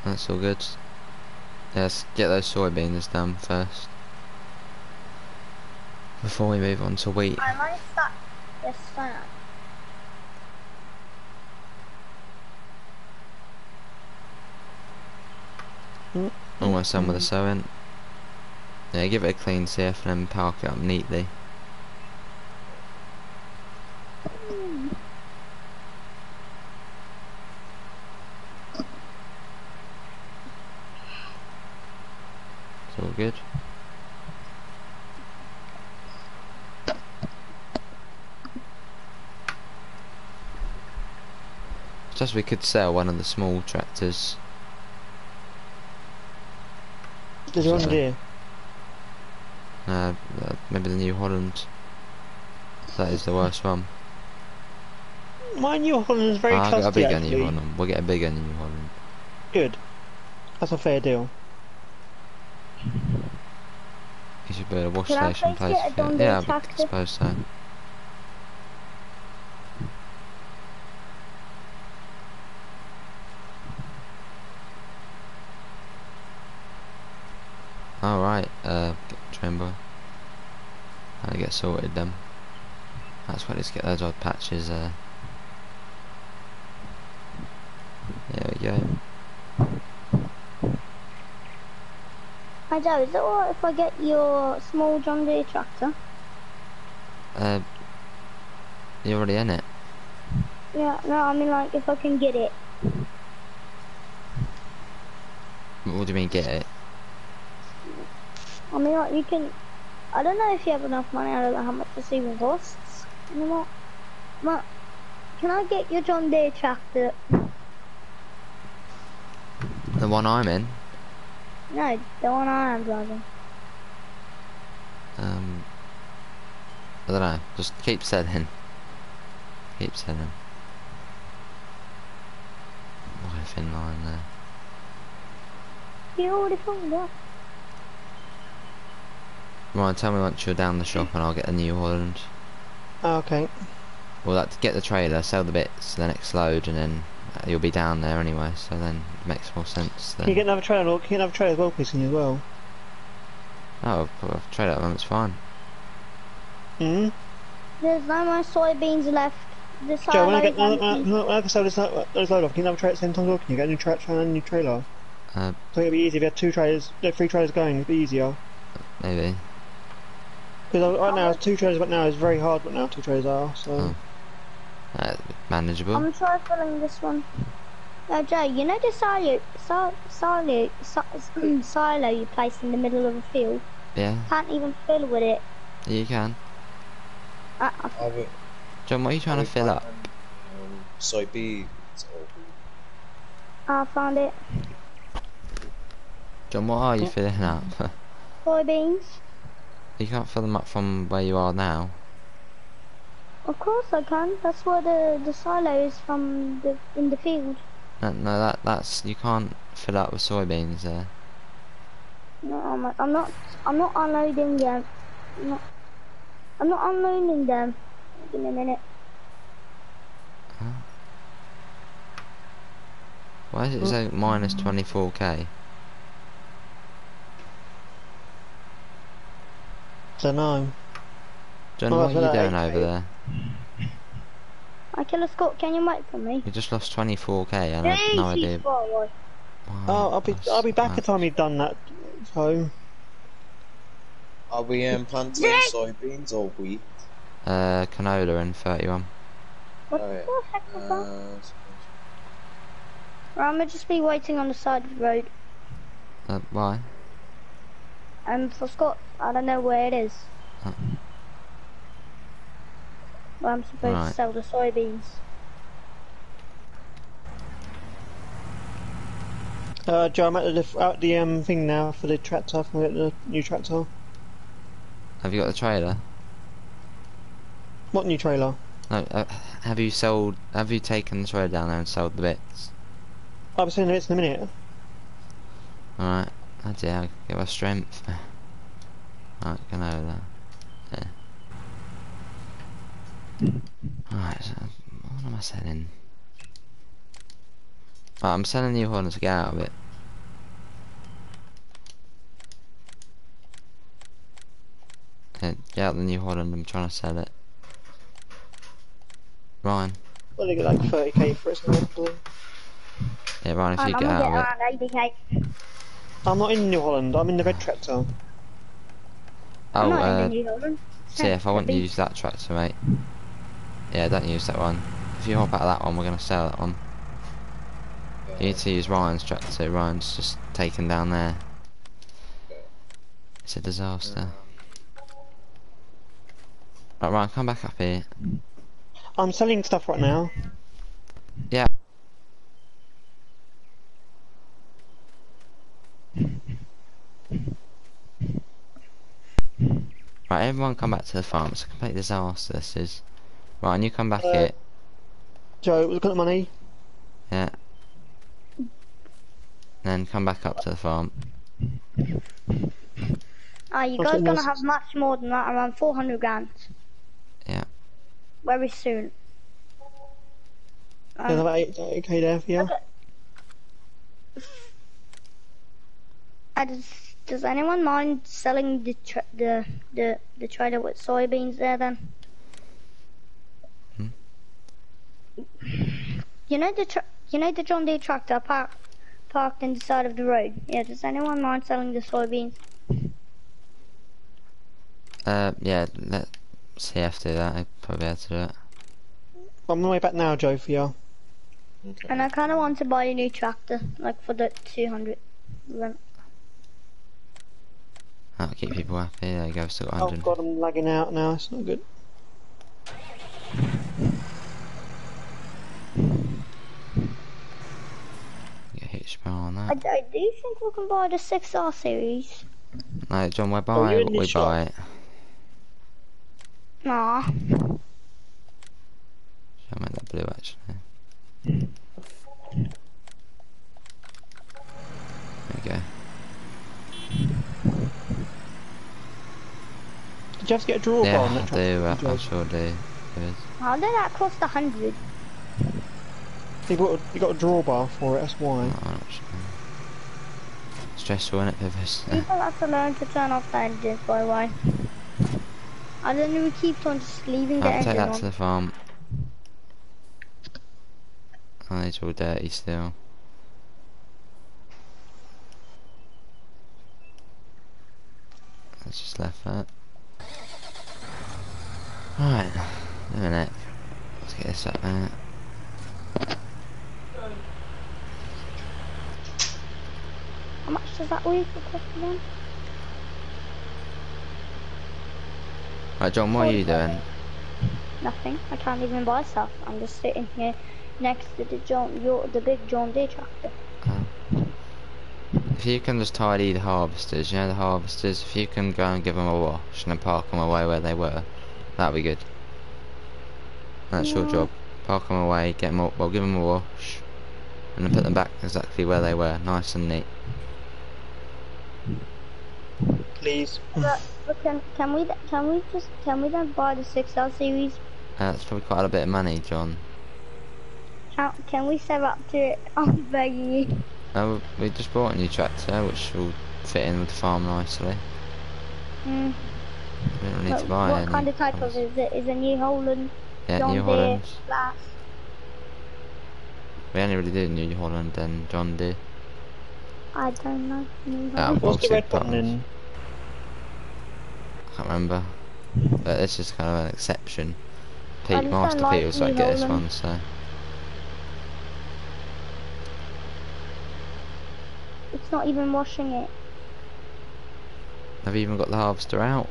S1: That's all good. Let's get those soybeans done first. Before we move on to wheat.
S4: I might start this fan.
S1: Almost done with the sewing. Yeah, give it a clean CF and then park it up neatly. It's all good. Just we could sell one of the small tractors.
S3: There's one deer.
S1: Uh, uh, maybe the New Holland. That is the worst one.
S3: My New Holland is very
S1: Ah, I'll get a bigger
S3: actually.
S1: New Holland. We'll get a bigger New Holland.
S3: Good. That's a fair deal.
S1: You should build a wash
S4: Can
S1: station place
S4: a
S1: for
S4: John
S1: it.
S4: Deere
S1: Yeah, I suppose so. Alright, uh. How to get sorted then. That's why let's get those odd patches there. There we go.
S4: Hi Joe, is it alright if I get your small John Deere tractor?
S1: Uh, you're already in it.
S4: Yeah, no, I mean like if I can get it.
S1: What do you mean get it?
S4: I mean like you can, I don't know if you have enough money, I don't know how much this even costs. You know what? Ma, can I get your John Deere tractor?
S1: The one I'm in.
S4: No, the one I am driving.
S1: Um, I don't know. Just keep selling. Keep selling. Why thin line there?
S4: You already found it.
S1: Right, tell me once you're down the shop and I'll get a New Holland.
S3: Ah, okay.
S1: Well, that to get the trailer, sell the bits, the next load, and then uh, you'll be down there anyway. So then it makes more sense. Then.
S3: Can you get another trailer? Can you get another trailer as well, please, can you as well?
S1: Oh, well, trailer at the moment's fine.
S3: Hmm.
S4: There's no more soybeans left. The
S3: Joe, when I get
S4: silos
S3: when I,
S4: empty.
S3: when I, when sell this, load off, can you have a trailer at the same time as well? Can you get a new tractor and a new trailer?
S1: Uh,
S3: So it'd be easy if you had two trailers, no, three trailers going. It'd be easier.
S1: maybe.
S3: Because right now, two trailers, but now is very hard. But now two trailers are so.
S1: Oh. Uh, manageable.
S4: I'm try filling this one. Now Joe, you know the silo, silo, silo, si- silo you placed in the middle of the field?
S1: yeah,
S4: Can't even fill with it.
S1: you can.
S4: Uh,
S2: Are we,
S1: John, what are you trying
S2: are
S1: to fill up?
S2: planting, Um, soybeans or
S4: I found it.
S1: John, what are you filling up?
S4: Soybeans.
S1: you can't fill them up from where you are now.
S4: Of course I can. That's where the the silo is from the in the field.
S1: No, no, that that's you can't fill up with soybeans there.
S4: No, I'm, I'm not. I'm not unloading them. I'm not. I'm not unloading them. Give me a minute.
S1: Why is it oh. say minus 24k?
S3: Don't know. Dunno,
S1: what are you
S3: that's
S1: doing over there?
S4: I kill a Scott. Can you wait for me?
S1: You just lost 24k. I have no
S4: Easy
S1: idea.
S4: forward.
S1: why
S3: Oh, I'll be I'll be back
S1: that.
S3: at the time you've done that. So
S2: Are we um, planting
S4: Yeah.
S2: soybeans or wheat?
S1: Uh, canola in 31.
S4: What
S2: Oh, yeah.
S4: the heck was that?
S2: Uh,
S4: I'm gonna just be waiting on the side of the road.
S1: Uh, why?
S4: And for Scott, I don't know where it is.
S1: Uh.
S4: Where I'm supposed
S1: Right.
S4: to sell the soybeans.
S3: uh, Joe, I'm at the at the um thing now for the tractor for the new tractor.
S1: Have you got the trailer?
S3: What new trailer?
S1: No. Uh, have you sold? Have you taken the trailer down there and sold the bits?
S3: I'll be seeing the bits in a minute.
S1: All right. Oh dear. Give us strength. Right, canola. Yeah. Alright, so what am I selling? Right, I'm selling New Holland to get out of it. Okay, get out the New Holland, I'm trying to sell it. Ryan.
S3: Well, they get like 30k for it. So hopefully.
S1: Yeah, Ryan, if
S4: I'm,
S1: you
S4: I'm
S1: get
S4: gonna
S1: out
S4: get
S1: of it.
S4: around 80k.
S3: I'm not in New Holland. I'm in the red tractor.
S1: Oh,
S4: I'm not
S1: uh,
S4: in the New Holland.
S1: see if I want to use that tractor, mate. Yeah, don't use that one. If you hop out of that one, we're going to sell that one. You need to use Ryan's tractor. Ryan's just taken down there. It's a disaster. Right, Ryan, come back up here.
S3: I'm selling stuff right now.
S1: Yeah. Right, everyone come back to the farm. It's a complete disaster, this is. Right, and you come back
S3: Uh,
S1: here.
S3: Joe, look at the money.
S1: Yeah. Then come back up to the farm.
S4: Ah, you
S3: What's
S4: guys gonna have much more than that, around 400 grand.
S1: Yeah.
S4: Very soon.
S3: There's
S4: Um,
S3: about 8, 8k there for you.
S4: okay. uh, does, does anyone mind selling the tra- the the the trailer with soybeans there then? You know the tr- you know the John Deere tractor parked parked in the side of the road. Yeah. Does anyone mind selling the soybeans?
S1: Uh, yeah, let CF do that. I'd probably have to do it.
S3: I'm on my way back now, Joe, for you.
S2: Okay.
S4: And I kind of want to buy a new tractor, like for the 200. run.
S1: That'll keep people happy. There you go, still got
S3: Oh
S1: 100.
S3: god, I'm lagging out now. It's not good.
S1: Get a hitch bar on
S4: I,
S1: that.
S4: I do think we can buy the 6R series.
S1: No, John, we
S3: Oh,
S1: buy
S3: you're in
S1: what we
S3: shop.
S1: buy it.
S4: Nah.
S1: Should I make that blue actually? There we go.
S3: Did you have to get a drawbar
S1: Yeah,
S3: on
S1: I
S3: that
S1: do.
S3: tractor?
S1: I, I
S3: Joe?
S1: sure do.
S4: How did that cost a hundred?
S3: You got, a, you got a drawbar for it, that's why.
S1: No, I'm not sure. Stressful, innit, Pivot?
S4: People have to learn to turn off the engines, by the way. I don't know, we keep on just leaving the
S1: I'll take that
S4: on.
S1: to the farm. Oh, it's all dirty still. Let's just left that. Right, a minute. Let's get this up there.
S4: How much does that week cost again?
S1: Right, John, what are you doing?
S4: Nothing. I can't even buy stuff. I'm just sitting here next to the John, your, the big John Deere tractor.
S1: If you can just tidy the harvesters, you know the harvesters, if you can go and give them a wash and then park them away where they were, that'd be good. That's your job. Park them away, get them, well, give them a wash, and then put them back exactly where they were, nice and neat.
S3: Please.
S4: But, but can can we can we just can we then buy the 6L series?
S1: Uh, that's probably quite a bit of money, John.
S4: Can, can we save up to it? I'm begging you.
S1: Uh, we we just bought a new tractor, which will fit in with the farm nicely.
S4: Mm.
S1: We don't need
S4: But
S1: to buy
S4: what
S1: any
S4: kind of type of is it? Is it New Holland,
S1: Yeah,
S4: John
S1: New
S4: Deere,
S1: Holland.
S4: Claas?
S1: We only really do New Holland and John Deere.
S4: I don't know. New
S1: Uh,
S4: Holland.
S3: What's the red button in?
S1: I can't remember. But it's just kind of an exception. Pete, Master
S4: like
S1: Pete was like, get this one, so.
S4: It's not even washing it.
S1: Have you even got the harvester out?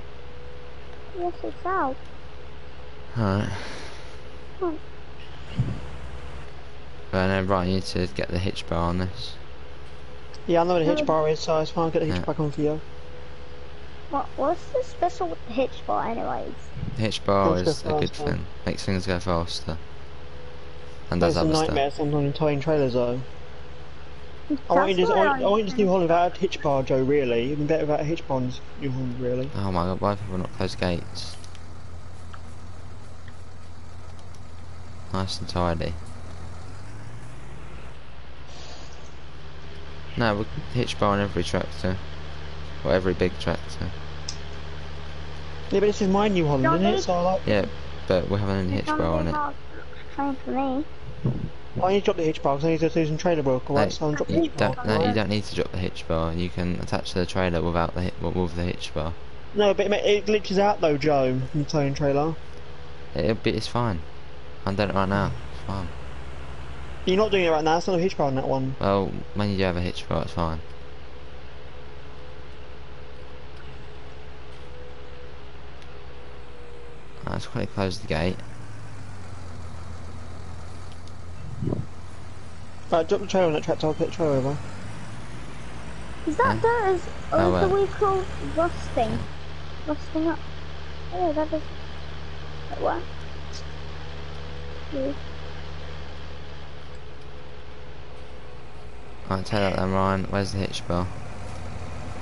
S4: Yes, it's out.
S1: Alright.
S4: Hmm.
S1: But no, right, you need to get the hitch bar on this.
S3: Yeah, I know what a hitch bar is, so it's fine. I'll get the hitch
S1: Yeah.
S3: back on for you.
S4: What what's the special with the hitch bar, anyways?
S1: The hitch bar
S3: Makes
S1: is a good
S3: faster.
S1: thing. Makes things go faster. And does
S3: That's a
S1: other
S3: nightmare
S1: stuff.
S3: sometimes in towing trailers though. I want you to, I
S4: what
S3: want, I want you to New
S4: understand.
S3: Holland without a hitch bar, Joe, really. Even better without a hitch bar on New Holland, really.
S1: Oh my god, why have people not closed gates? Nice and tidy. No, we hitch bar on every tractor. Or every big tractor.
S3: Yeah, but this is my New Holland, isn't it? So I like.
S1: Yeah, but we haven't any hitch bar on it.
S4: Same for me.
S3: I need to drop the hitch bar because I need to do some trailer work, alright?
S1: Like,
S3: So I'll drop the
S1: You
S3: hitch bar.
S1: don't, no, you don't need to drop the hitch bar. You can attach to the trailer without the with the hitch bar.
S3: No, but it, it glitches out though, Joe, from the towing trailer.
S1: It'll be, it's fine. I'm doing it right now. It's fine.
S3: You're not doing it right now, it's not a hitch bar on that one.
S1: Well, when you do have a hitch bar, ah, it's fine. Right, let's quickly close the gate.
S3: Right, drop the trailer on that tractor, I'll put the trailer over.
S4: Is that
S1: Yeah.
S4: dirt is or
S1: Oh,
S4: is the we called rusting? Rusting up. Oh that is Wait, what? Yeah.
S1: Right, tell that then, Ryan. Where's the hitch bar?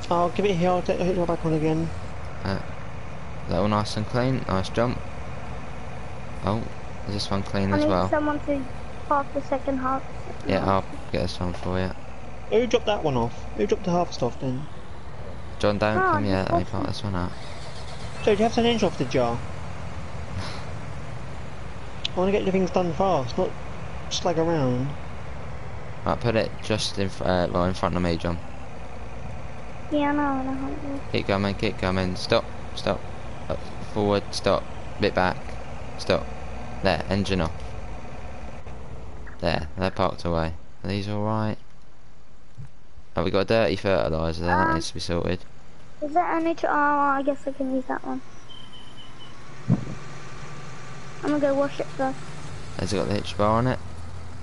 S3: I'll give it here, I'll take the hitch bar back on again.
S1: Uh, is that all nice and clean? Nice jump. Oh, is this one clean
S4: I
S1: as
S4: need
S1: well?
S4: someone to park the second half.
S1: Yeah, I'll get this one for you.
S3: Who dropped that one off? Who dropped the harvest off then?
S1: John, don't
S4: Oh,
S1: come
S4: just
S1: yet. Let me
S4: watch
S1: this one out.
S3: Joe, do you have to an engine off the jar? I want to get your things done fast, not slag around.
S1: Right, put it just in, uh, well, in front of me, John.
S4: Yeah, I know, I know.
S1: Keep coming, keep coming. Stop, stop. Up, forward, stop. Bit back. Stop. There, engine off. There, they're parked away. Are these alright? Oh, we got a dirty fertiliser there, that
S4: Um,
S1: needs to be sorted.
S4: Is there any to, oh, I guess I can use that one. I'm gonna go wash it first.
S1: Has it got the hitch bar on it?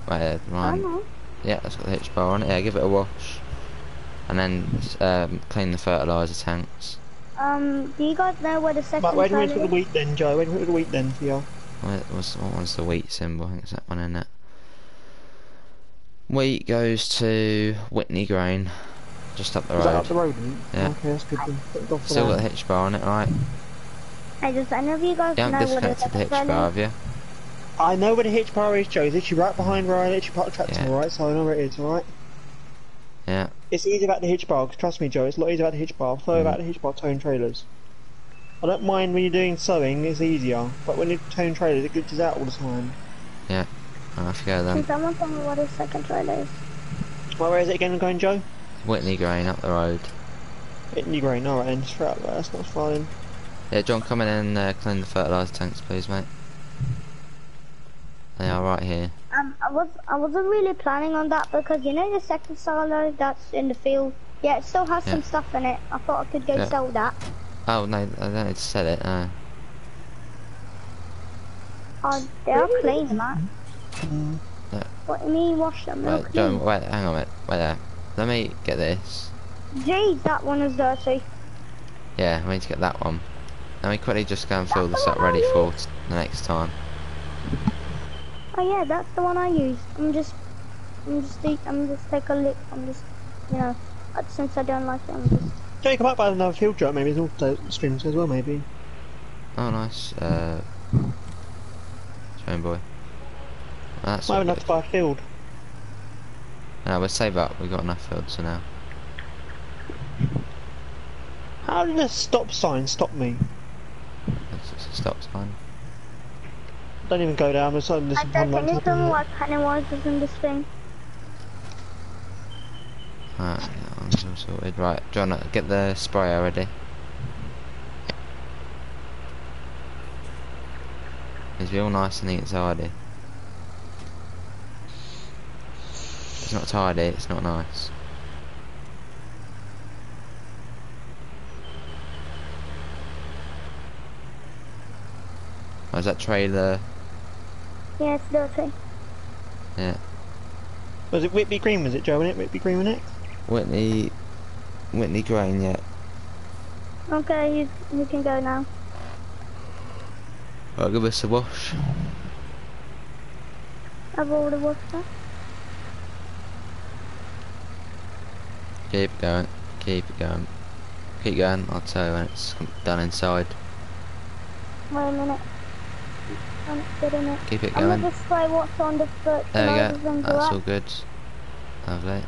S4: I
S1: right.
S4: Know.
S1: Yeah, it's got the hitch bar on it. Yeah, give it a wash. And then um, clean the fertiliser tanks.
S4: Um, do you guys know where the second
S3: Right, where do we
S4: trailer
S3: put the wheat then, Joe? Where do we put the wheat then for you?
S1: Where was, what one's the wheat symbol? I think it's that one, isn't it? Wheat goes to Whitney Grain, just up the
S3: Is that up
S1: road.
S3: the road?
S1: Yeah.
S3: Okay, that's good then. Put it off for
S1: Still got the hitch bar on it, right?
S4: Hey, does any of you guys
S1: You
S4: know
S1: haven't
S4: where the
S1: disconnected the hitch bar,
S4: is?
S1: have you?
S3: I know where the hitch bar is, Joe. It's literally right behind where I literally park the tractor,
S1: Yeah.
S3: alright? So I know where it is, alright?
S1: Yeah.
S3: It's easy about the hitch bar, 'cause trust me, Joe, it's a lot easier about the hitch bar. Sorry
S1: Mm.
S3: about the hitch bar towing trailers. I don't mind when you're doing sowing, it's easier. But when you're towing trailers, it glitches out all the time. Yeah.
S1: I'll have to go
S4: Can
S1: then.
S4: someone tell me where the second trailer is?
S3: Right, where is it again I'm going, Joe?
S1: Whitney Grain up the road.
S3: Hitting you green, alright then, just throw it there, that's not far then.
S1: Yeah, John, come in and uh, clean the fertiliser tanks, please, mate. They are right here.
S4: Um, I was I wasn't really planning on that because you know the second silo that's in the field. Yeah, it still has some stuff in it. I thought I could go
S1: Yeah.
S4: sell that.
S1: Oh, no, I don't sell it. Uh,
S4: Oh, they're clean, man.
S3: Mm.
S4: What do you mean wash them? They're
S1: right, John, wait, hang on a minute. Wait there. Let me get this.
S4: Geez, that one is dirty.
S1: Yeah, I need to get that one. Let me quickly just go and fill
S4: That's
S1: this up ready for the next time.
S4: Oh yeah, that's the one I used. I'm just, I'm just, eat- I'm just take a lick. I'm just, you know, uh, since I don't like it, I'm just.
S3: Joe, you come up by another field job, maybe, there's also streams as well, maybe.
S1: Oh, nice. Uh, Train boy. That's
S3: Might
S1: all
S3: have enough
S1: good.
S3: to buy a field.
S1: No, we'll save up. We've got enough fields for now.
S3: How did a stop sign stop me?
S1: It's a stop sign.
S3: Don't even go down, there's something
S4: I
S3: this
S4: said, can you tell me what Pennywise is in this thing?
S1: Alright, that one's all sorted. Right, John, get the sprayer ready. Needs to be all nice and neat and tidy. It's not tidy, it's not nice. Oh, is that trailer?
S4: Yeah, it's dirty. Yeah.
S3: Was it Whitby Green, was it, Joe, wasn't it? Whitby Green, wasn't it?
S1: Whitney... Whitney Grain, yeah.
S4: Okay, you you can go now.
S1: I'll give us a wash.
S4: I've already washed that.
S1: Keep it going. Keep it going. Keep going. I'll tell you when it's done inside.
S4: Wait a minute. I'm getting it.
S1: Keep it
S4: I'm
S1: going.
S4: gonna just spray what's on the foot.
S1: There we
S4: rather
S1: go.
S4: than
S1: That's
S4: go
S1: all good. Lovely.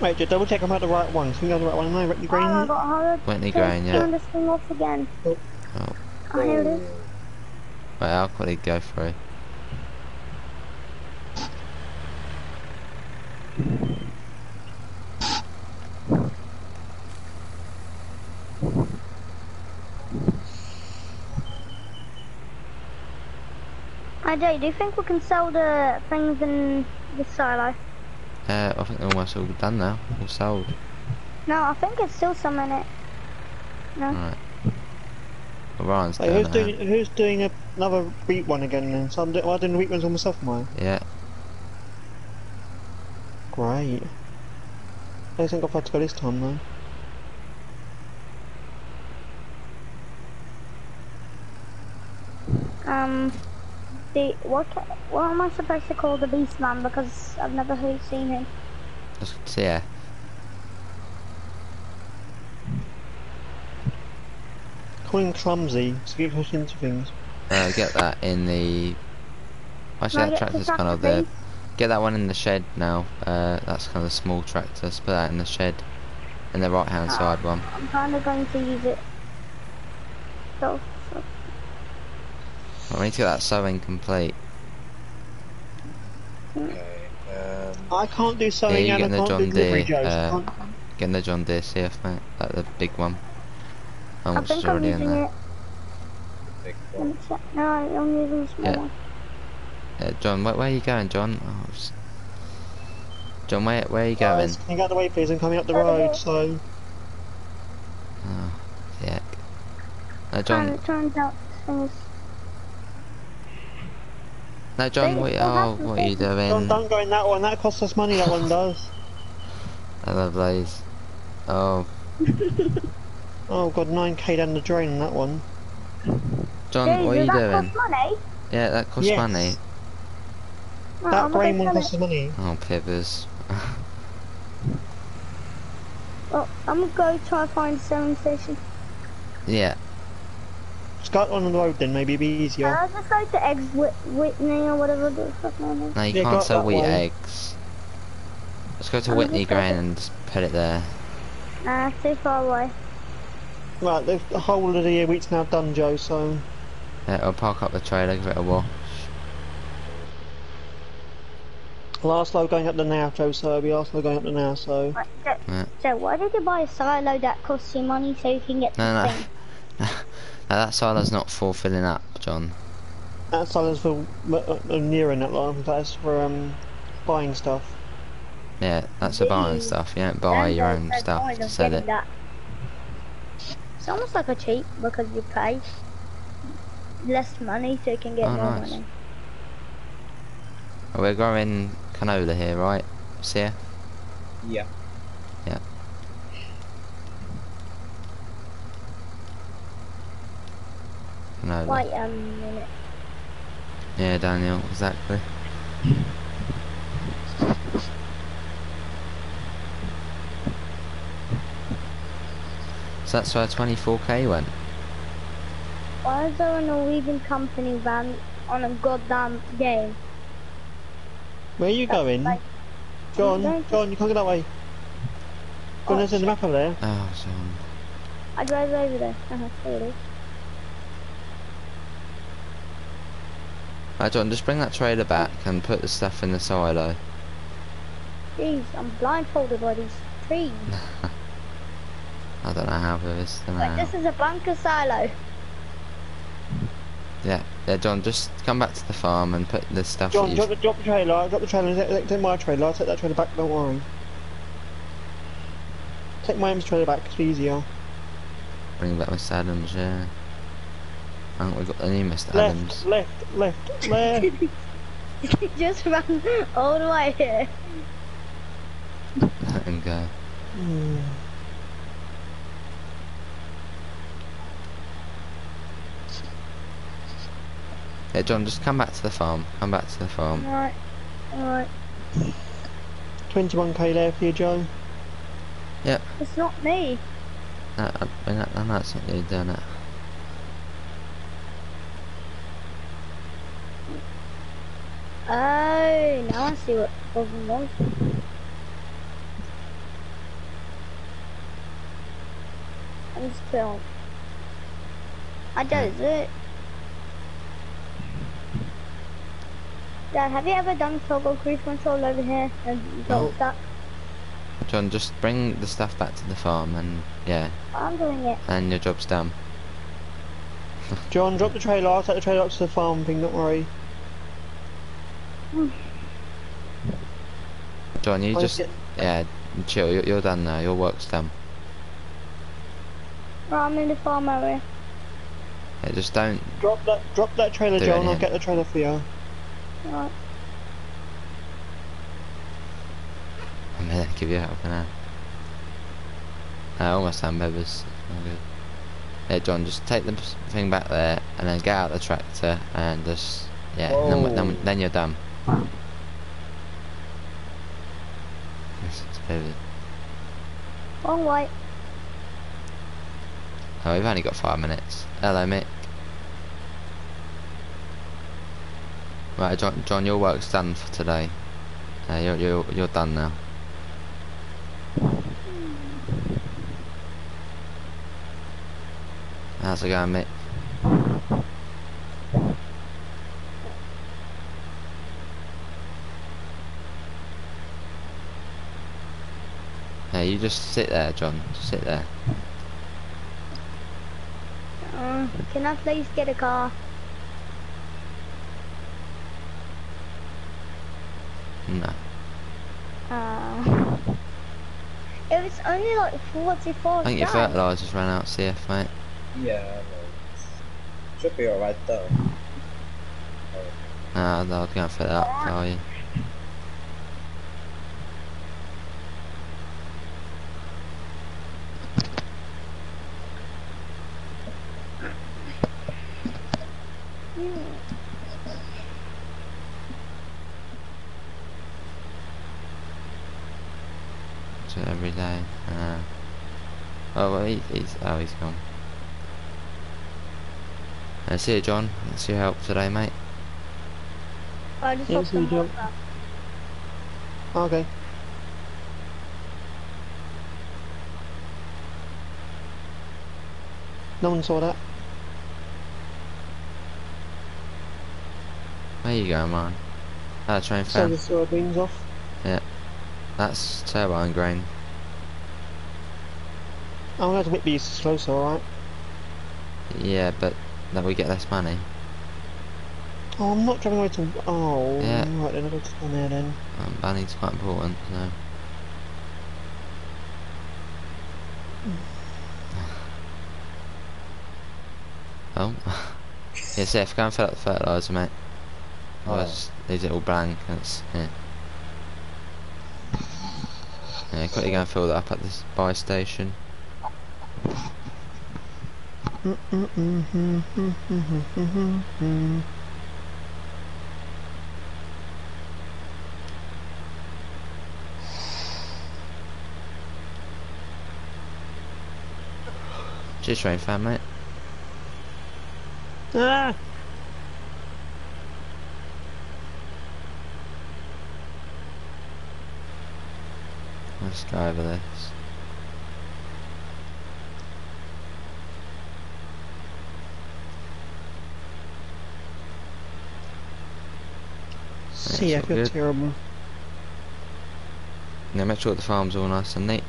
S3: Wait, just double check I'm at the right one. Think I'm the right one. Am I Whitby Green?
S4: Oh, I got hard.
S1: Whitney
S4: Turn-
S1: Grain,
S4: Turn
S1: yeah.
S4: this thing off again.
S1: Oh.
S4: oh. Oh, here it is.
S1: Wait, I'll quickly go through.
S4: Hi Jay, do you think we can sell the things in the silo?
S1: Uh, I think they're almost all done now. All sold.
S4: No, I think it's still some in it. No.
S1: Right. Well, Ryan's
S3: Wait, who's
S1: it.
S3: doing, who's doing a, another wheat one again then? So I'm, do, am I doing the wheat ones on myself, am I?
S1: Yeah.
S3: Great. I don't think I've had to go this time though.
S4: Um, the what? What am I supposed to call the Beast Man? Because I've never heard seen him.
S1: Just, so yeah.
S3: Call him clumsy, so keep pushing into things.
S1: Uh, get that in the. Actually,
S4: Can I
S1: that
S4: get the
S1: tractor's kind of
S4: tractor,
S1: the. Get that one in the shed now. Uh, that's kind of the small tractor. So put that in the shed. In the right hand
S4: Ah.
S1: side one.
S4: I'm kind of going to use it. So, so
S1: I need to get that sowing complete.
S2: Okay. Um,
S3: I can't do sowing
S1: you
S3: and I
S1: the
S3: can't
S1: John
S3: do delivery,
S1: Deere,
S3: Joe. so I
S1: uh,
S3: can't-
S1: Getting the John Deere CF mate, like the big one. How
S4: I
S1: much is
S4: think I'm
S1: already in
S4: using
S1: there?
S4: it.
S2: big one.
S4: No, I'm using the small
S1: Yeah.
S4: one.
S1: Yeah, John, where, where are you going, John? Oh, s- John, where where are you going?
S3: Guys, can you get out of the way, please? I'm coming up the
S4: Over
S3: road, so
S1: Oh, yeah. No, John,
S4: Turn, turns out things.
S1: No, John,
S4: Hey,
S1: what,
S4: what
S1: oh, what are you
S3: don't,
S1: doing?
S3: don't go in that one. That costs us money. That one does.
S1: Hello, Blaze. Oh,
S3: Oh god, 9k down the drain on that one.
S1: John,
S4: Jeez,
S1: what are you
S4: that
S1: doing?
S4: cost money?
S1: Yeah, that costs
S3: Yes.
S1: money.
S4: No,
S3: that
S4: I'm
S3: brain one costs us money.
S1: Oh, pibbers.
S4: Well, I'm gonna go try and find a selling station.
S1: yeah,
S3: Just go on the road then, maybe it'd be
S4: Can
S3: easier.
S4: I just go to Eggs Whit- Whitney or whatever the fuck name is?
S1: no, you
S3: Yeah,
S1: can't sell
S3: that
S1: wheat
S3: way.
S1: eggs. Let's go to
S4: I'm
S1: Whitney
S4: just
S1: Grain and just put it there.
S4: Nah, too far away.
S3: Right, the, the whole of the wheat's now done, Joe, so...
S1: Yeah, I'll park up the trailer, give it a wash.
S3: Last load going up the now, Joe, so it'll last load going up the now, so...
S4: Right, so,
S1: Yeah.
S4: so why did you buy a silo that costs you money so you can get the
S1: No, no.
S4: thing?
S1: no, that silo's not for filling up, John.
S3: That silo's for uh, uh, nearing that line, that's for um, buying stuff.
S1: Yeah, that's for buying stuff. You don't buy
S4: Then
S1: your own stuff to sell it.
S4: That. It's almost like a cheat because you pay less money so you can get
S1: Oh,
S4: more
S1: nice.
S4: money.
S1: We're growing canola here, right? See ya?
S2: Yeah.
S1: Canola.
S4: Wait a minute.
S1: Yeah, Daniel, exactly. So that's where 24k went.
S4: Why is there a Norwegian company van on a goddamn game?
S3: Where are you
S4: That's
S3: going?
S4: like-
S3: John,
S4: I'm going
S3: John, you can't go that way. Go
S4: Oh,
S3: on, there's the map over there.
S1: Oh, John.
S4: I drove over there. Uh-huh, there it is.
S1: Right, John, just bring that trailer back and put the stuff in the silo.
S4: Jeez, I'm blindfolded by these trees.
S1: I don't know how this. Don't
S4: Like, this is a bunker silo.
S1: Yeah, yeah, John, just come back to the farm and put the stuff
S3: John, drop the, drop the trailer, drop the trailer, take, take my trailer, I'll take that trailer back, don't worry. Take my M's trailer back, it's easier.
S1: Bring back my Adams, yeah. Haven't we got the new Mr. Adams?
S3: Left, left, left, left.
S4: Just ran all the way here.
S1: Let him go. Yeah, John, just come back to the farm. Come back to the farm.
S4: Alright, alright.
S3: 21k there for you, Joe. Yep.
S4: It's not me.
S1: No, I, I know- I know it's not you doing it.
S4: Oh, now I see what the problem was. I'm still. I does it. Dad, have you ever done toggle cruise control over here and got
S1: No.
S4: stuck?
S1: John, just bring the stuff back to the farm and yeah,
S4: I'm doing it.
S1: and your job's done.
S3: John, drop the trailer, I'll take the trailer up to the farm thing, don't worry.
S1: John, you just
S3: get-
S1: yeah, chill. You're, you're done now. Your work's done.
S4: Right, I'm in the farm area.
S1: Yeah, just don't.
S3: Drop that, drop that trailer,
S1: Do
S3: John, I'll get the trailer for you.
S4: Right.
S1: I'm gonna give you help now. I almost done, Bebbers. All good. Yeah, John, just take the thing back there and then get out the tractor and just yeah, then, then, then you're done. Yes, it's Bebbers.
S4: Wrong way.
S1: Oh, we've only got five minutes. Hello, Mick. Right, John. John, your work's done for today. Uh, you're you're you're done now. How's it going, Mick? You just sit there, John. Just sit there.
S4: Uh, can I please get a car?
S1: No.
S4: Uh, it was only like 44
S1: I think your
S4: stars.
S1: fertilisers ran out, CF, mate.
S2: Yeah, no, should be alright though.
S1: Nah, I'll go and fill it up for you. So every day. Uh, oh, well, he, he's oh he's gone. Uh, see you, John. That's your help today, mate.
S4: I just
S3: Yeah,
S4: hopped
S3: so
S4: on
S3: you don't-
S4: water.
S3: Okay. No one saw that.
S1: Where you going, man? Ah, train fan.
S3: So
S1: fan.
S3: the soybeans off. Yeah.
S1: That's turbine grain.
S3: I'm have to whip these closer, alright?
S1: Yeah, but that we get less money.
S3: Oh, I'm not driving away to. Oh,
S1: Yeah.
S3: right then, I'll go down there then.
S1: Um, money's quite important, so. Oh. yeah, Seth, go and fill up the fertiliser, mate. Otherwise, just leaves it all blank. That's, yeah. Yeah, quickly go and fill that up at this buy station. Cheers, train fan, mate.
S3: Ah!
S1: Let's go over this.
S3: See, I feel
S1: good.
S3: terrible.
S1: Now make sure the farm's all nice and neat.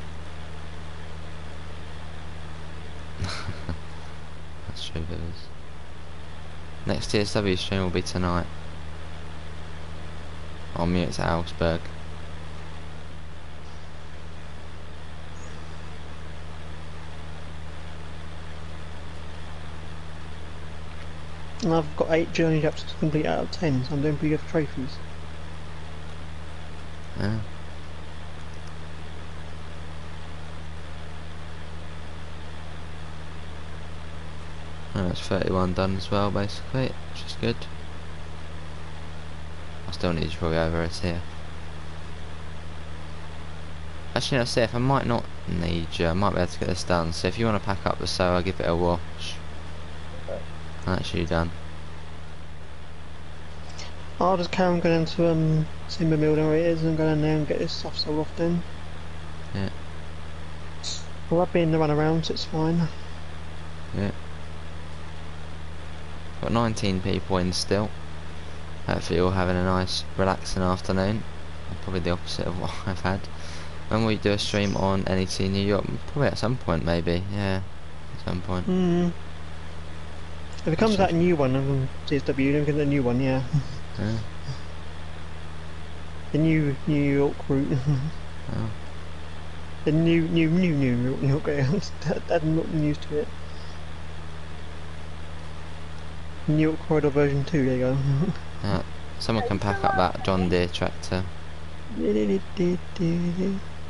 S1: That's true, it is. Next TSW stream will be tonight. On me, it's at Augsburg.
S3: And I've got eight journey ups to complete out of ten, so I'm doing pretty good for trophies.
S1: Yeah. It's 31 done as well, basically, which is good. I still need to probably over it here. Actually, no, see if I might not need you. I might be able to get this done. So if you want to pack up the sew, I'll give it a wash.
S2: Okay.
S1: That's you done.
S3: I'll just carry on going to um Simba Building where it is and go in there and get this stuff sold off then.
S1: Yeah.
S3: Well, I've been the run around, so it's fine. Yeah.
S1: Got 19 people in still. Hopefully you're all having a nice relaxing afternoon. Probably the opposite of what I've had. When we do a stream on NEC New York, probably at some point maybe, yeah. At some point.
S3: Hmm. If it comes out a new one on TSW, then we get the new one, yeah.
S1: Yeah.
S3: The new New York route.
S1: Oh.
S3: The new, new, new, new York, New York route. I'm not used to it. New York Corridor version 2, there you go.
S1: Someone can pack up that John Deere tractor.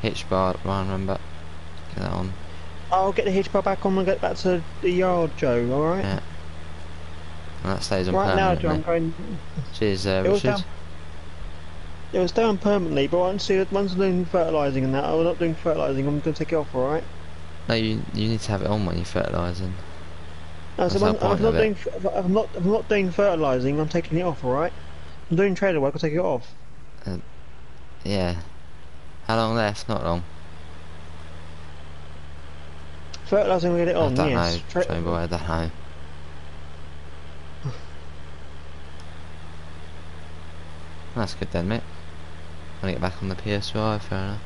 S1: Hitch bar, remember? Get that on.
S3: I'll get the hitch bar back on and get back to the yard, Joe, alright?
S1: Yeah. And that stays on
S3: Right now, I'm going...
S1: Cheers, uh,
S3: It was down. It was down permanently, but once, see, once I'm doing fertilising and that, I'm not doing fertilising, I'm going to take it off, alright?
S1: No, you you need to have it on when you're fertilising.
S3: No, so when, I'm not doing, I'm not, I'm not doing fertilising, I'm taking it off, alright? I'm doing trailer work, I'll take it off.
S1: Yeah. How long left? Not long.
S3: Fertilising, we get it on,
S1: I don't
S3: yes.
S1: know,
S3: Tra-
S1: I don't know. That's good then, mate. Wanna get back on the PS5, fair enough.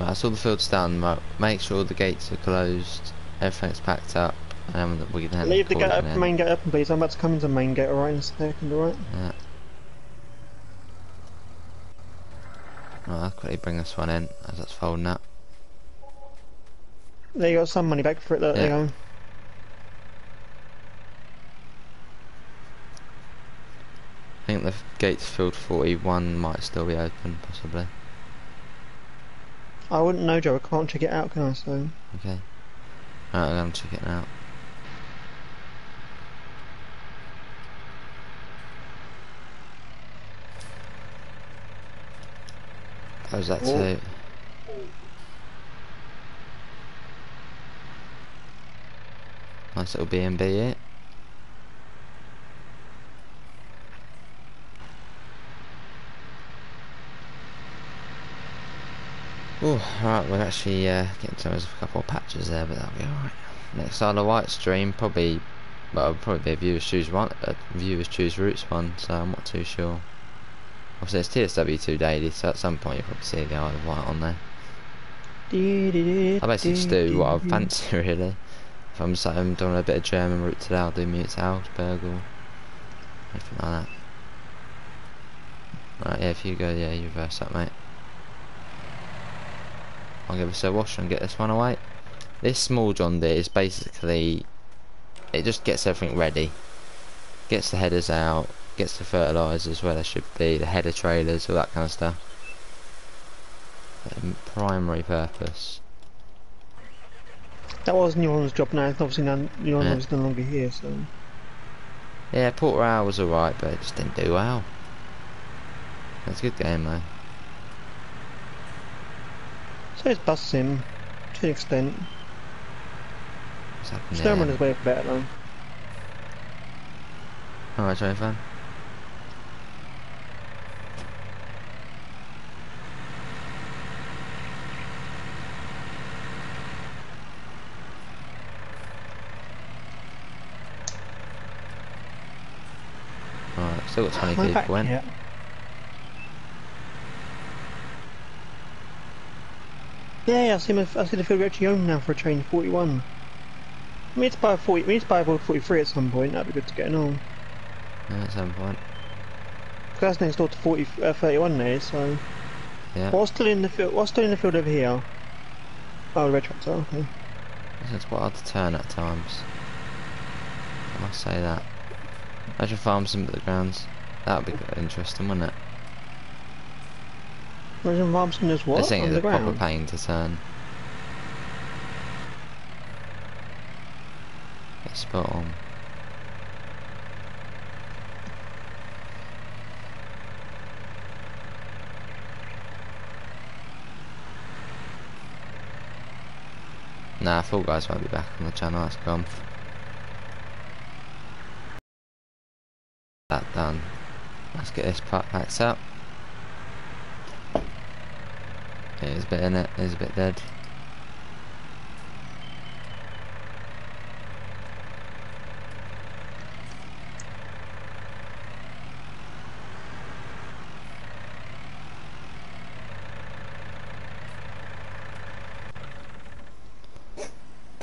S1: Right, that's all the field's down. Right, make sure the gates are closed, everything's packed up, and we can
S3: Leave the gate main gate open, please. I'm about to come into main gate, alright, in a second, alright?
S1: Yeah. Right, I'll quickly bring this one in as it's folding up.
S3: There you got some money back for it, there
S1: Yeah.
S3: you go.
S1: I think the gates field 41 might still be open, possibly.
S3: I wouldn't know, Joe, I can't check it out, can I, so...
S1: Okay. Right, I'm gonna check it out. Oh, Close that
S3: Oh.
S1: Nice little B&B here. Oh, right, we're actually uh, getting to a couple of patches there, but that'll be alright. Next Isle of Wight stream, probably, well, it'll probably be a viewers choose one, a viewers choose routes one, so I'm not too sure. Obviously, it's TSW2 daily, so at some point you'll probably see the Isle of Wight on there. I basically just do what I fancy, really. If I'm sat home doing a bit of German route today, I'll do Mutes Augsburg or anything like that. Right, yeah, if you go, yeah, you reverse that, mate. I'll give us a wash and get this one away. This small John Deere is basically, it just gets everything ready. Gets the headers out, gets the fertilisers where they should be, the header trailers, all that kind of stuff. Primary purpose.
S3: That was New Holland's job now, obviously now
S1: Yeah.
S3: is no longer here, so...
S1: Yeah, Porter Hour was alright, but it just didn't do well. That's a good game though.
S3: So it's Bus Sim, to an extent.
S1: What's happening SnowRunner
S3: is way better though.
S1: Alright, Johnny fan. Alright, still got 20
S3: Am I
S1: people in.
S3: yet? Yeah, yeah, I see, my, I see the field we're actually owned now for a train 41. We need to buy a 40, we need to buy a 43 at some point, that'd be good to get on.
S1: Yeah, at some point.
S3: Because that's next door to 40, uh, 31 there, so...
S1: Yeah,
S3: What's still in the field, what's still in the field over here? Oh, the red tractor, okay.
S1: it's quite hard to turn at times. I must say that. Imagine farm some of the grounds. That would be oh. interesting, wouldn't it?
S3: Imagine Ramsden is what?
S1: This ain't the proper
S3: Underground?
S1: pain to turn. Get spot on. Nah, Fall Guys won't be back on the channel, that's gone. That done. Get this part packed up. It is a bit in it, it is a bit dead.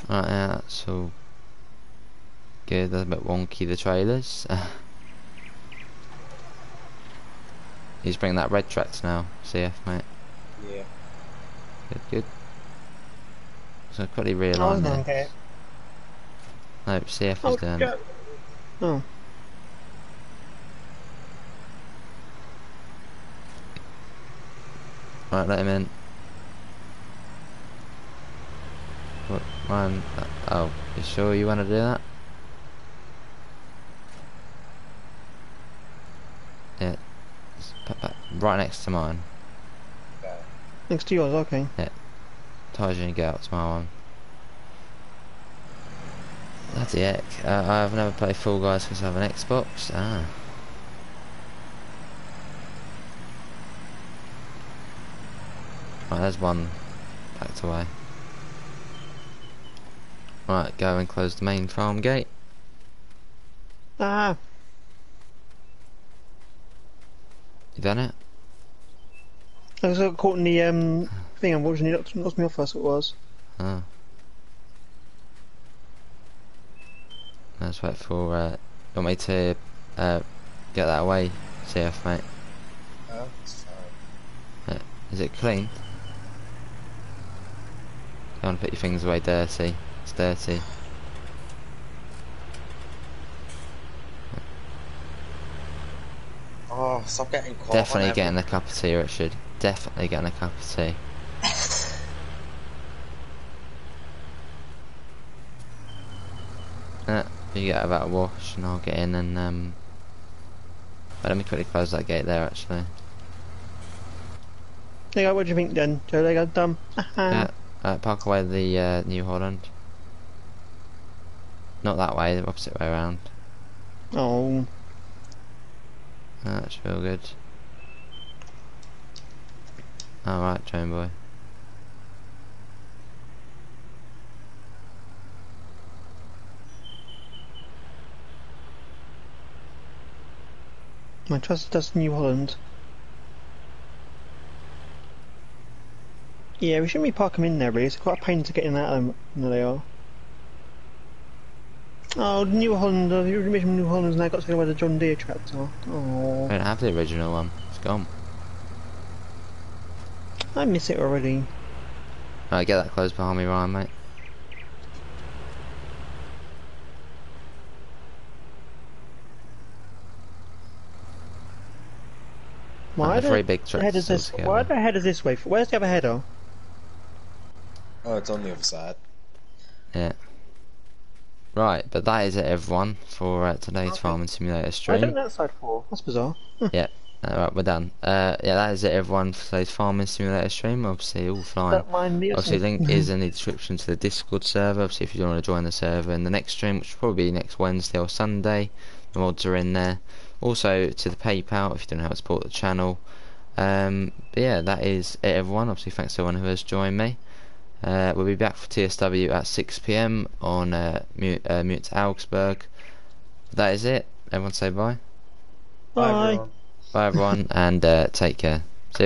S1: Right, yeah, all good. That's a bit wonky, the trailers. He's bringing that red tractor now, CF, mate.
S2: Yeah.
S1: Good, good. So quickly
S3: Oh,
S1: realign
S3: no,
S1: this.
S3: okay.
S1: No, CF
S3: Oh,
S1: is doing
S3: yeah.
S1: it.
S3: Oh,
S1: Right, let him in. What, man? uh, Oh, you sure you want to do that? Yeah. Just put that right next to mine.
S2: Okay.
S3: next to yours, okay.
S1: Ties you and get out to my one. Bloody heck. Uh, I've never played Fall Guys because I have an Xbox. Ah. Right, there's one packed away. Right, go and close the main farm gate.
S3: Ah,
S1: You done it?
S3: I was got caught in the um, thing, unfortunately, knocked, knocked me off, that's what it was.
S1: Oh. Let's wait for, uh, you want me to, uh, get that away, CF, mate?
S2: Oh, it's fine.
S1: Is it clean? Don't want to put your things away dirty. It's dirty.
S2: Oh, stop getting caught.
S1: Definitely getting a cup of tea, Richard. Definitely getting a cup of tea. uh, you get about a wash and I'll get in and um but let me quickly close that gate there actually.
S3: There you go, what do you think then? Joe, there you go, done.
S1: Yeah. Uh, park away the uh, New Holland. Not that way, the opposite way around.
S3: Oh,
S1: That's real good. Alright, Train Boy.
S3: my trust does New Holland. Yeah, we shouldn't be parking in there, really. It's quite a pain to get in and out of them. No, they are. Oh, New Holland, you mentioned New Holland's now got to go where the John Deere tractor. Oh,
S1: I don't have the original one. It's gone.
S3: I miss it already.
S1: Right, get that close behind me, Ryan, mate.
S3: Why
S1: the
S3: the
S1: three big
S3: head is this?
S1: altogether.
S3: Why the head is this way? Where's the other header?
S2: Oh, it's on the other side.
S1: Yeah. Right, but that is it, everyone, for uh, today's
S3: Okay.
S1: Farming Simulator stream.
S3: I
S1: stream.
S3: don't know that side for. That's bizarre.
S1: Alright, we're done. Uh, yeah, that is it, everyone, for today's Farming Simulator stream. Obviously, all flying.
S3: Don't mind me.
S1: Obviously, link is in the description to the Discord server. Obviously, if you don't want to join the server in the next stream, which will probably be next Wednesday or Sunday, the mods are in there. Also, to the PayPal if you don't know how to support the channel. Um, but yeah, that is it, everyone. Obviously, thanks to everyone who has joined me. Uh, we'll be back for TSW at 6 pm on uh, Mute, uh, Mute to Augsburg. That is it. Everyone say bye.
S3: Bye.
S2: everyone.
S1: Bye, everyone, and uh, take care.